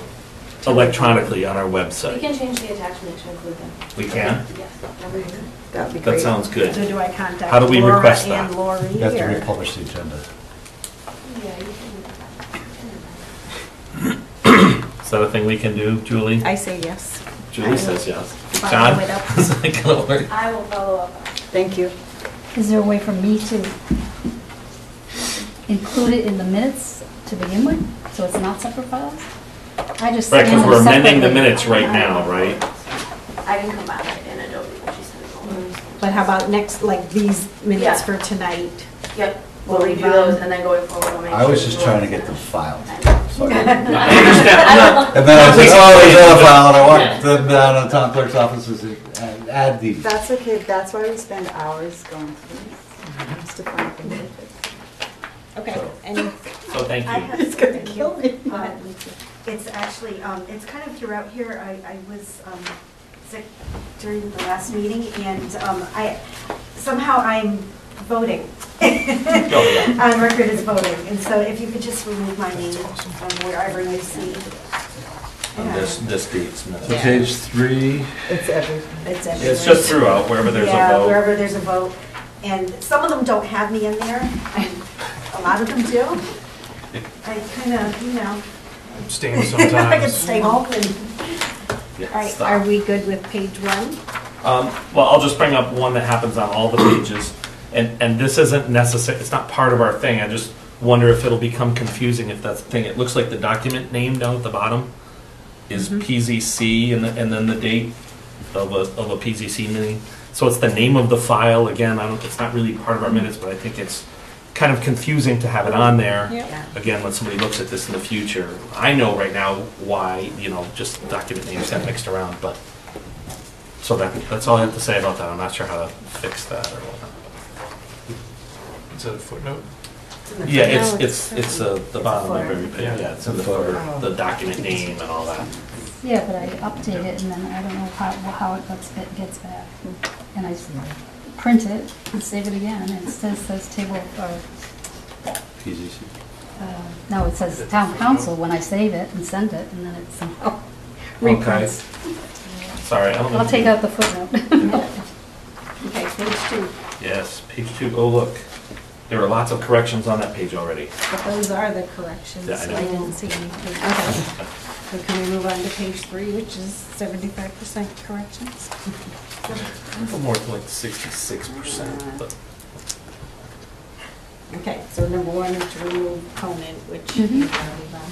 electronically on our website. We website? can change the attachment to include them. We can? Yes, whatever you. That'd be That great. sounds good. So do I contact How do we Laura request and that? Lori? You have to or- republish the agenda. Yeah, you can. Is that a thing we can do, Julie? I say yes. Julie says yes. Follow John? it up. *laughs* Is that gonna work? I will follow up. Thank you. Is there a way for me to include it in the minutes to begin with, so it's not separate files? I just Right, because we're amending the minutes right now, right? I can combine it in Adobe when she sends it over. Mm. But how about next, like these minutes Yeah. for tonight? Yep, we'll review those and then going forward, we'll make sure. I was just trying to get them filed. So I- I understand. I'm not- And then I said, oh, there's another file, and I Yeah. walked them down to the uh, town clerk's offices and uh, add these. That's okay, that's why we spend hours going through this, just to find things. Okay, any, So thank I you. have- It's gonna kill me. Um, *laughs* It's actually, um, it's kind of throughout here, I, I was, um, sick during the last meeting, and, um, I, somehow I'm voting. On *laughs* record as voting, and so if you could just remove my name from wherever you see. On this, this date's minutes. So page three, It's every, it's everywhere. It's just throughout, wherever there's a Yeah, vote. wherever there's a vote, and some of them don't have me in there, and a lot of them do. I kind of, you know. Abstain *laughs* I could sometimes. stay home and Yeah, All right, stop. are we good with page one? Um, well, I'll just bring up one that happens on all the pages, and, and this isn't necessary, it's not part of our thing, I just wonder if it'll become confusing if that's the thing. It looks like the document name down at the bottom is PZC and, the- and then the date of a, of a PZC meeting. So it's the name of the file, again, I don't, it's not really part of our minutes, but I think it's kind of confusing to have it on there. Yeah. Again, when somebody looks at this in the future, I know right now why, you know, just document names got mixed around, but, so that, that's all I have to say about that, I'm not sure how to fix that or whatnot. Is that a footnote? Yeah, it's, No, it's, it's uh, the bottom of every page, yeah, it's in the footer, the document name and all that. Yeah, but I update it and then I don't know how, how it gets, it gets back. And I s- print it and save it again and it says, says table, or, PZC. uh, no, it says town council when I save it and send it and then it somehow Okay. reprints. Sorry, I don't know. I'll take out the footnote. *laughs* Okay, page two, Yes, page two, oh, look, there are lots of corrections on that page already. but those are the corrections, Yeah, I so know. I didn't see anything. Okay. *laughs* So can we move on to page three, which is seventy-five percent corrections? *laughs* A little more like sixty-six percent, but. Okay, so number one is to remove Conant, which Mhm. you've already done.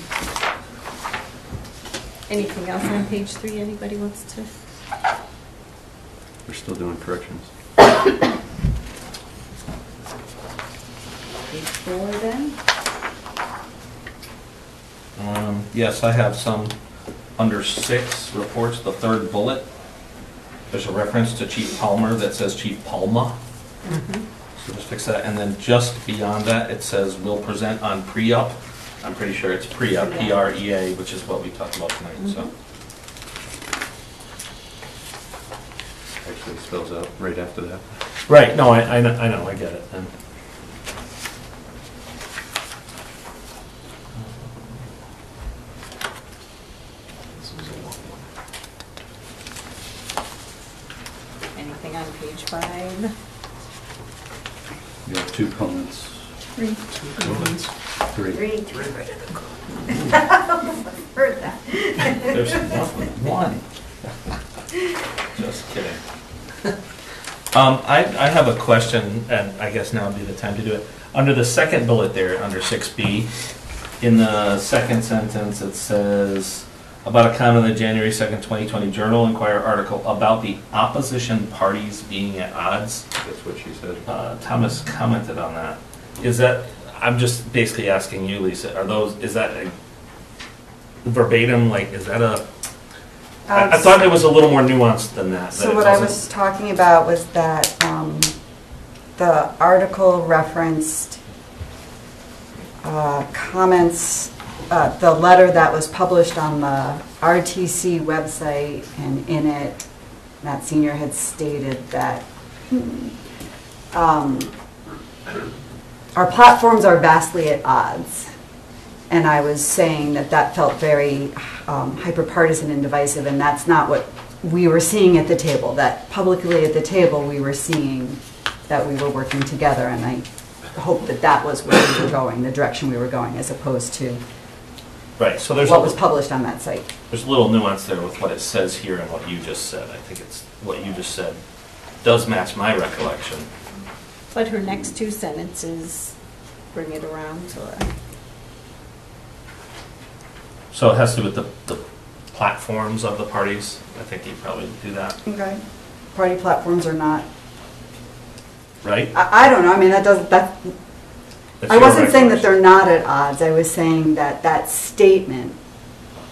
Anything else on page three anybody wants to? We're still doing corrections. Page four then? Um, Yes, I have some under six reports, the third bullet. There's a reference to Chief Palmer that says Chief Palma. So just fix that, and then just beyond that, it says we'll present on pre-up. I'm pretty sure it's pre-up, P-R-E-A, which is what we talked about tonight, so. Mm-hmm. Actually spells out right after that. Right, no, I, I know, I know, I get it. and- Anything on page five? You have two comments. Three. Three. Three. *laughs* Heard that. There's nothing. one. Just kidding. Um, I, I have a question, and I guess now would be the time to do it. Under the second bullet there, under six B, in the second sentence, it says, about a comment in the January second, twenty twenty Journal Inquirer article about the opposition parties being at odds. That's what she said. Uh, Thomas commented on that. Is that, I'm just basically asking you, Lisa, are those, is that a verbatim, like, is that a, I I Um, thought it was a little more nuanced than that. that So it what I doesn't- was talking about was that um, the article referenced uh, comments, uh, the letter that was published on the RTC website, and in it, Matt Senior had stated that um, our platforms are vastly at odds. And I was saying that that felt very um, hyper-partisan and divisive, and that's not what we were seeing at the table. That publicly at the table, we were seeing that we were working together, and I hope that that was where we were going, the direction we were going, as opposed to Right, so there's. a what was li- published on that site. There's a little nuance there with what it says here and what you just said. I think it's, what you just said does match my recollection. But her next two sentences bring it around, so. uh, So it has to do with the, the platforms of the parties. I think you probably do that, Okay. Party platforms are not, right? I, I don't know, I mean, that doesn't, that, That's I wasn't saying that they're not at odds, I was saying that that statement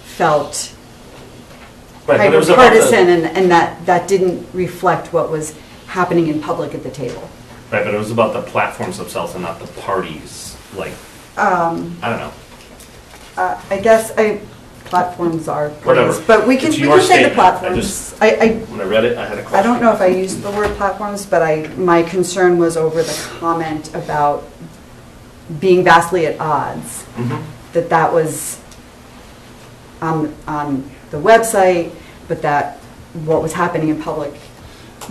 felt Right, but it was about the- hyper-partisan and, and that, that didn't reflect what was happening in public at the table. Right, but it was about the platforms themselves and not the parties, like, Um, I don't know. uh, I guess I, platforms are Whatever. but we can, It's we can say the statement. I platforms. just- I, I, When I read it, I had a question. I don't know if I used the word platforms, but I, my concern was over the comment about being vastly at odds. Mhm. That that was on, on the website, but that what was happening in public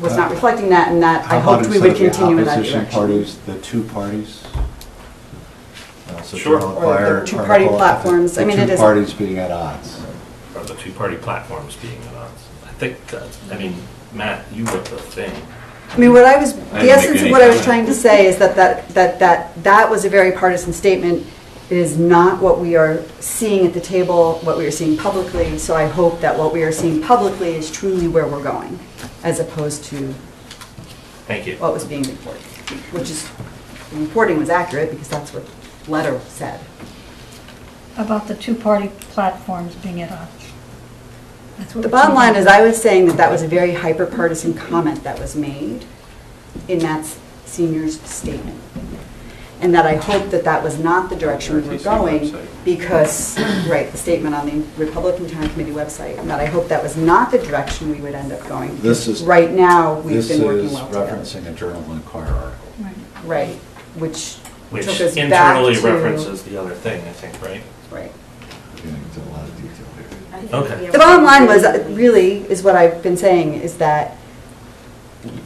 was not reflecting that, and that I Uh, How about hoped we would instead of continue in the that opposition direction. parties, the two parties? Uh, so Sure. Journal Or the Inquirer two-party article, the- platforms. I mean, it The is- two parties being at odds. Or the two-party platforms being at odds. I think, that- I mean, Matt, you wrote the thing. I mean, what I was, I the essence of what I was trying to say is that that, that, that, that was a very partisan statement. It is not what we are seeing at the table, what we are seeing publicly, so I hope that what we are seeing publicly is truly where we're going, as opposed to Thank you. what was being reported, which is, the reporting was accurate, because that's what the letter said. About the two-party platforms being at odds. That's what The bottom line is, I was saying that that was a very hyper-partisan comment that was made in Matt's senior's statement. And that I hope that that was not the direction we were going, because, right, the statement on the Republican Town Committee website, and that I hope that was not the direction we would end up going. This is. Right now, we've this been working is well together. referencing a Journal Inquirer article. Right, which Which took us back internally to. references the other thing, I think, right? Right. Getting into a lot of detail here. Okay. The bottom line was, uh, really, is what I've been saying, is that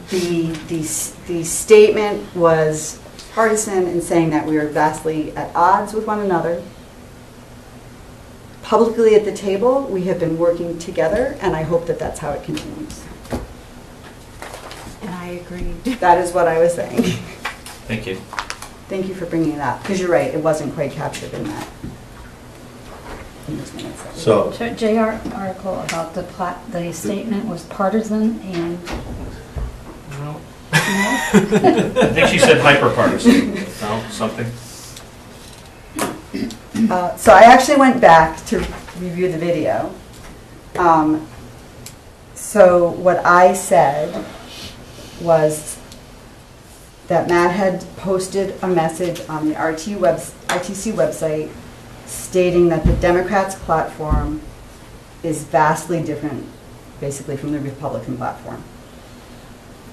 the, the, s- the statement was partisan in saying that we are vastly at odds with one another. Publicly at the table, we have been working together, and I hope that that's how it continues. And I agreed. That is what I was saying. Thank you. Thank you for bringing it up, because you're right, it wasn't quite captured in that. In those minutes So- So JR article about the plat, the statement was partisan and. I think she said hyper-partisan, no, something? Uh, So I actually went back to review the video. Um, So what I said was that Matt had posted a message on the RT webs, RTC website stating that the Democrats' platform is vastly different, basically, from the Republican platform.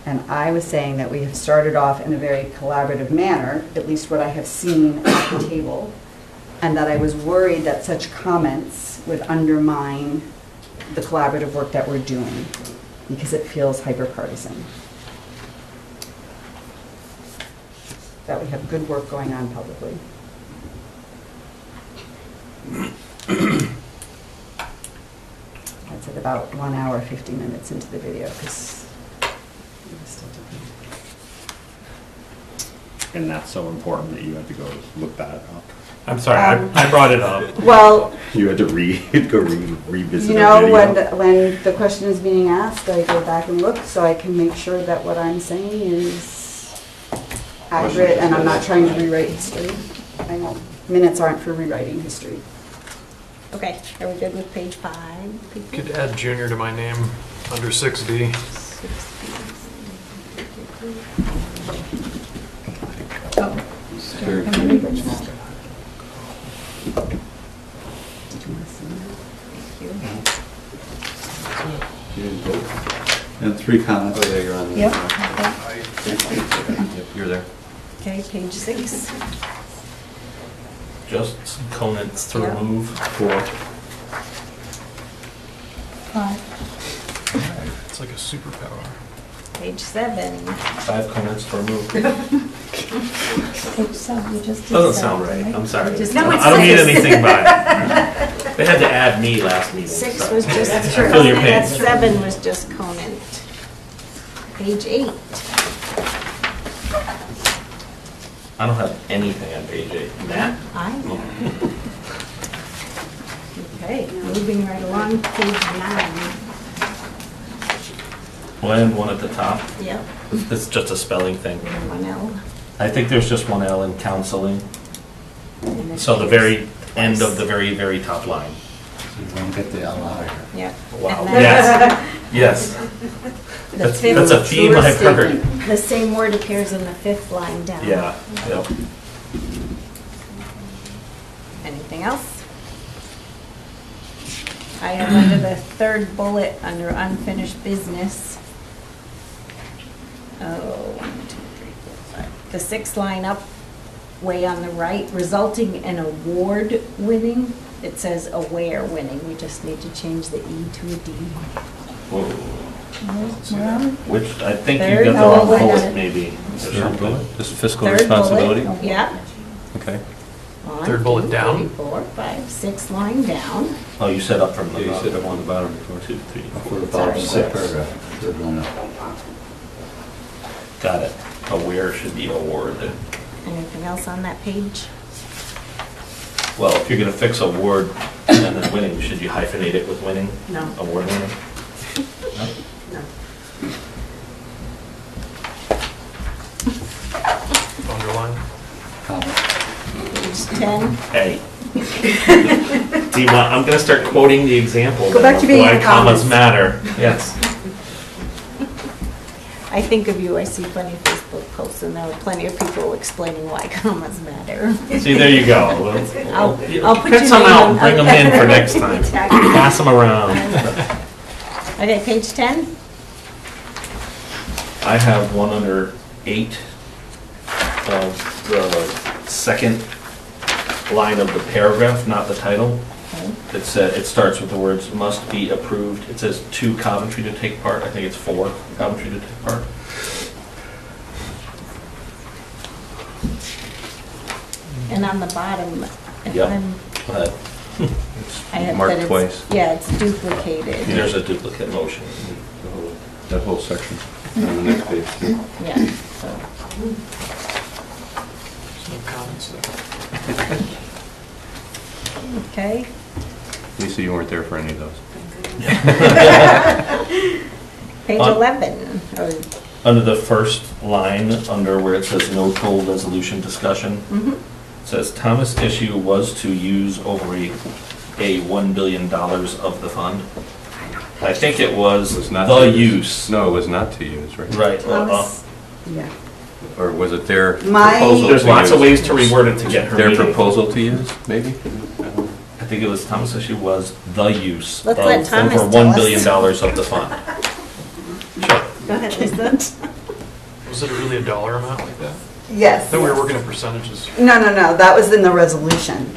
And I was saying that we have started off in a very collaborative manner, at least what I have seen at the table, and that I was worried that such comments would undermine the collaborative work that we're doing, because it feels hyper-partisan. That we have good work going on publicly. That's at about one hour, 50 minutes into the video, because And that's so important that you had to go look that up. I'm sorry, I um, I brought it up. Well, You had to read, *laughs* go re revisit You a know, video. when, the- when the question is being asked, I go back and look so I can make sure that what I'm saying is accurate and I'm not trying to rewrite history. I know, minutes aren't for rewriting history. Okay, are we good with page five? Could add junior to my name under 6D. Oh. Thank you. And three comments. Oh, yeah, you're on. Yep. Yep, You're there. Okay, page six. Just some components to Yeah. remove for, Five. *laughs* It's like a superpower. Page seven. five components to remove. Page seven, you just did Doesn't seven, sound right, I'm sorry. You just No, it's I don't mean six. anything by it. *laughs* They had to add me last meeting. Six so- was just. *laughs* I feel your pain. That seven was just Conant. Page eight. I don't have anything on page eight. Matt? I *laughs* know. Okay, moving right along, page nine. Land one at the top. Yep. It's just a spelling thing. And one L. I think there's just one L in counseling. And then So the very end of the very, very top line. So You want to get the L out of here. Yep. Wow. And *laughs* then- Yes, *laughs* yes. The That's, fifth- that's a theme I've heard. The same word appears in the fifth line down. Yeah, yep. Anything else? I have under the third bullet, under unfinished business. Oh, one, two, three, four, five. The sixth line up, way on the right, resulting in award winning. It says aware winning. We just need to change the E to a D. Whoa. Where? Which, I think you Third got the wrong bullet. bullet, maybe. Third bullet? This fiscal Third bullet, responsibility? Yeah. Okay. One, Third bullet two, down? three, four, five, six line down. Oh, you said up from the Yeah, you bottom. said up on the bottom before. Two, three, For four, the bottom five, six six. paragraph, third one. Got it. Aware should be awarded. Anything else on that page? Well, if you're gonna fix award and then winning, should you hyphenate it with winning? No. Award winning? *laughs* No. Underline. Page ten. Hey. Do you want, I'm gonna start quoting the example. Go back to being Why in commas comments. matter, yes. I think of you, I see plenty of Facebook posts, and there are plenty of people explaining why *laughs* commas matter. See, there you go. *laughs* I'll, I'll put Print some name out, on- and bring them in for *laughs* next time. Pass them around. Okay, page ten? I have one under eight of the second line of the paragraph, not the title. It said, uh, it starts with the words "must be approved." It says two Coventry to take part. I think it's four Coventry to take part. And on the bottom, if Yep. I'm, Go ahead. I have Marked that it's- twice. Yeah, it's duplicated. There's a duplicate motion. That whole section on the next page. Yeah, so. There's no comments there. Okay. Lisa, you weren't there for any of those. *laughs* Page On- eleven, or, Under the first line, under where it says no toll resolution discussion, Mhm. it says Thomas issue was to use over a, a one billion dollars of the fund. I think it was not the to use. use. No, it was not to use, right? Right, well, uh, Thomas- Yeah. Or was it their My- proposal? There's to lots of use? ways to reword it to get her Their meeting. proposal to use, maybe? I think it was Thomas issue was the use of Let's let Thomas over tell billion dollars of the fund. go ahead, Lisa. Was it really a dollar amount like that? Yes. I thought we were working at percentages. No, no, no, that was in the resolution.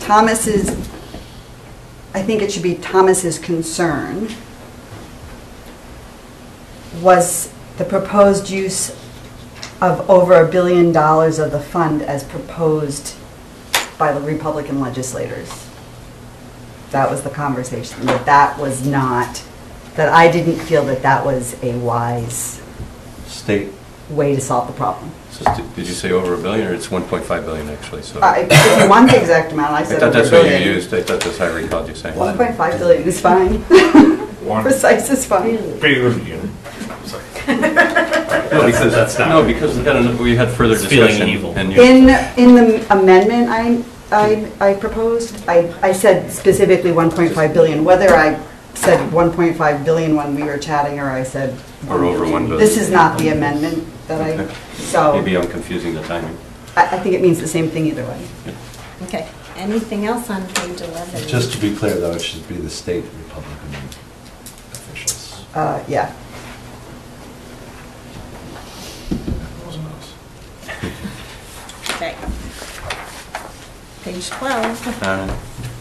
Thomas's, I think it should be Thomas's concern was the proposed use of over a billion dollars of the fund as proposed by the Republican legislators. That was the conversation, that that was not, that I didn't feel that that was a wise State, way to solve the problem. So did did you say over a billion, or it's 1.5 billion actually, so? I- If you want the exact amount, I I said thought over a that's what you billion. used, I thought that's how I recalled you saying. 1.5 billion is *laughs* fine. One. Precise is fine. Pretty review. No, because, That's not- no, because we had, an- we had further It's feeling discussion. evil. and you- In, in the amendment I I, I proposed, I, I said specifically 1.5 billion, whether I said 1.5 billion when we were chatting, or I said. Or over 1 billion. This is not the amendment that I, Okay. So, Maybe I'm confusing the timing. I, I think it means the same thing either way. Okay, anything else on page 11? Just to be clear, though, it should be the state Republican officials. Uh, yeah. Okay. Page 12. Comment.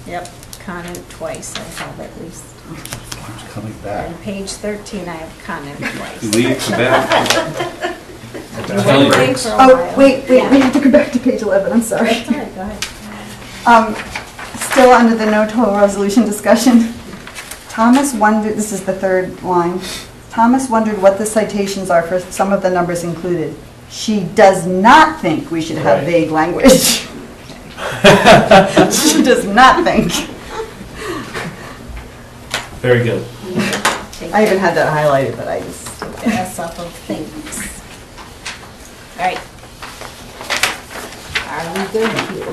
Yep, comment twice, I have at least. Keeps coming back. And page 13, I have comment twice. Leave, come *laughs* back. You've been waiting for a Oh, wait, wait, we have to go back to page 11, I'm sorry. That's all right, go ahead. Um, Still under the no toll resolution discussion, Thomas wondered, this is the third line, Thomas wondered what the citations are for some of the numbers included. She does not think we should have Right. vague language. *laughs* She does not think. Very good. I even had that highlighted, but I just. The S off of things. All right. Are we good here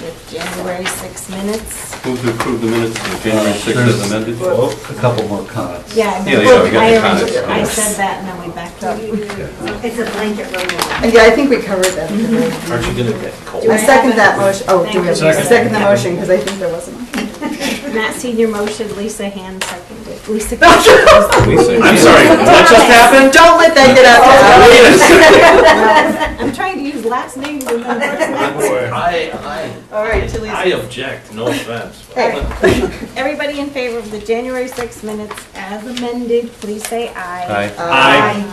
with January 6 minutes? Move to approve the minutes of January 6th as amended. A couple more comments. Yeah, Yeah, yeah, we got the I already- comments. I said that and then we backed up. *laughs* It's a blanket rule. Yeah, I think we covered that. at the very beginning. Aren't you gonna get cold? I second that motion, oh, do we have, Thank second the motion, because I think there wasn't. *laughs* Matt Senior motion, Lisa Hand seconded. Lisa. Lisa, *laughs* I'm sorry, what just happened? Don't let that get out. Oh, *laughs* I'm trying to use last names and then first names. Oh, I, All right, I, Tilly's. I object, no offense. *laughs* Everybody in favor of the January 6 minutes as amended, please say aye. Aye. Aye.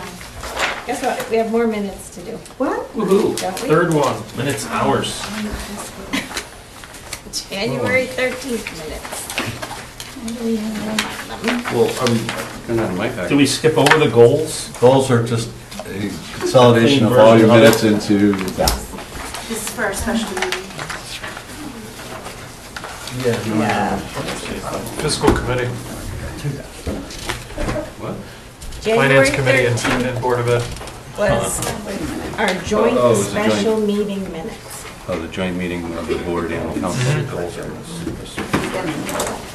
Guess what? We have more minutes to do. What? Woohoo. Don't we? Third one. Minutes, hours. January 13th minutes. Well, are we, Turn on my back. do we skip over the goals? Goals are just a consolidation of all your minutes into that. This is for our special meeting. Yeah. Fiscal committee, What? January finance committee and 13th and board of ed. was our joint Oh, it was a joint. special meeting minutes. Oh, the joint meeting of the board and council. Mm-hmm.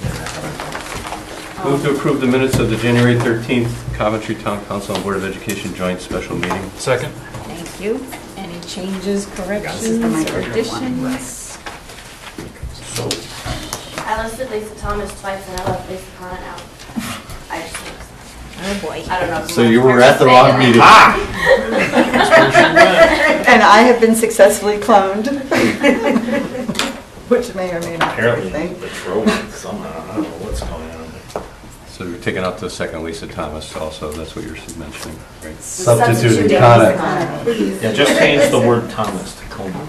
Move to approve the minutes of the January 13th Coventry Town Council and Board of Education joint special meeting. Second. Thank you. Any changes, corrections, or additions? So, I listed Lisa Thomas twice and I left Lisa Conant out. I just. Oh, boy. I don't know. if So you you were at the wrong meeting. Ah! *laughs* *laughs* And I have been successfully cloned. *laughs* Which may or may not be a apparently, thing. the throw somehow, I don't know what's going on. So you're taking out the second Lisa Thomas also, that's what you're mentioning, right? Substituting Substituting Please. Yeah, just change the word Thomas to Coleman.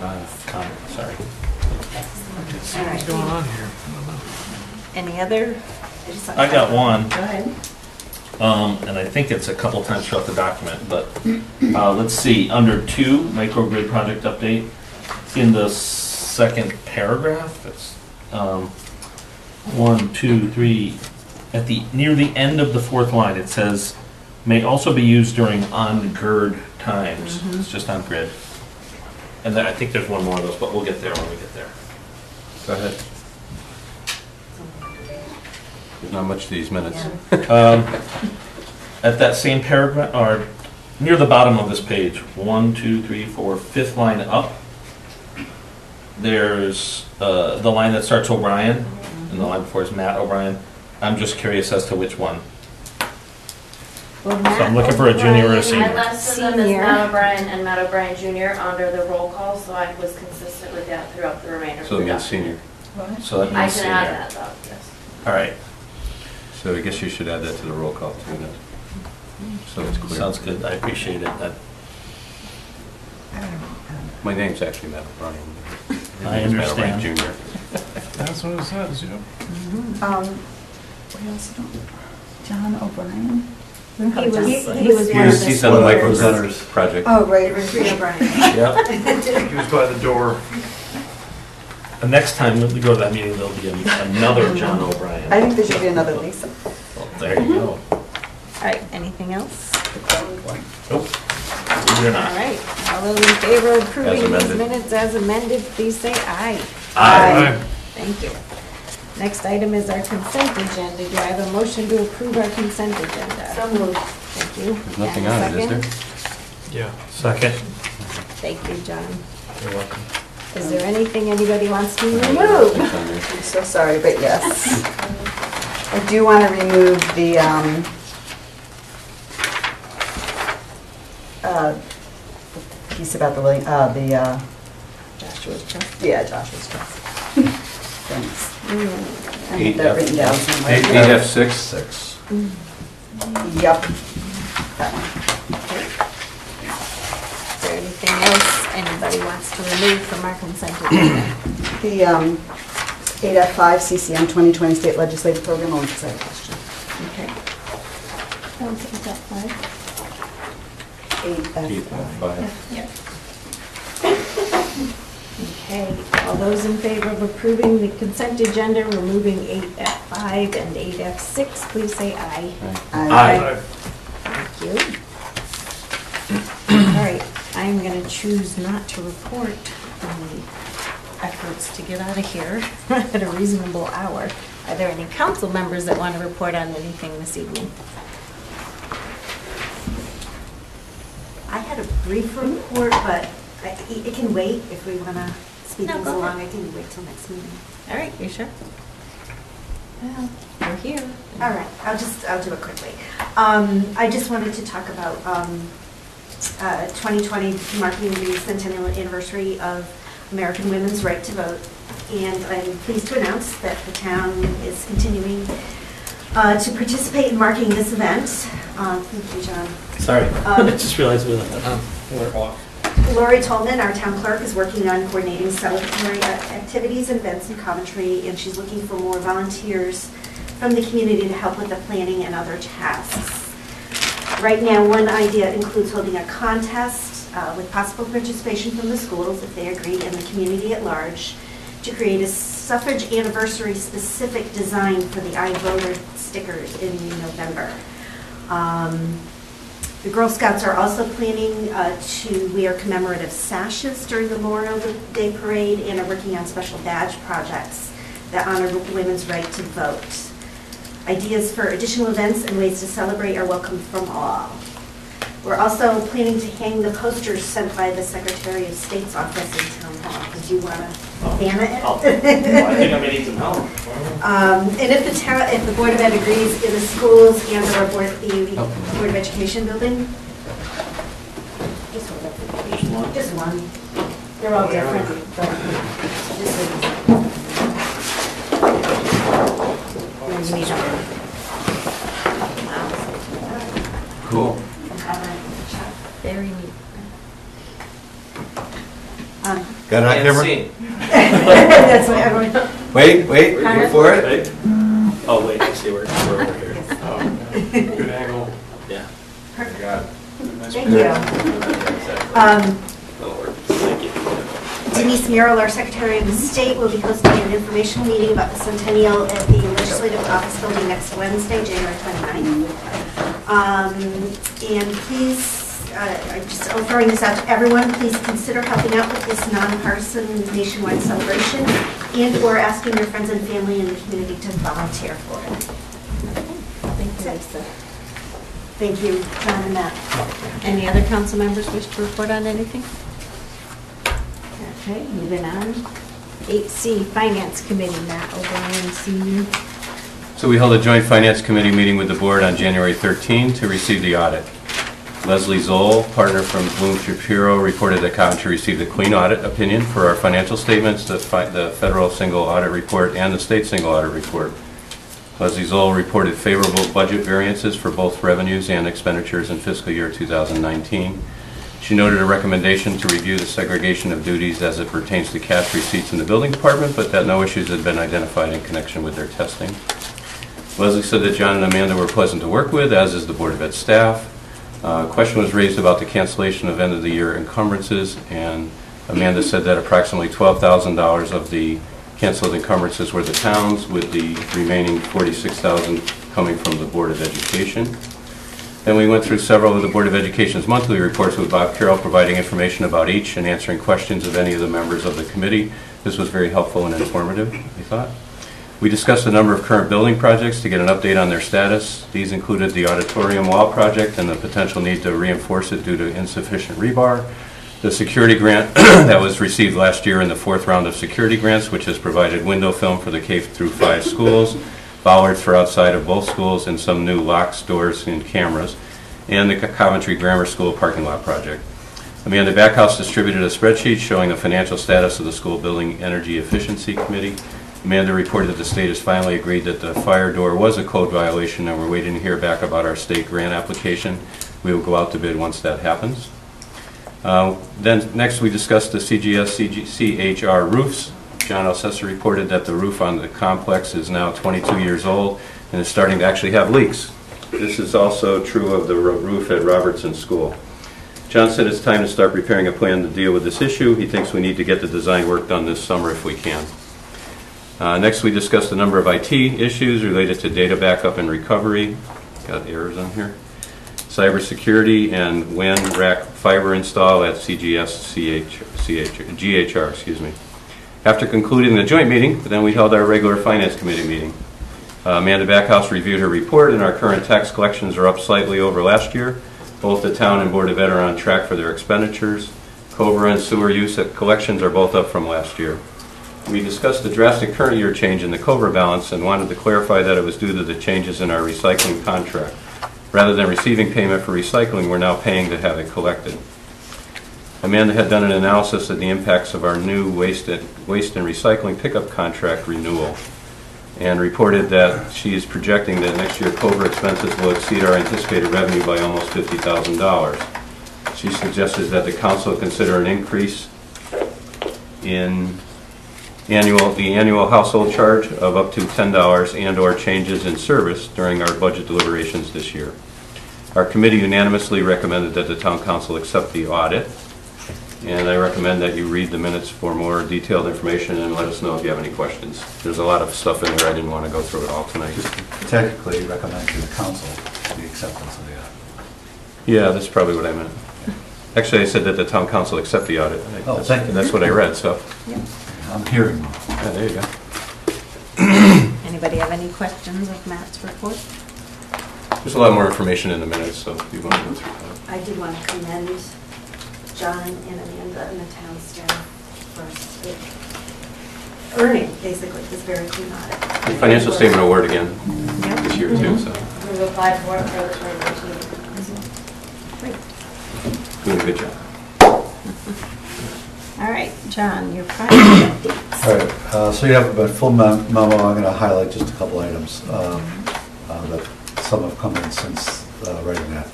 Uh, Conant, sorry. All right. What's going on here? Any other? I got one. Go ahead. Um, and I think it's a couple times throughout the document, but, uh, let's see, under two, microgrid project update, in the second paragraph, it's, um, one, two, three, at the, near the end of the fourth line, it says, may also be used during on-gird times. It's just on grid. And then I think there's one more of those, but we'll get there when we get there. Go ahead. There's not much to these minutes. *laughs* Um, At that same paragraph, or near the bottom of this page, one, two, three, four, fifth line up, there's uh, the line that starts O'Brien, and the line before is Matt O'Brien. I'm just curious as to which one. Well, So I'm looking for a junior or a senior. listed them as Senior. Matt O'Brien and Matt O'Brien Jr. under the roll call, so I was consistent with that throughout the remainder of the So it means document. senior. So that I means can senior. add that though, yes. All right, So I guess you should add that to the roll call too then. So it's clear. sounds good, I appreciate it. That- My name's actually Matt O'Brien. I His name's Matt understand. Jr. That's what it says, yeah. Um, what else? John O'Brien? He was, he was He one of was, the. he's on the One of the microgrid presenters. project. Oh, right. Rita O'Brien. Yep. *laughs* He was by the door. The next time when we go to that meeting, there'll be an- another John O'Brien. I think there should be another Lisa. Well, There you go. All right, anything else? Nope. You're All not. right, all those in favor of approving these amended. minutes as amended, please say aye. Aye. Thank you. Next item is our consent agenda. Do I have a motion to approve our consent agenda? So moved. Thank you. There's nothing And a on it, is there? second? Yeah. Second. Thank you, John. You're welcome. Is there anything anybody wants to remove? I'm so sorry, but yes. I do want to remove the, um, uh, piece about the, William- uh, the, uh, Joshua's trust. yeah, Joshua's trust. *laughs* Thanks. I Eight have that written down somewhere. Eight eight F six? Six. Yep. That one. Is there anything else anybody wants to remove from our consent agenda? *clears throat* The um, 8F5 CCM 2020 State Legislative Program, only because I have a question. Okay. That was, is that five? 8F5. Yep. Okay, all those in favor of approving the consent agenda, removing 8F5 and 8F6, please say aye. Aye. Thank you. All right, I'm going to choose not to report on the efforts to get out of here *laughs* at a reasonable hour. Are there any council members that want to report on anything this evening? I had a brief report, but I- it can wait if we want to speed No, things go along. ahead. I can wait till next meeting. All right, you sure? Well, we're here. All right, I'll just, I'll do it quickly. Um, I just wanted to talk about um, uh, 2020 marking the centennial anniversary of American women's right to vote. And I'm pleased to announce that the town is continuing uh, to participate in marking this event. Uh, Thank you, John. Sorry. *laughs* Um, I just realized we left that on. We're off. Lori Tolman, our town clerk, is working on coordinating celebratory activities and events in Coventry, and she's looking for more volunteers from the community to help with the planning and other tasks. Right now, one idea includes holding a contest uh, with possible participation from the schools, if they agree, and the community at large, to create a suffrage anniversary-specific design for the iVoter stickers in November. Um, the Girl Scouts are also planning uh, to wear commemorative sashes during the Memorial Day Parade and are working on special badge projects that honor women's right to vote. Ideas for additional events and ways to celebrate are welcome from all. We're also planning to hang the posters sent by the Secretary of State's office in Town Hall. Did you want to ban it? Oh, I think I may need some help. Um, And if the town, if the Board of Ed agrees in the schools and or board, the Board of Education building? Just one. Just one. They're all different, but just a- you need them. Cool. Very neat. Um, Got it on camera? *laughs* That's what everyone. Wait, wait, we're here for it. Wait. Oh, wait, I see, we're, we're over here. Good angle. Yeah. Perfect. Got it. Thank you. Um, That'll work. Thank you. Denise Merrill, our Secretary of State, will be hosting an informational meeting about the centennial at the Legislative Office Building next Wednesday, January 29th. Um, And please, uh, I'm just throwing this out to everyone, please consider helping out with this nonpartisan nationwide celebration and/or asking your friends and family in the community to volunteer for it. Thank you, Lisa. Thank you, John and Matt. Any other council members wish to report on anything? Okay, moving on. 8C, Finance Committee, Matt O'Brien, Senior. So we held a joint finance committee meeting with the board on January 13 to receive the audit. Leslie Zoll, partner from Blum Shapiro, reported that Coventry received a clean audit opinion for our financial statements, the fi- the federal single audit report, and the state single audit report. Leslie Zoll reported favorable budget variances for both revenues and expenditures in fiscal year 2019. She noted a recommendation to review the segregation of duties as it pertains to cash receipts in the building department, but that no issues had been identified in connection with their testing. Leslie said that John and Amanda were pleasant to work with, as is the Board of Ed staff. Uh, A Question was raised about the cancellation of end-of-the-year encumbrances, and Amanda said that approximately $12,000 of the canceled encumbrances were the towns, with the remaining 46,000 coming from the Board of Education. Then we went through several of the Board of Education's monthly reports with Bob Carroll providing information about each and answering questions of any of the members of the committee. This was very helpful and informative, we thought. We discussed a number of current building projects to get an update on their status. These included the auditorium wall project and the potential need to reinforce it due to insufficient rebar, the security grant *clears throat* that was received last year in the fourth round of security grants, which has provided window film for the K through 5 schools, bollards for outside of both schools, and some new locks, doors, and cameras, and the Coventry Grammar School parking lot project. Amanda Backhouse distributed a spreadsheet showing the financial status of the School Building Energy Efficiency Committee. Amanda reported that the state has finally agreed that the fire door was a code violation, and we're waiting to hear back about our state grant application. We will go out to bid once that happens. Uh, Then, next, we discussed the CGS CG CHR roofs. John Elsesser reported that the roof on the complex is now 22 years old and is starting to actually have leaks. This is also true of the ro- roof at Robertson School. John said it's time to start preparing a plan to deal with this issue. He thinks we need to get the design work done this summer if we can. Uh, Next, we discussed a number of IT issues related to data backup and recovery. Got errors on here. Cybersecurity and WAN rack fiber install at CGS CH, CH, GHR, excuse me. After concluding the joint meeting, then we held our regular Finance Committee meeting. Uh, Amanda Backhouse reviewed her report, and our current tax collections are up slightly over last year. Both the town and Board of Ed are on track for their expenditures. Cobra and sewer use collections are both up from last year. We discussed the drastic current year change in the Cobra balance and wanted to clarify that it was due to the changes in our recycling contract. Rather than receiving payment for recycling, we're now paying to have it collected. Amanda had done an analysis of the impacts of our new waste and, waste and recycling pickup contract renewal and reported that she is projecting that next year Cobra expenses will exceed our anticipated revenue by almost $50,000. She suggested that the council consider an increase in annual, the annual household charge of up to $10 and/or changes in service during our budget deliberations this year. Our committee unanimously recommended that the town council accept the audit, and I recommend that you read the minutes for more detailed information and let us know if you have any questions. There's a lot of stuff in there, I didn't want to go through it all tonight. Technically recommend to the council the acceptance of the audit. Yeah, that's probably what I meant. Actually, I said that the town council accept the audit. I- Oh, thank you. That's what I read, so. I'm hearing. Yeah, there you go. Anybody have any questions of Matt's report? There's a lot more information in the minutes, so if you want to go through that. I did want to commend John and Amanda and the town staff for earning, basically, this very clean audit. The Financial statement award again this year too, mm-hmm. so We've applied for it for this mm-hmm. regular doing a good job. All right, John, your project *coughs* updates. All right, uh, so you have a full memo, I'm going to highlight just a couple items um, uh, that some have come in since uh, writing that.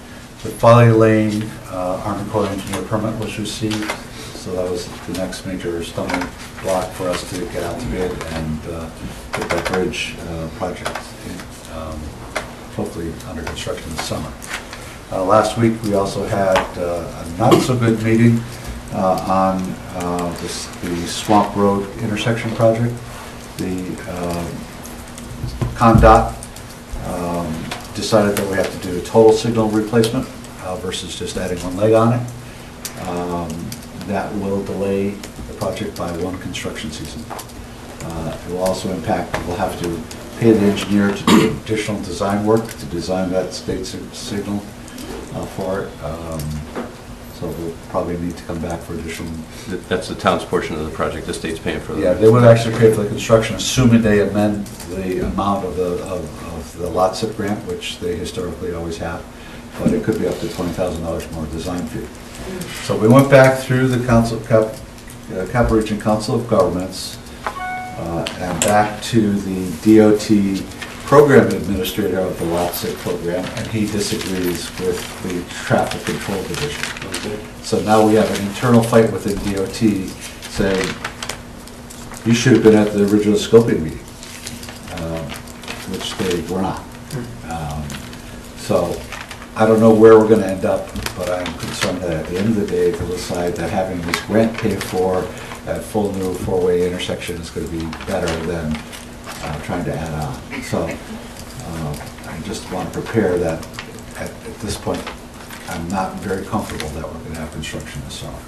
The Folly Lane uh, Army Corps Engineer permit was received, so that was the next major stumbling block for us to get out to bid and uh, get that bridge uh, project in, um, hopefully under construction this summer. Uh, Last week, we also had uh, a not-so-good meeting uh, on uh, this- the Swamp Road intersection project. The um, ConnDOT um, decided that we have to do a total signal replacement uh, versus just adding one leg on it. Um, That will delay the project by one construction season. Uh, It will also impact, we'll have to pay the engineer to do additional design work to design that state signal uh, for it. Um, So we'll probably need to come back for additional, Th- That's the town's portion of the project, the state's paying for the... yeah, they would actually pay for the construction, assuming they amend the amount of the, of of the LOTCIP grant, which they historically always have, but it could be up to $20,000 more design fee. So we went back through the council, Cap, uh, Capital Region Council of Governments, uh, and back to the DOT Program Administrator of the LOTCIP program, and he disagrees with the Traffic Control Division. So now we have an internal fight within DOT saying, you should have been at the original scoping meeting, um, which they were not. Um, So I don't know where we're going to end up, but I'm concerned that at the end of the day, they'll decide that having this grant paid for at full new four-way intersection is going to be better than uh, trying to add on. So uh, I just want to prepare that at, at this point, I'm not very comfortable that we're gonna have construction this summer.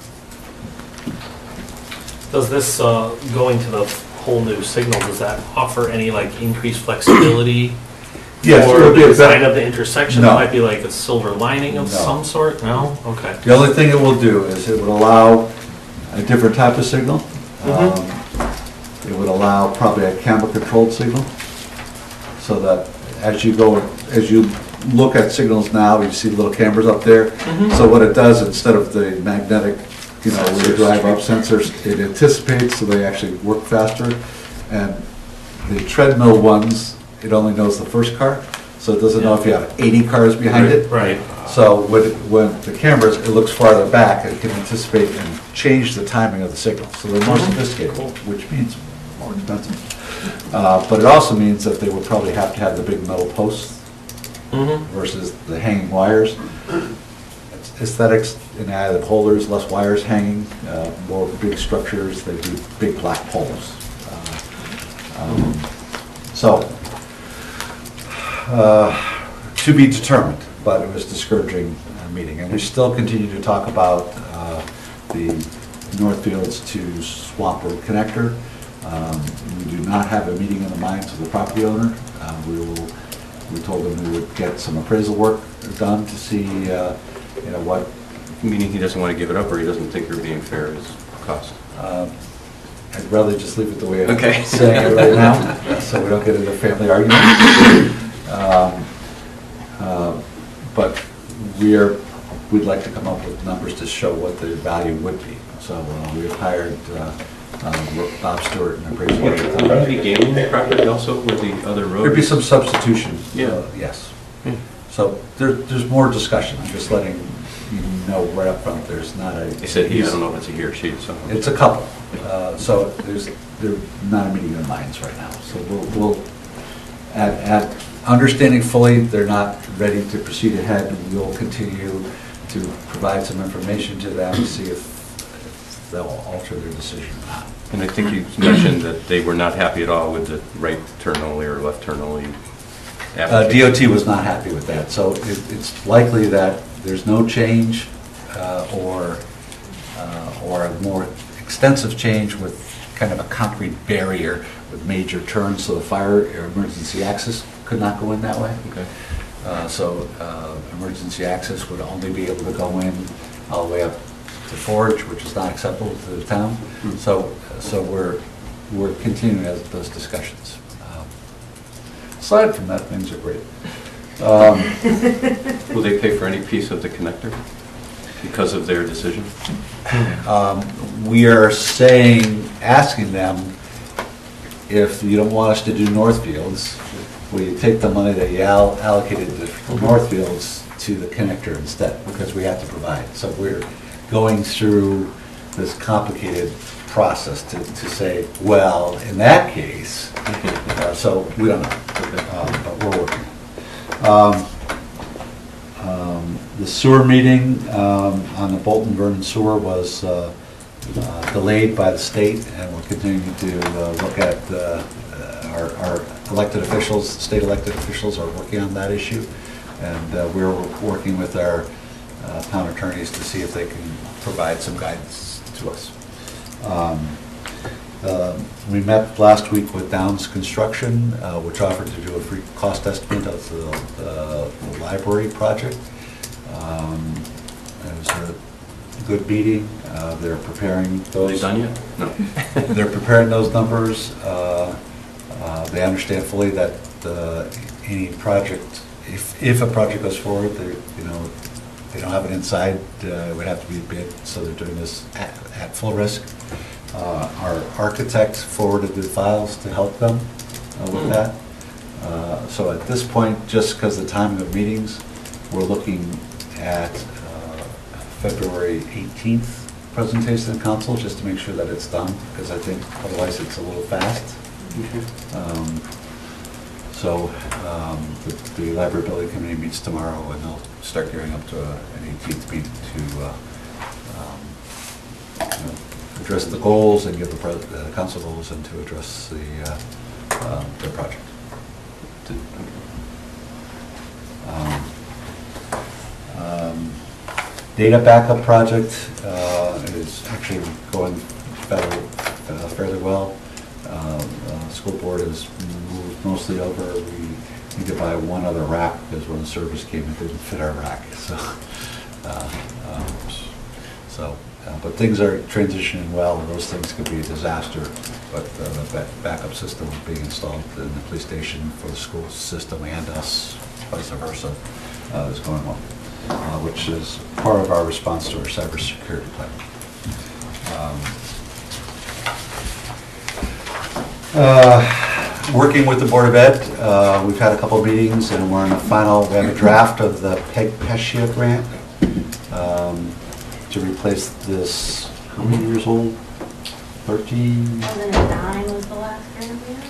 Does this, uh, going to the whole new signal, does that offer any like increased flexibility? Yes, be the design of the intersection, No. might be like a silver lining of No. some sort? No? Okay. The only thing it will do is it will allow a different type of signal. Mhm. Um, It would allow probably a camera-controlled signal, so that as you go, as you look at signals now, you see little cameras up there. Mhm. So what it does, instead of the magnetic, you know, when you Sensors. drive up sensors, it anticipates, so they actually work faster. And the treadmill ones, it only knows the first car, so it doesn't know if you have 80 cars behind it. Right. So when, when the cameras, it looks farther back, it can anticipate and change the timing of the signal. So they're more Mhm. sophisticated, which means more expensive. Uh, But it also means that they would probably have to have the big metal posts Mhm. versus the hanging wires. It's Aesthetics in the eye of the beholders, less wires hanging, uh, more big structures, they do big black poles. Uh, um, So, uh, to be determined, but it was discouraging uh, meeting. And we still continue to talk about uh, the Northfields to Swamp Road connector. Um, We do not have a meeting in the minds of the property owner. Uh, We will, we told them we would get some appraisal work done to see, uh, you know, what. Meaning he doesn't want to give it up, or he doesn't think you're being fair as cost? uh, I'd rather just leave it the way Okay. I'm saying it right now, so we don't get into family arguments. Um, uh, But we are, we'd like to come up with numbers to show what the value would be. So uh, we've hired uh, uh, Bob Stewart and appraisal. Would he be gaining the property also with the other road? There'd be some substitution. Yeah. uh, Yes. So there, there's more discussion, I'm just letting you know right up front. there's not a. He said he, I don't know if it's a he or she, so. It's a couple, Uh, so there's, they're not a meeting of minds right now. So we'll, we'll, at, at understanding fully they're not ready to proceed ahead, we'll continue to provide some information to them, to see if if they'll alter their decision or not. And I think you mentioned that they were not happy at all with the right turn only or left turn only Uh, application. DOT was not happy with that, so it, it's likely that there's no change, uh, or, uh, or a more extensive change with kind of a concrete barrier with major turns, so the fire or emergency access could not go in that way. Okay. Uh, so, uh, emergency access would only be able to go in all the way up to Forge, which is not acceptable to the town. So, so we're, we're continuing as- those discussions. Um, Aside from that, things are great. Um, *laughs* Will they pay for any piece of the connector because of their decision? um, We are saying, asking them, if you don't want us to do Northfields, will you take the money that you al- allocated to Northfields to the connector instead, because we have to provide. So we're going through this complicated process to, to say, well, in that case, uh, so we don't know, um, but we're working. Um, um, The sewer meeting um, on the Bolton Vernon sewer was uh, uh, delayed by the state, and we're continuing to uh, look at, uh, uh, our our elected officials, state elected officials are working on that issue, and uh, we're working with our uh, town attorneys to see if they can provide some guidance to us. Um, um, We met last week with Downs Construction, uh, which offered to do a free cost estimate of the uh, the library project. Um, It was a good meeting. Uh, They're preparing those. they done yet? No. *laughs* *laughs* They're preparing those numbers. Uh, uh, They understand fully that uh, any project, if, if a project goes forward, they, you know, they don't have it inside, uh, it would have to be a bid, so they're doing this at, at full risk. Uh, Our architect forwarded the files to help them uh, with Hmm. that. Uh, So at this point, just because the timing of meetings, we're looking at uh, February 18th presentation to council, just to make sure that it's done, because I think otherwise it's a little fast. Um, So um, the the library building committee meets tomorrow, and they'll start gearing up to a- an 18th meeting to uh, um, you know, address the goals and give the the council goals and to address the, uh, um, their project. Um, Data backup project uh, is actually going fairly uh, fairly well. Uh, uh, School board has moved mostly over. We need to buy one other rack because when the service came, it didn't fit our rack, *laughs* so. uh, um, So, uh, but things are transitioning well. Those things could be a disaster, but uh, the ba- backup system being installed in the police station for the school system and us, vice versa, is going well, uh, which is part of our response to our cybersecurity plan. Um, uh, Working with the Board of Ed, uh, we've had a couple meetings and we're in the final, we have a draft of the PEGPETIA grant um, to replace this, how many years old? 13? Wasn't it nine was the last grant we had?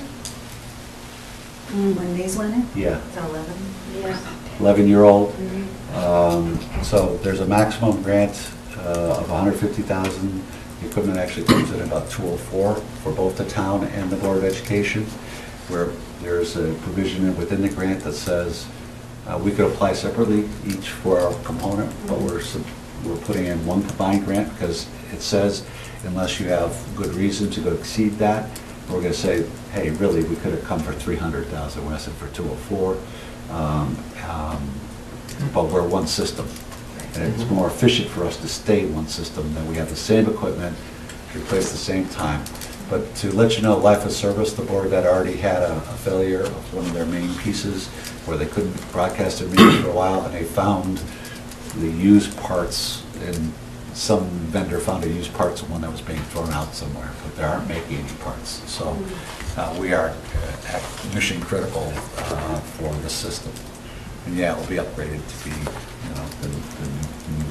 When these went in? Yeah. It's 11, yeah. 11-year-old. Mhm. Um, So there's a maximum grant uh, of 150,000. The equipment actually comes in about 204 for both the town and the Board of Education, where there's a provision within the grant that says uh, we could apply separately each for our component, but we're, we're putting in one combined grant because it says unless you have good reason to go exceed that, we're going to say, hey, really, we could have come for 300,000, we're asking for 204. Um, um, But we're one system. And it's more efficient for us to stay one system than we have the same equipment, replace the same time. But to let you know, Life of Service, the board that already had a a failure of one of their main pieces where they couldn't broadcast their meeting for a while, and they found the used parts, and some vendor found a used parts of one that was being thrown out somewhere, but they aren't making any parts. So uh, we are uh, mission critical uh, for the system. And yeah, it'll be upgraded to be, you know, the the new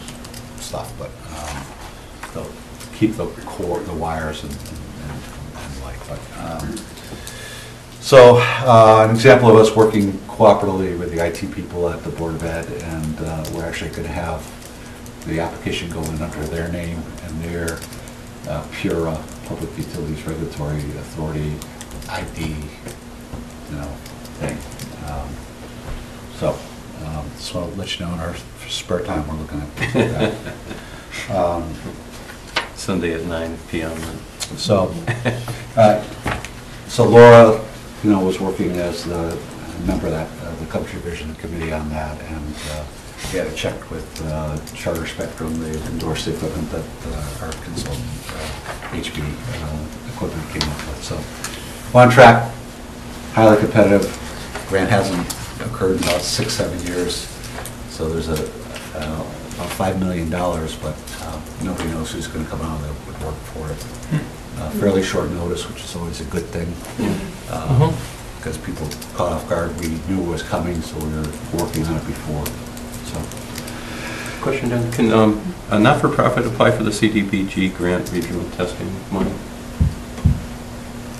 stuff, but um, they'll keep the core, the wires and and um, so, uh, an example of us working cooperatively with the IT people at the Board of Ed, and uh, we're actually going to have the application going under their name and their uh, PURA, Public Utilities Regulatory Authority ID, you know, thing. Um, So, um, just want to let you know in our spare time, we're looking at that. *laughs* Um, Sunday at 9 PM. So, uh, so Laura, you know, was working as the member of that, uh, the Coventry Vision Committee on that, and uh, we had a check with uh, Charter Spectrum, they endorsed the equipment that uh, our consultant, uh, HB uh, Equipment came up with, so. On track, highly competitive, grant hasn't occurred in about six, seven years, so there's a, uh, about $5 million, but uh, nobody knows who's going to come out would work for it. Uh, Fairly short notice, which is always a good thing, because people caught off guard, we knew it was coming, so we were working on it before, so. Question, John, can um, a not-for-profit apply for the CDBG grant regional testing money?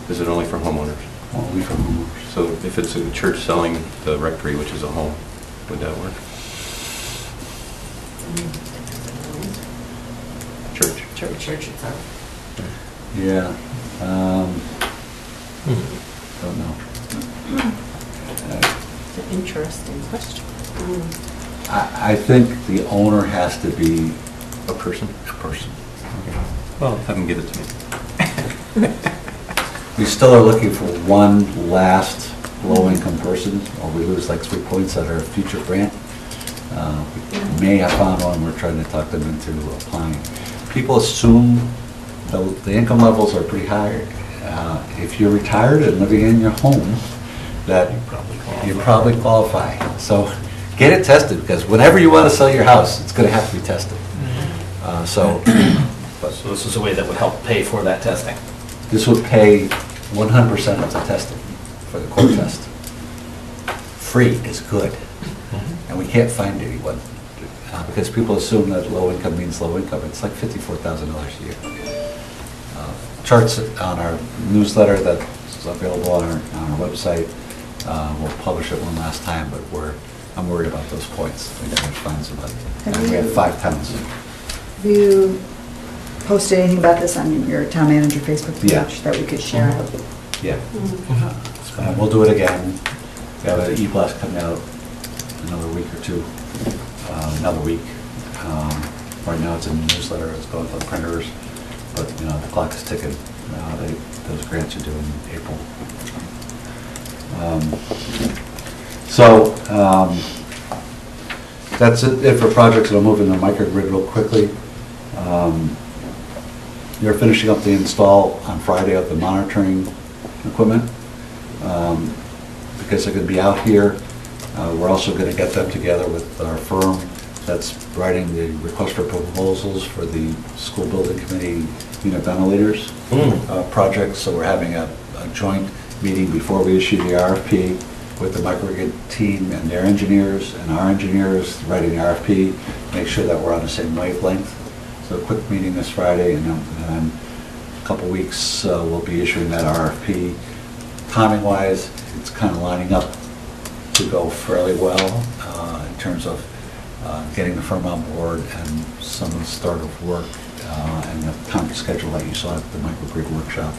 Is it only for homeowners? Only for homeowners. So if it's a church selling the rectory, which is a home, would that work? Church. Church, church itself. Yeah, um, don't know. It's an interesting question. I, I think the owner has to be A person? a person. Well, have them give it to me. We still are looking for one last low-income person, or we lose like three points at our future grant. Uh, We may have found one, we're trying to talk them into applying. People assume the, the income levels are pretty high. Uh, If you're retired and living in your home, that you probably qualify. So get it tested, because whenever you want to sell your house, it's going to have to be tested. Uh, So, *coughs* but So this is a way that would help pay for that testing. this would pay 100% of the testing for the core test. Free is good, and we can't find anyone, uh, because people assume that low income means low income. It's like $54,000 a year. Charts on our newsletter that's available on our, on our website. Uh, We'll publish it one last time, but we're, I'm worried about those points. We gotta find somebody. And we have five towns. Have you posted anything about this on your town manager Facebook Yeah. page that we could share out? Yeah. Uh, We'll do it again. We have an e-blast coming out another week or two, uh, another week. Um, Right now, it's in the newsletter, it's going to the printers, but, you know, the clock is ticking. Uh, they- Those grants are due in April. Um, So, um, that's it it for projects, I'll move into microgrid real quickly. Um, You're finishing up the install on Friday of the monitoring equipment. Um, Because they're going to be out here, uh, we're also going to get them together with our firm that's writing the request for proposals for the school building committee unit ventilators uh, project. So we're having a a joint meeting before we issue the RFP with the microgrid team and their engineers and our engineers writing the RFP, make sure that we're on the same wavelength. So a quick meeting this Friday, and then and then a couple weeks, uh, we'll be issuing that RFP. Timing-wise, it's kind of lining up to go fairly well uh, in terms of uh, getting the firm on board and some of the start of work uh, and the time schedule that you saw at the microgrid workshop.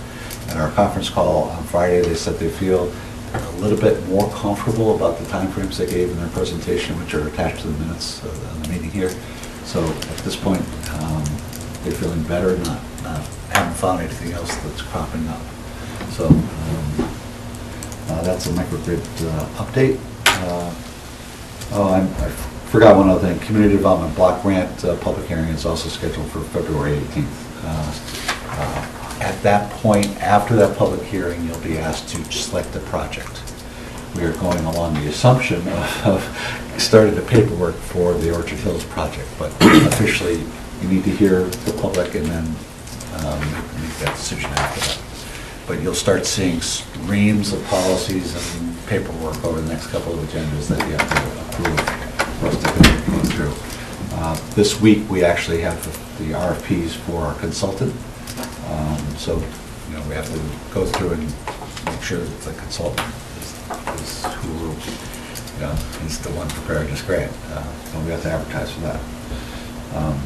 At our conference call on Friday, they said they feel a little bit more comfortable about the timeframes they gave in their presentation, which are attached to the minutes of the meeting here. So at this point, um, they're feeling better, not, not, haven't found anything else that's cropping up. So um, uh, that's a microgrid uh, update. Uh, Oh, I'm- I forgot one other thing. Community Development Block Grant uh, public hearing is also scheduled for February 18th. Uh, uh, At that point, after that public hearing, you'll be asked to select a project. We are going along the assumption of of starting the paperwork for the Orchard Hills project, but officially, you need to hear the public and then um, make that decision after that. But you'll start seeing reams of policies and paperwork over the next couple of agendas that you have to approve us to through. Uh, This week, we actually have the RFPs for our consultant. Um, So, you know, we have to go through and make sure that the consultant is is who, you know, is the one preparing this grant. Uh, And we have to advertise for that. Um,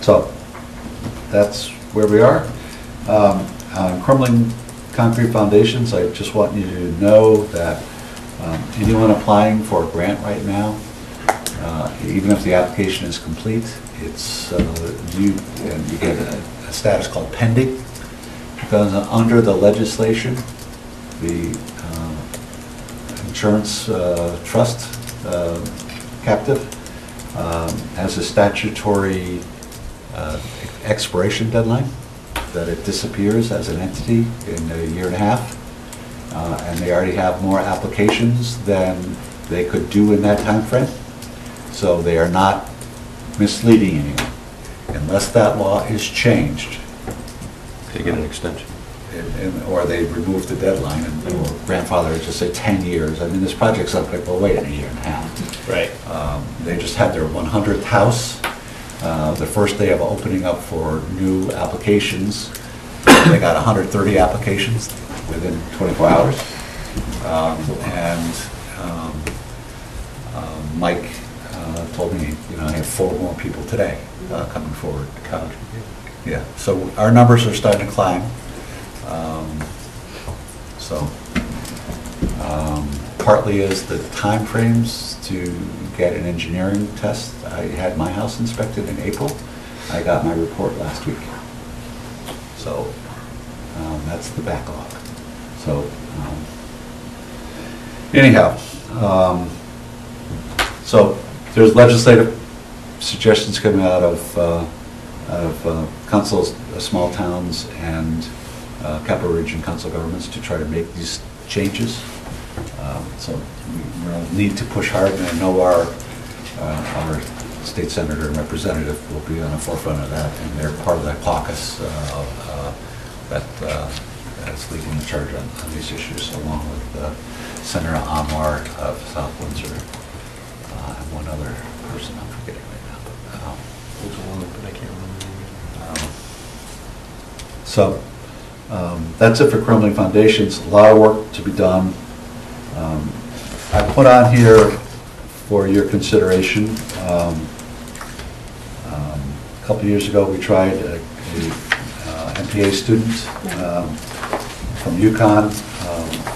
So, that's where we are. Um, on Crumbling Concrete Foundations, I just want you to know that um, anyone applying for a grant right now, uh, even if the application is complete, it's, uh, you, and you get a a status called pending, because under the legislation, the uh, insurance uh, trust uh, captive um, has a statutory uh, expiration deadline, that it disappears as an entity in a year and a half, Uh, and they already have more applications than they could do in that time frame. So they are not misleading anyone. Unless that law is changed. They get an extension. and- and- Or they remove the deadline and or grandfather, it, just say 10 years. I mean, this project's up, like, well, wait a year and a half. Right. Um, They just had their 100th house, uh, the first day of opening up for new applications. They got 130 applications within 24 hours. Um, And um, um, Mike uh, told me, you know, I have four more people today uh, coming forward. Uh, Yeah, so our numbers are starting to climb. Um, So um, partly is the timeframes to get an engineering test. I had my house inspected in April. I got my report last week. So um, that's the backlog. So um, anyhow, um, so there's legislative suggestions coming out of, uh, out of uh, councils, uh, small towns and uh, capital region council governments to try to make these changes. Um, So we need to push hard, and I know our, uh, our state senator and representative will be on the forefront of that, and they're part of that caucus uh, uh, that that's leading the charge on on these issues, along with uh, Senator Anwar of South Windsor, uh, and one other person I'm forgetting right now. but, um, There's one, but I can't remember. um, So, um, that's it for Crumbling Foundations, a lot of work to be done. Um, I put on here for your consideration, um, um, a couple years ago, we tried a a, uh, MPA student um, from UConn. Um,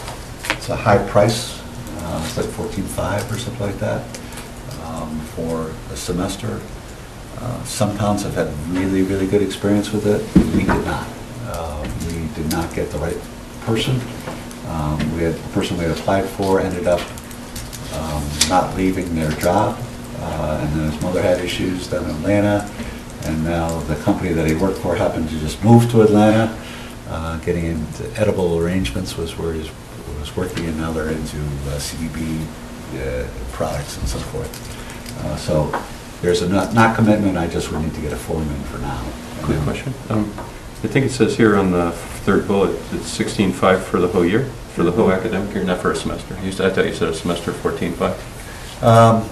It's a high price, uh, it's like fourteen-five or something like that. Um, for a semester. Uh, Some towns have had really, really good experience with it. We did not. Uh, We did not get the right person. Um, We had, the person we had applied for ended up um, not leaving their job, uh, and then his mother had issues down in Atlanta, and now the company that he worked for happened to just move to Atlanta. Uh, Getting into edible arrangements was where he was working, and now they're into uh, CBD uh, products and so forth. Uh, So there's a not not commitment, I just would need to get a foreman for now. Quick question. Um, I think it says here on the third bullet, it's sixteen-five for the whole year, for the whole academic year, not for a semester. You said- I thought you said a semester fourteen-five. Um,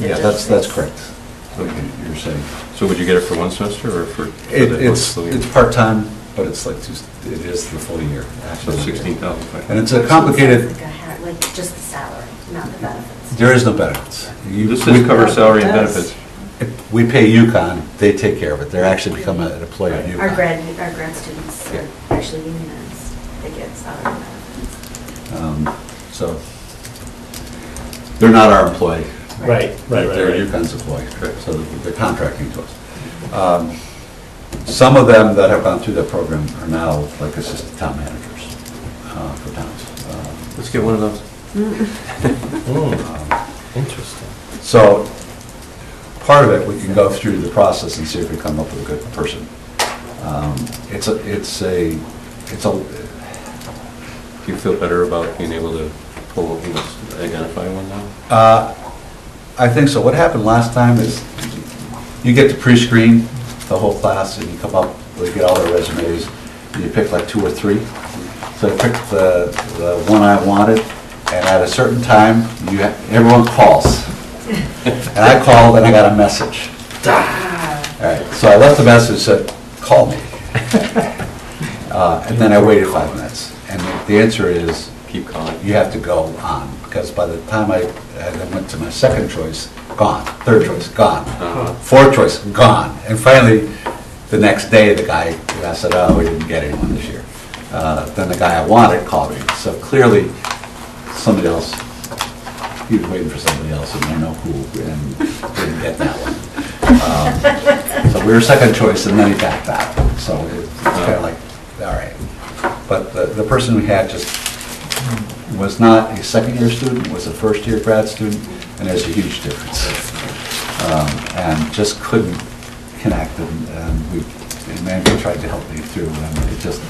Yeah, that's, that's correct, what you- you're saying. So would you get it for one semester or for? for It- the It's, full year? it's part-time, but it's like, two- it is the full year. So actually. sixteen thousand five. And it's a complicated, Like a ha- Like just the salary, not the benefits. there is no benefits. You- This says we- cover salary and benefits. We pay UConn, they take care of it, they're actually become an employee of Our grad, our grad students are actually unionized, they get salary and benefits. Um, So, they're not our employee. Right, right, right, They're right. UConn's employee, so they're contracting to us. Um, Some of them that have gone through that program are now like assistant town managers uh, for towns. Uh, Let's get one of those. *laughs* Interesting. So, part of it, we can go through the process and see if we come up with a good person. Um, It's a, it's a, it's a, Do you feel better about being able to pull, you know, identify one now? uh, I think so. What happened last time is you get to pre-screen the whole class and you come up, we get all their resumes, and you pick like two or three. So I picked the, the one I wanted, and at a certain time, you, ha- everyone calls. And I called and I got a message. All right, so I left a message, said, call me. Uh, And then I waited five minutes, and the answer is, Keep calling. you have to go on, because by the time I, I then went to my second choice, gone, third choice, gone, Uh-huh. fourth choice, gone. And finally, the next day, the guy, I said, oh, we didn't get anyone this year. Uh, Then the guy I wanted called me, so clearly, somebody else, he was waiting for somebody else, and I know who, and didn't get that one. Um, So we were second choice, and then he backed out, so it's kind of like, all right. But the, the person we had just was not a second-year student, was a first-year grad student, and there's a huge difference. Um, And just couldn't connect, and and we, and Mandy tried to help me through, and it just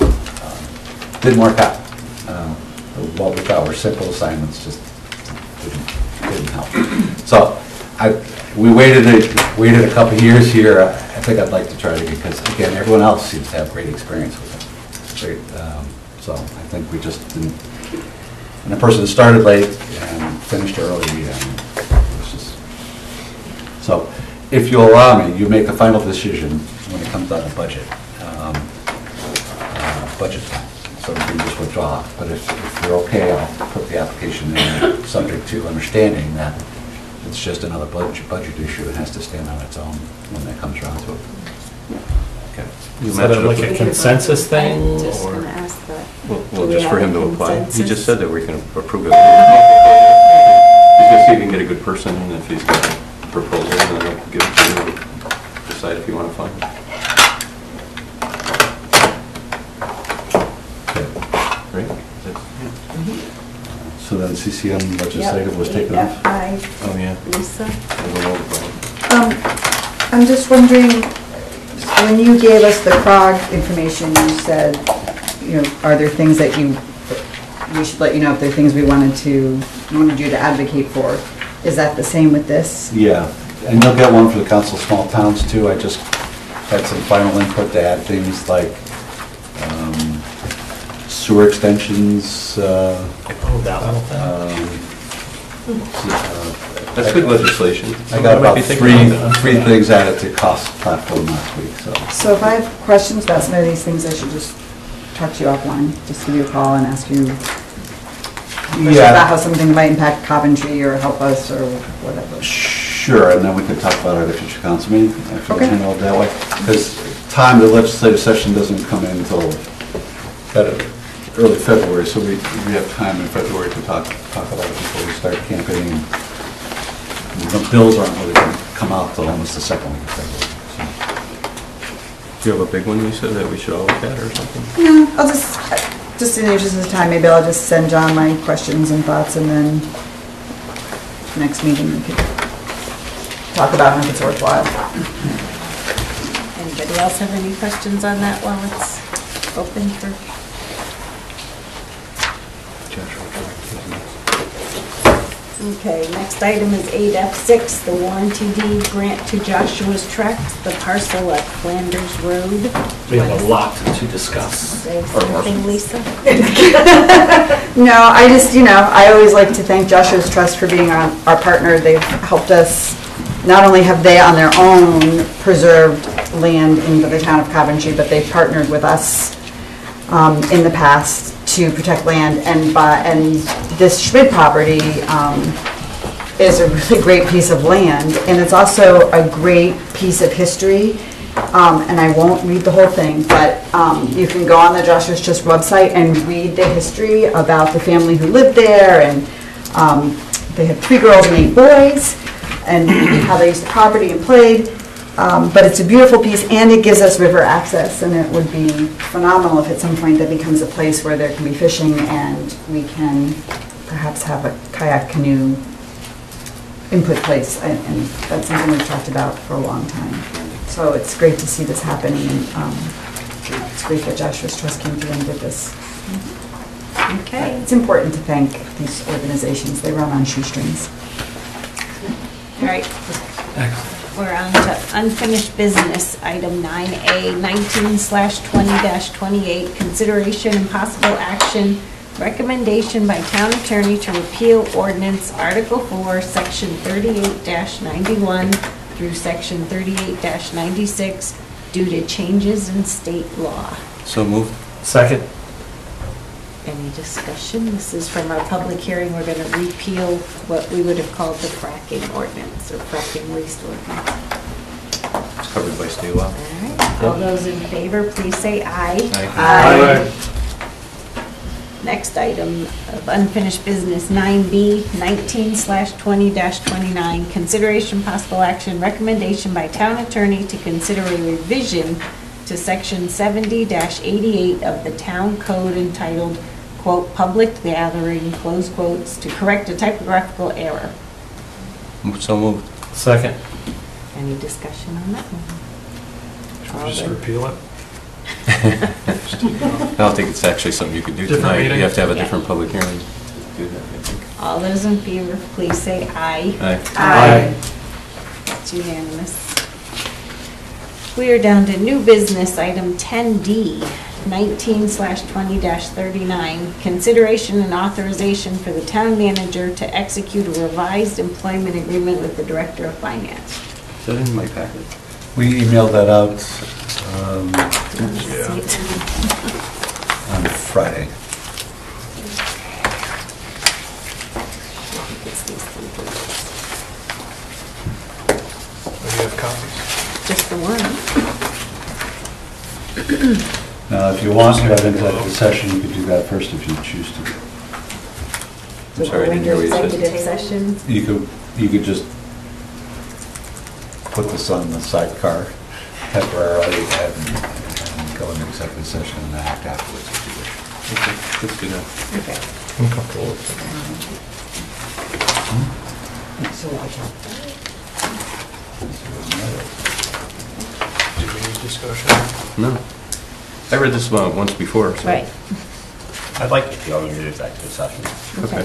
um, didn't work out. Um, What we thought were simple assignments just didn't, didn't help. So I, we waited, a- waited a couple years here, I think I'd like to try to, because again, everyone else seems to have great experience with it. Great, um, So I think we just didn't, and the person that started late and finished early, and it just, so if you'll allow me, you make the final decision when it comes down to budget, um, uh, budget time, so we can just withdraw. But if if you're okay, I'll put the application in, subject to understanding that it's just another budget, budget issue, it has to stand on its own when that comes around to it. Okay. Is that a- like a consensus thing, Just or? gonna ask that. Well, Do we just for have him a to apply. He consensus? just said that we can approve it. He's gonna see if he can get a good person, and if he's got a proposal, then he'll give it to you, and decide if you wanna fund it. Right? That's- So then CCM legislative was taken off? I, Oh, yeah. Lisa. I don't know about. Um, I'm just wondering, when you gave us the CRCOG information, you said, you know, are there things that you, we should let you know if there are things we wanted to, wanted you to advocate for? Is that the same with this? Yeah, and you'll get one for the Council of Small Towns too. I just had some final input to add things like um, sewer extensions. uh, Oh, that whole thing. um, uh, That's good legislation. I got about three, three things added to COST platform last week, so. So if I have questions about some of these things, I should just talk to you offline, just give you a call and ask you questions Yeah. about how something might impact Coventry or help us or whatever. Sure, and then we can talk about it at a future council meeting, if you Okay. handle it that way. Because time, the legislative session doesn't come in until that early February, so we, we have time in February to talk, talk about it before we start campaigning. The bills aren't really going to come out till almost the second week of February. Do you have a big one you said that we should all look at or something? No, I'll just, just in the interest of time, maybe I'll just send John my questions and thoughts, and then next meeting we can talk about it if it's worthwhile. Anybody else have any questions on that while it's open for? Okay, next item is eight F six, the warranty deed grant to Joshua's Trust, the parcel at Flanders Road. We have a lot to discuss. Say Or- something, Lisa? *laughs* No, I just, you know, I always like to thank Joshua's Trust for being our, our partner. They've helped us, not only have they on their own preserved land in the town of Coventry, but they've partnered with us um, in the past to protect land and by, and this Schmidt property um, is a really *laughs* great piece of land and it's also a great piece of history. Um, and I won't read the whole thing, but um, you can go on the Joshua's Trust website and read the history about the family who lived there and um, they had three girls and eight boys and how they used the property and played. Um, But it's a beautiful piece, and it gives us river access, and it would be phenomenal if at some point that becomes a place where there can be fishing, and we can perhaps have a kayak canoe input place, and and that's something we've talked about for a long time. So it's great to see this happening, and um, it's great that Joshua's Trust came through and did this. Okay. It's important to thank these organizations, they run on shoestrings. All right. We're on to unfinished business, item 9A, 19 slash 20 dash 28, consideration and possible action, recommendation by town attorney to repeal ordinance Article 4, Section 38 dash 91 through Section 38 dash 96 due to changes in state law. So moved. Second. Any discussion? This is from our public hearing. We're going to repeal what we would have called the fracking ordinance or fracking waste ordinance. It's covered by state law. All those in favor, please say aye. Aye. Next item of unfinished business, 9B, 19 slash 20 dash 29, consideration possible action, recommendation by town attorney to consider a revision to section 70 88 of the town code entitled, quote, "Public Gathering," close quotes, to correct a typographical error. So moved. Second. Any discussion on that one? Should we just repeal it? *laughs* I don't think it's actually something you could do Different tonight. meeting? You have to have a Yeah. different public hearing to do that, I think. All those in favor, please say aye. Aye. Aye. It's unanimous. We are down to new business, item 10D, 19 slash 20 dash 39, consideration and authorization for the town manager to execute a revised employment agreement with the director of finance. Is that in my packet? We emailed that out um, See *laughs* on Friday. Do you have copies? Just the one. *clears throat* Now, if you want to have an executive uh, session, you could do that first if you choose to. I'm sorry, I didn't hear what you said. Executive session. You could, you could just put this on the sidecar temporarily and and go into executive session and act afterwards if you wish. Okay, let's do that. Okay. I'm comfortable with So I'll. Do we need discussion? No. I read this about once before, so. Right. I'd like to go into executive session. Okay.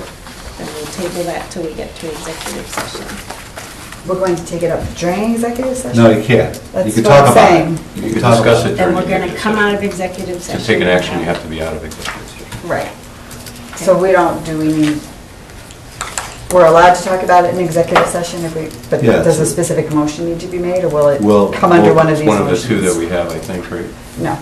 Then we'll table that till we get to executive session. We're going to take it up during executive session? No, you can't. You That's can what talk I'm about saying. it. You can talk discuss about it Then we're gonna executive come session. out of executive session. To take an action, you have to be out of executive session. Right. So we don't, do we need, we're allowed to talk about it in executive session if we, but Yeah, does a so- specific motion need to be made, or will it Well, come under one of it's these One of the two that we have, I think, right? No.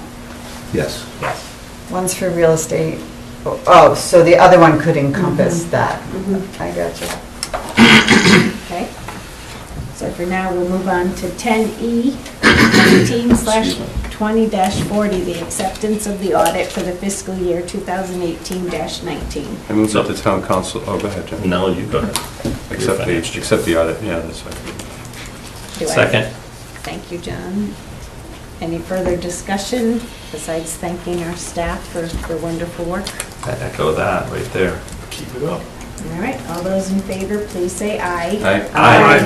Yes. Yes. One's for real estate. Oh, so the other one could encompass mm-hmm. that. Mm-hmm. I got you. Okay. So for now, we'll move on to ten E, nineteen slash Excuse me. 20-40, the acceptance of the audit for the fiscal year 2018-19. I move that the town council, oh, go ahead, John. No, you go ahead. Accept the, accept the audit, yeah, that's right. Do I- Second. Thank you, John. Any further discussion besides thanking our staff for their wonderful work? I echo that right there. Keep it up. All right, all those in favor, please say aye. Aye. Aye.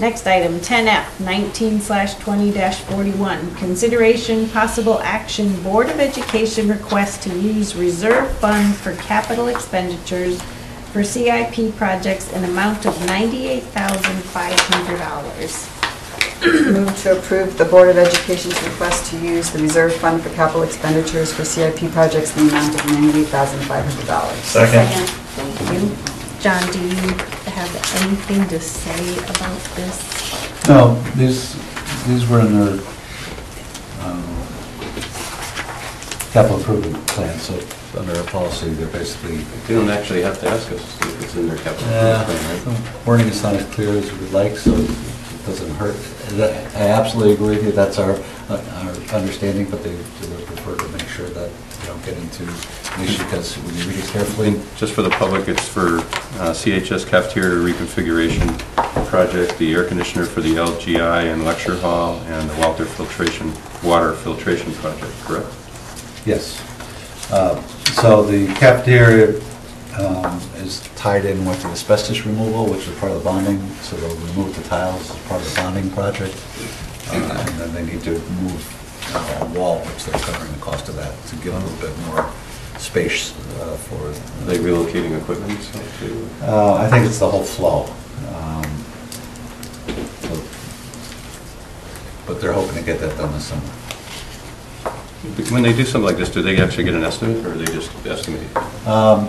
Next item, 10F, 19 slash 20 dash 41, consideration possible action, Board of Education request to use reserve fund for capital expenditures for CIP projects in amount of $98,500. Move to approve the Board of Education's request to use the reserve fund for capital expenditures for CIP projects in the amount of $98,500. Second. Thank you. John, do you have anything to say about this? No, these, these were in their um, capital improvement plan, so under our policy, they're basically... They don't actually have to ask us if it's in their capital. Yeah, plan, right? wording is not as clear as we'd like, so it doesn't hurt. That- I absolutely agree with you, that's our, our understanding, but they they would prefer to make sure that we don't get into an issue, because when you read it carefully, Just for the public, it's for uh, CHS cafeteria reconfiguration project, the air conditioner for the LGI and lecture hall, and the Walter filtration, water filtration project, correct? Yes. Uh, So the cafeteria um, is tied in with the asbestos removal, which is part of the bonding, so they'll remove the tiles as part of the bonding project. Uh, And then they need to move uh, a wall, which they're covering the cost of that, to give a little bit more space uh, for... Are they relocating equipment to? Uh, I think it's the whole flow. Um, so- But they're hoping to get that done this summer. When they do something like this, do they actually get an estimate, or are they just estimate? Um,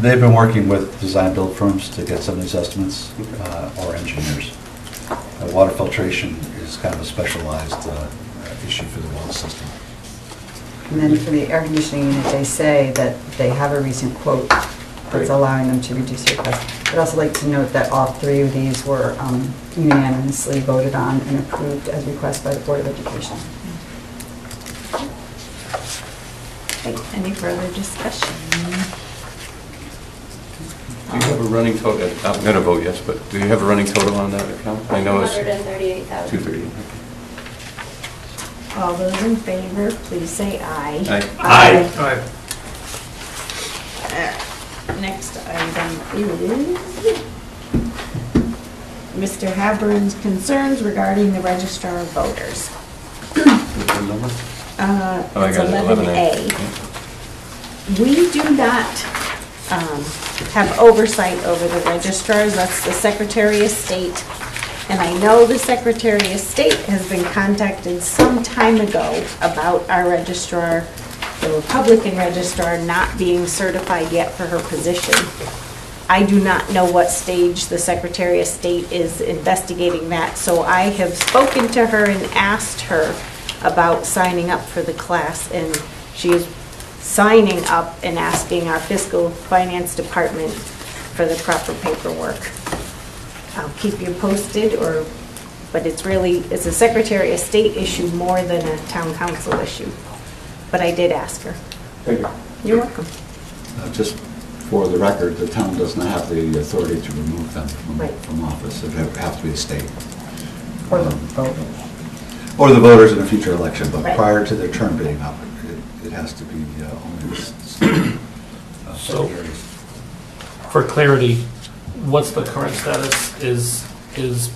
They've been working with design-build firms to get some of these estimates, uh, or engineers. Uh, Water filtration is kind of a specialized uh, issue for the well system. And then for the air conditioning unit, they say that they have a recent quote that's Great. allowing them to reduce their cost. I'd also like to note that all three of these were um, unanimously voted on and approved as requested by the Board of Education. Okay, Any further discussion? Do you have a running total, I'm going to vote yes, but do you have a running total on that account? I know it's 138,000. 230. All those in favor, please say aye. Aye. Aye. Aye. Uh, Next item is Mr. Habern's concerns regarding the registrar of voters. What number? Uh, Oh, I It's got it, 11A. We do not um, have oversight over the registrars, that's the Secretary of State. And I know the Secretary of State has been contacted some time ago about our registrar, the Republican registrar, not being certified yet for her position. I do not know what stage the Secretary of State is investigating that, so I have spoken to her and asked her about signing up for the class, and she is signing up and asking our fiscal finance department for the proper paperwork. I'll keep you posted, or, but it's really, it's a Secretary of State issue more than a town council issue. But I did ask her. Thank you. You're welcome. Uh, Just for the record, the town does not have the authority to remove them from Right. from office. It would have to be the state. Or the Um, voters. Or the voters in a future election, but Right. prior to their term being up, it- it has to be uh, only the s- state *clears throat* uh, So- secretaries. For clarity, what's the current status? Is, is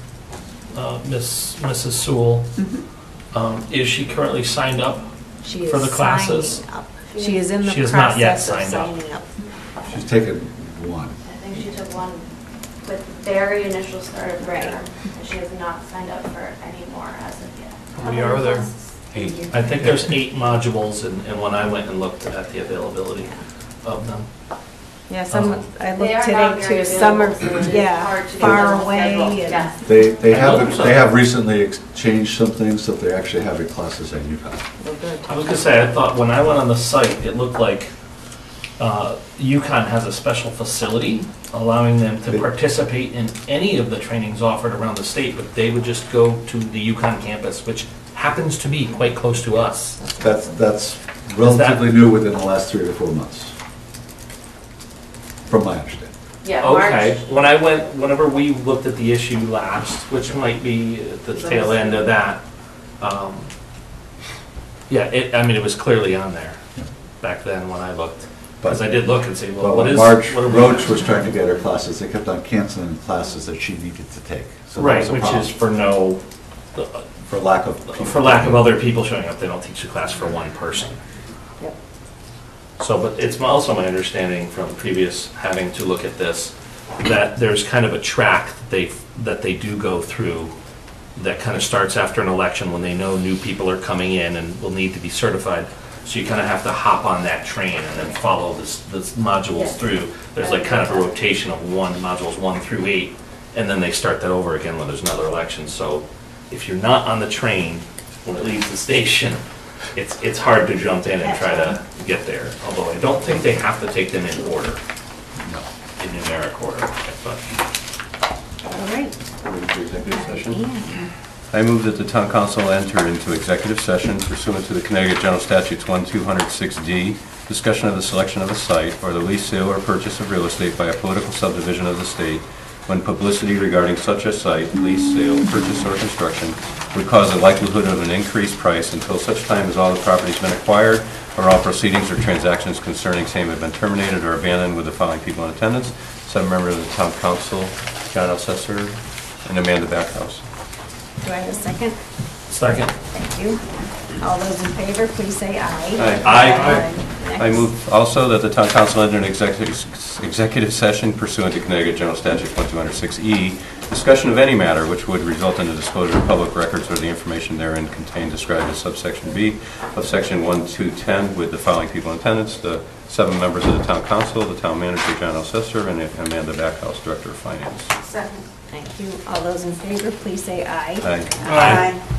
uh, Miss Mrs. Sewell, um, is she currently signed up She for is the classes? signing up. She is in the She has not yet process of signed up. signing up. She's taken one. I think she took one with very initial start of the Right. term, and she has not signed up for any more as of yet. How many are there? Eight. I think there's eight modules, and, and when I went and looked at the availability of them. Yeah, some, Um, I They looked are not today very too, some are, available, so it's yeah, hard to get far them away. scheduled, and- They, they I have, so. they have recently ex- changed some things, that they're actually having classes at UConn. Well, good. I was gonna say, I thought, when I went on the site, it looked like uh, UConn has a special facility allowing them to participate in any of the trainings offered around the state, but they would just go to the UConn campus, which happens to be quite close to us. That's, that's relatively new within the last three or four months, from my understanding. Yeah, Okay, March, when I went, whenever we looked at the issue last, which might be at the tail end of that, um, yeah, it, I mean, it was clearly on there back then when I looked. Because I did look and say, well, But what when is? Marge what are we- Roach was trying to get her classes, they kept on canceling classes that she needed to take. So that Right, was a which problem. is for no, For lack of. people for lack of other people showing up, they don't teach the class for one person. So, but it's also my understanding from previous having to look at this, that there's kind of a track that they, that they do go through that kind of starts after an election when they know new people are coming in and will need to be certified. So you kind of have to hop on that train and then follow this, this modules Yes. through. There's like kind of a rotation of one, modules one through eight, and then they start that over again when there's another election. So if you're not on the train when it leaves the station, it's, it's hard to jump in and try to get there. Although I don't think they have to take them in order. No. In numeric order, but. All right. I move that the town council enter into executive session pursuant to the Connecticut General Statutes 1206D, discussion of the selection of a site or the lease, sale, or purchase of real estate by a political subdivision of the state when publicity regarding such a site, lease, sale, purchase, or construction would cause a likelihood of an increased price until such time as all the property's been acquired or all proceedings or transactions concerning same have been terminated or abandoned with the following people in attendance. Seven members of the town council, John Elsesser and Amanda Backhouse. Do I have a second? Second. Thank you. All those in favor, please say aye. Aye. Aye. I Next. move also that the town council enter an executive executive session pursuant to Connecticut General Statute 1206E, discussion of any matter which would result in the disclosure of public records or the information therein contained described as subsection B of section 1210 with the following people in attendance, the seven members of the town council, the town manager, John Elsesser, and Amanda Backhouse, Director of Finance. Second. Thank you. All those in favor, please say aye. Aye. Aye.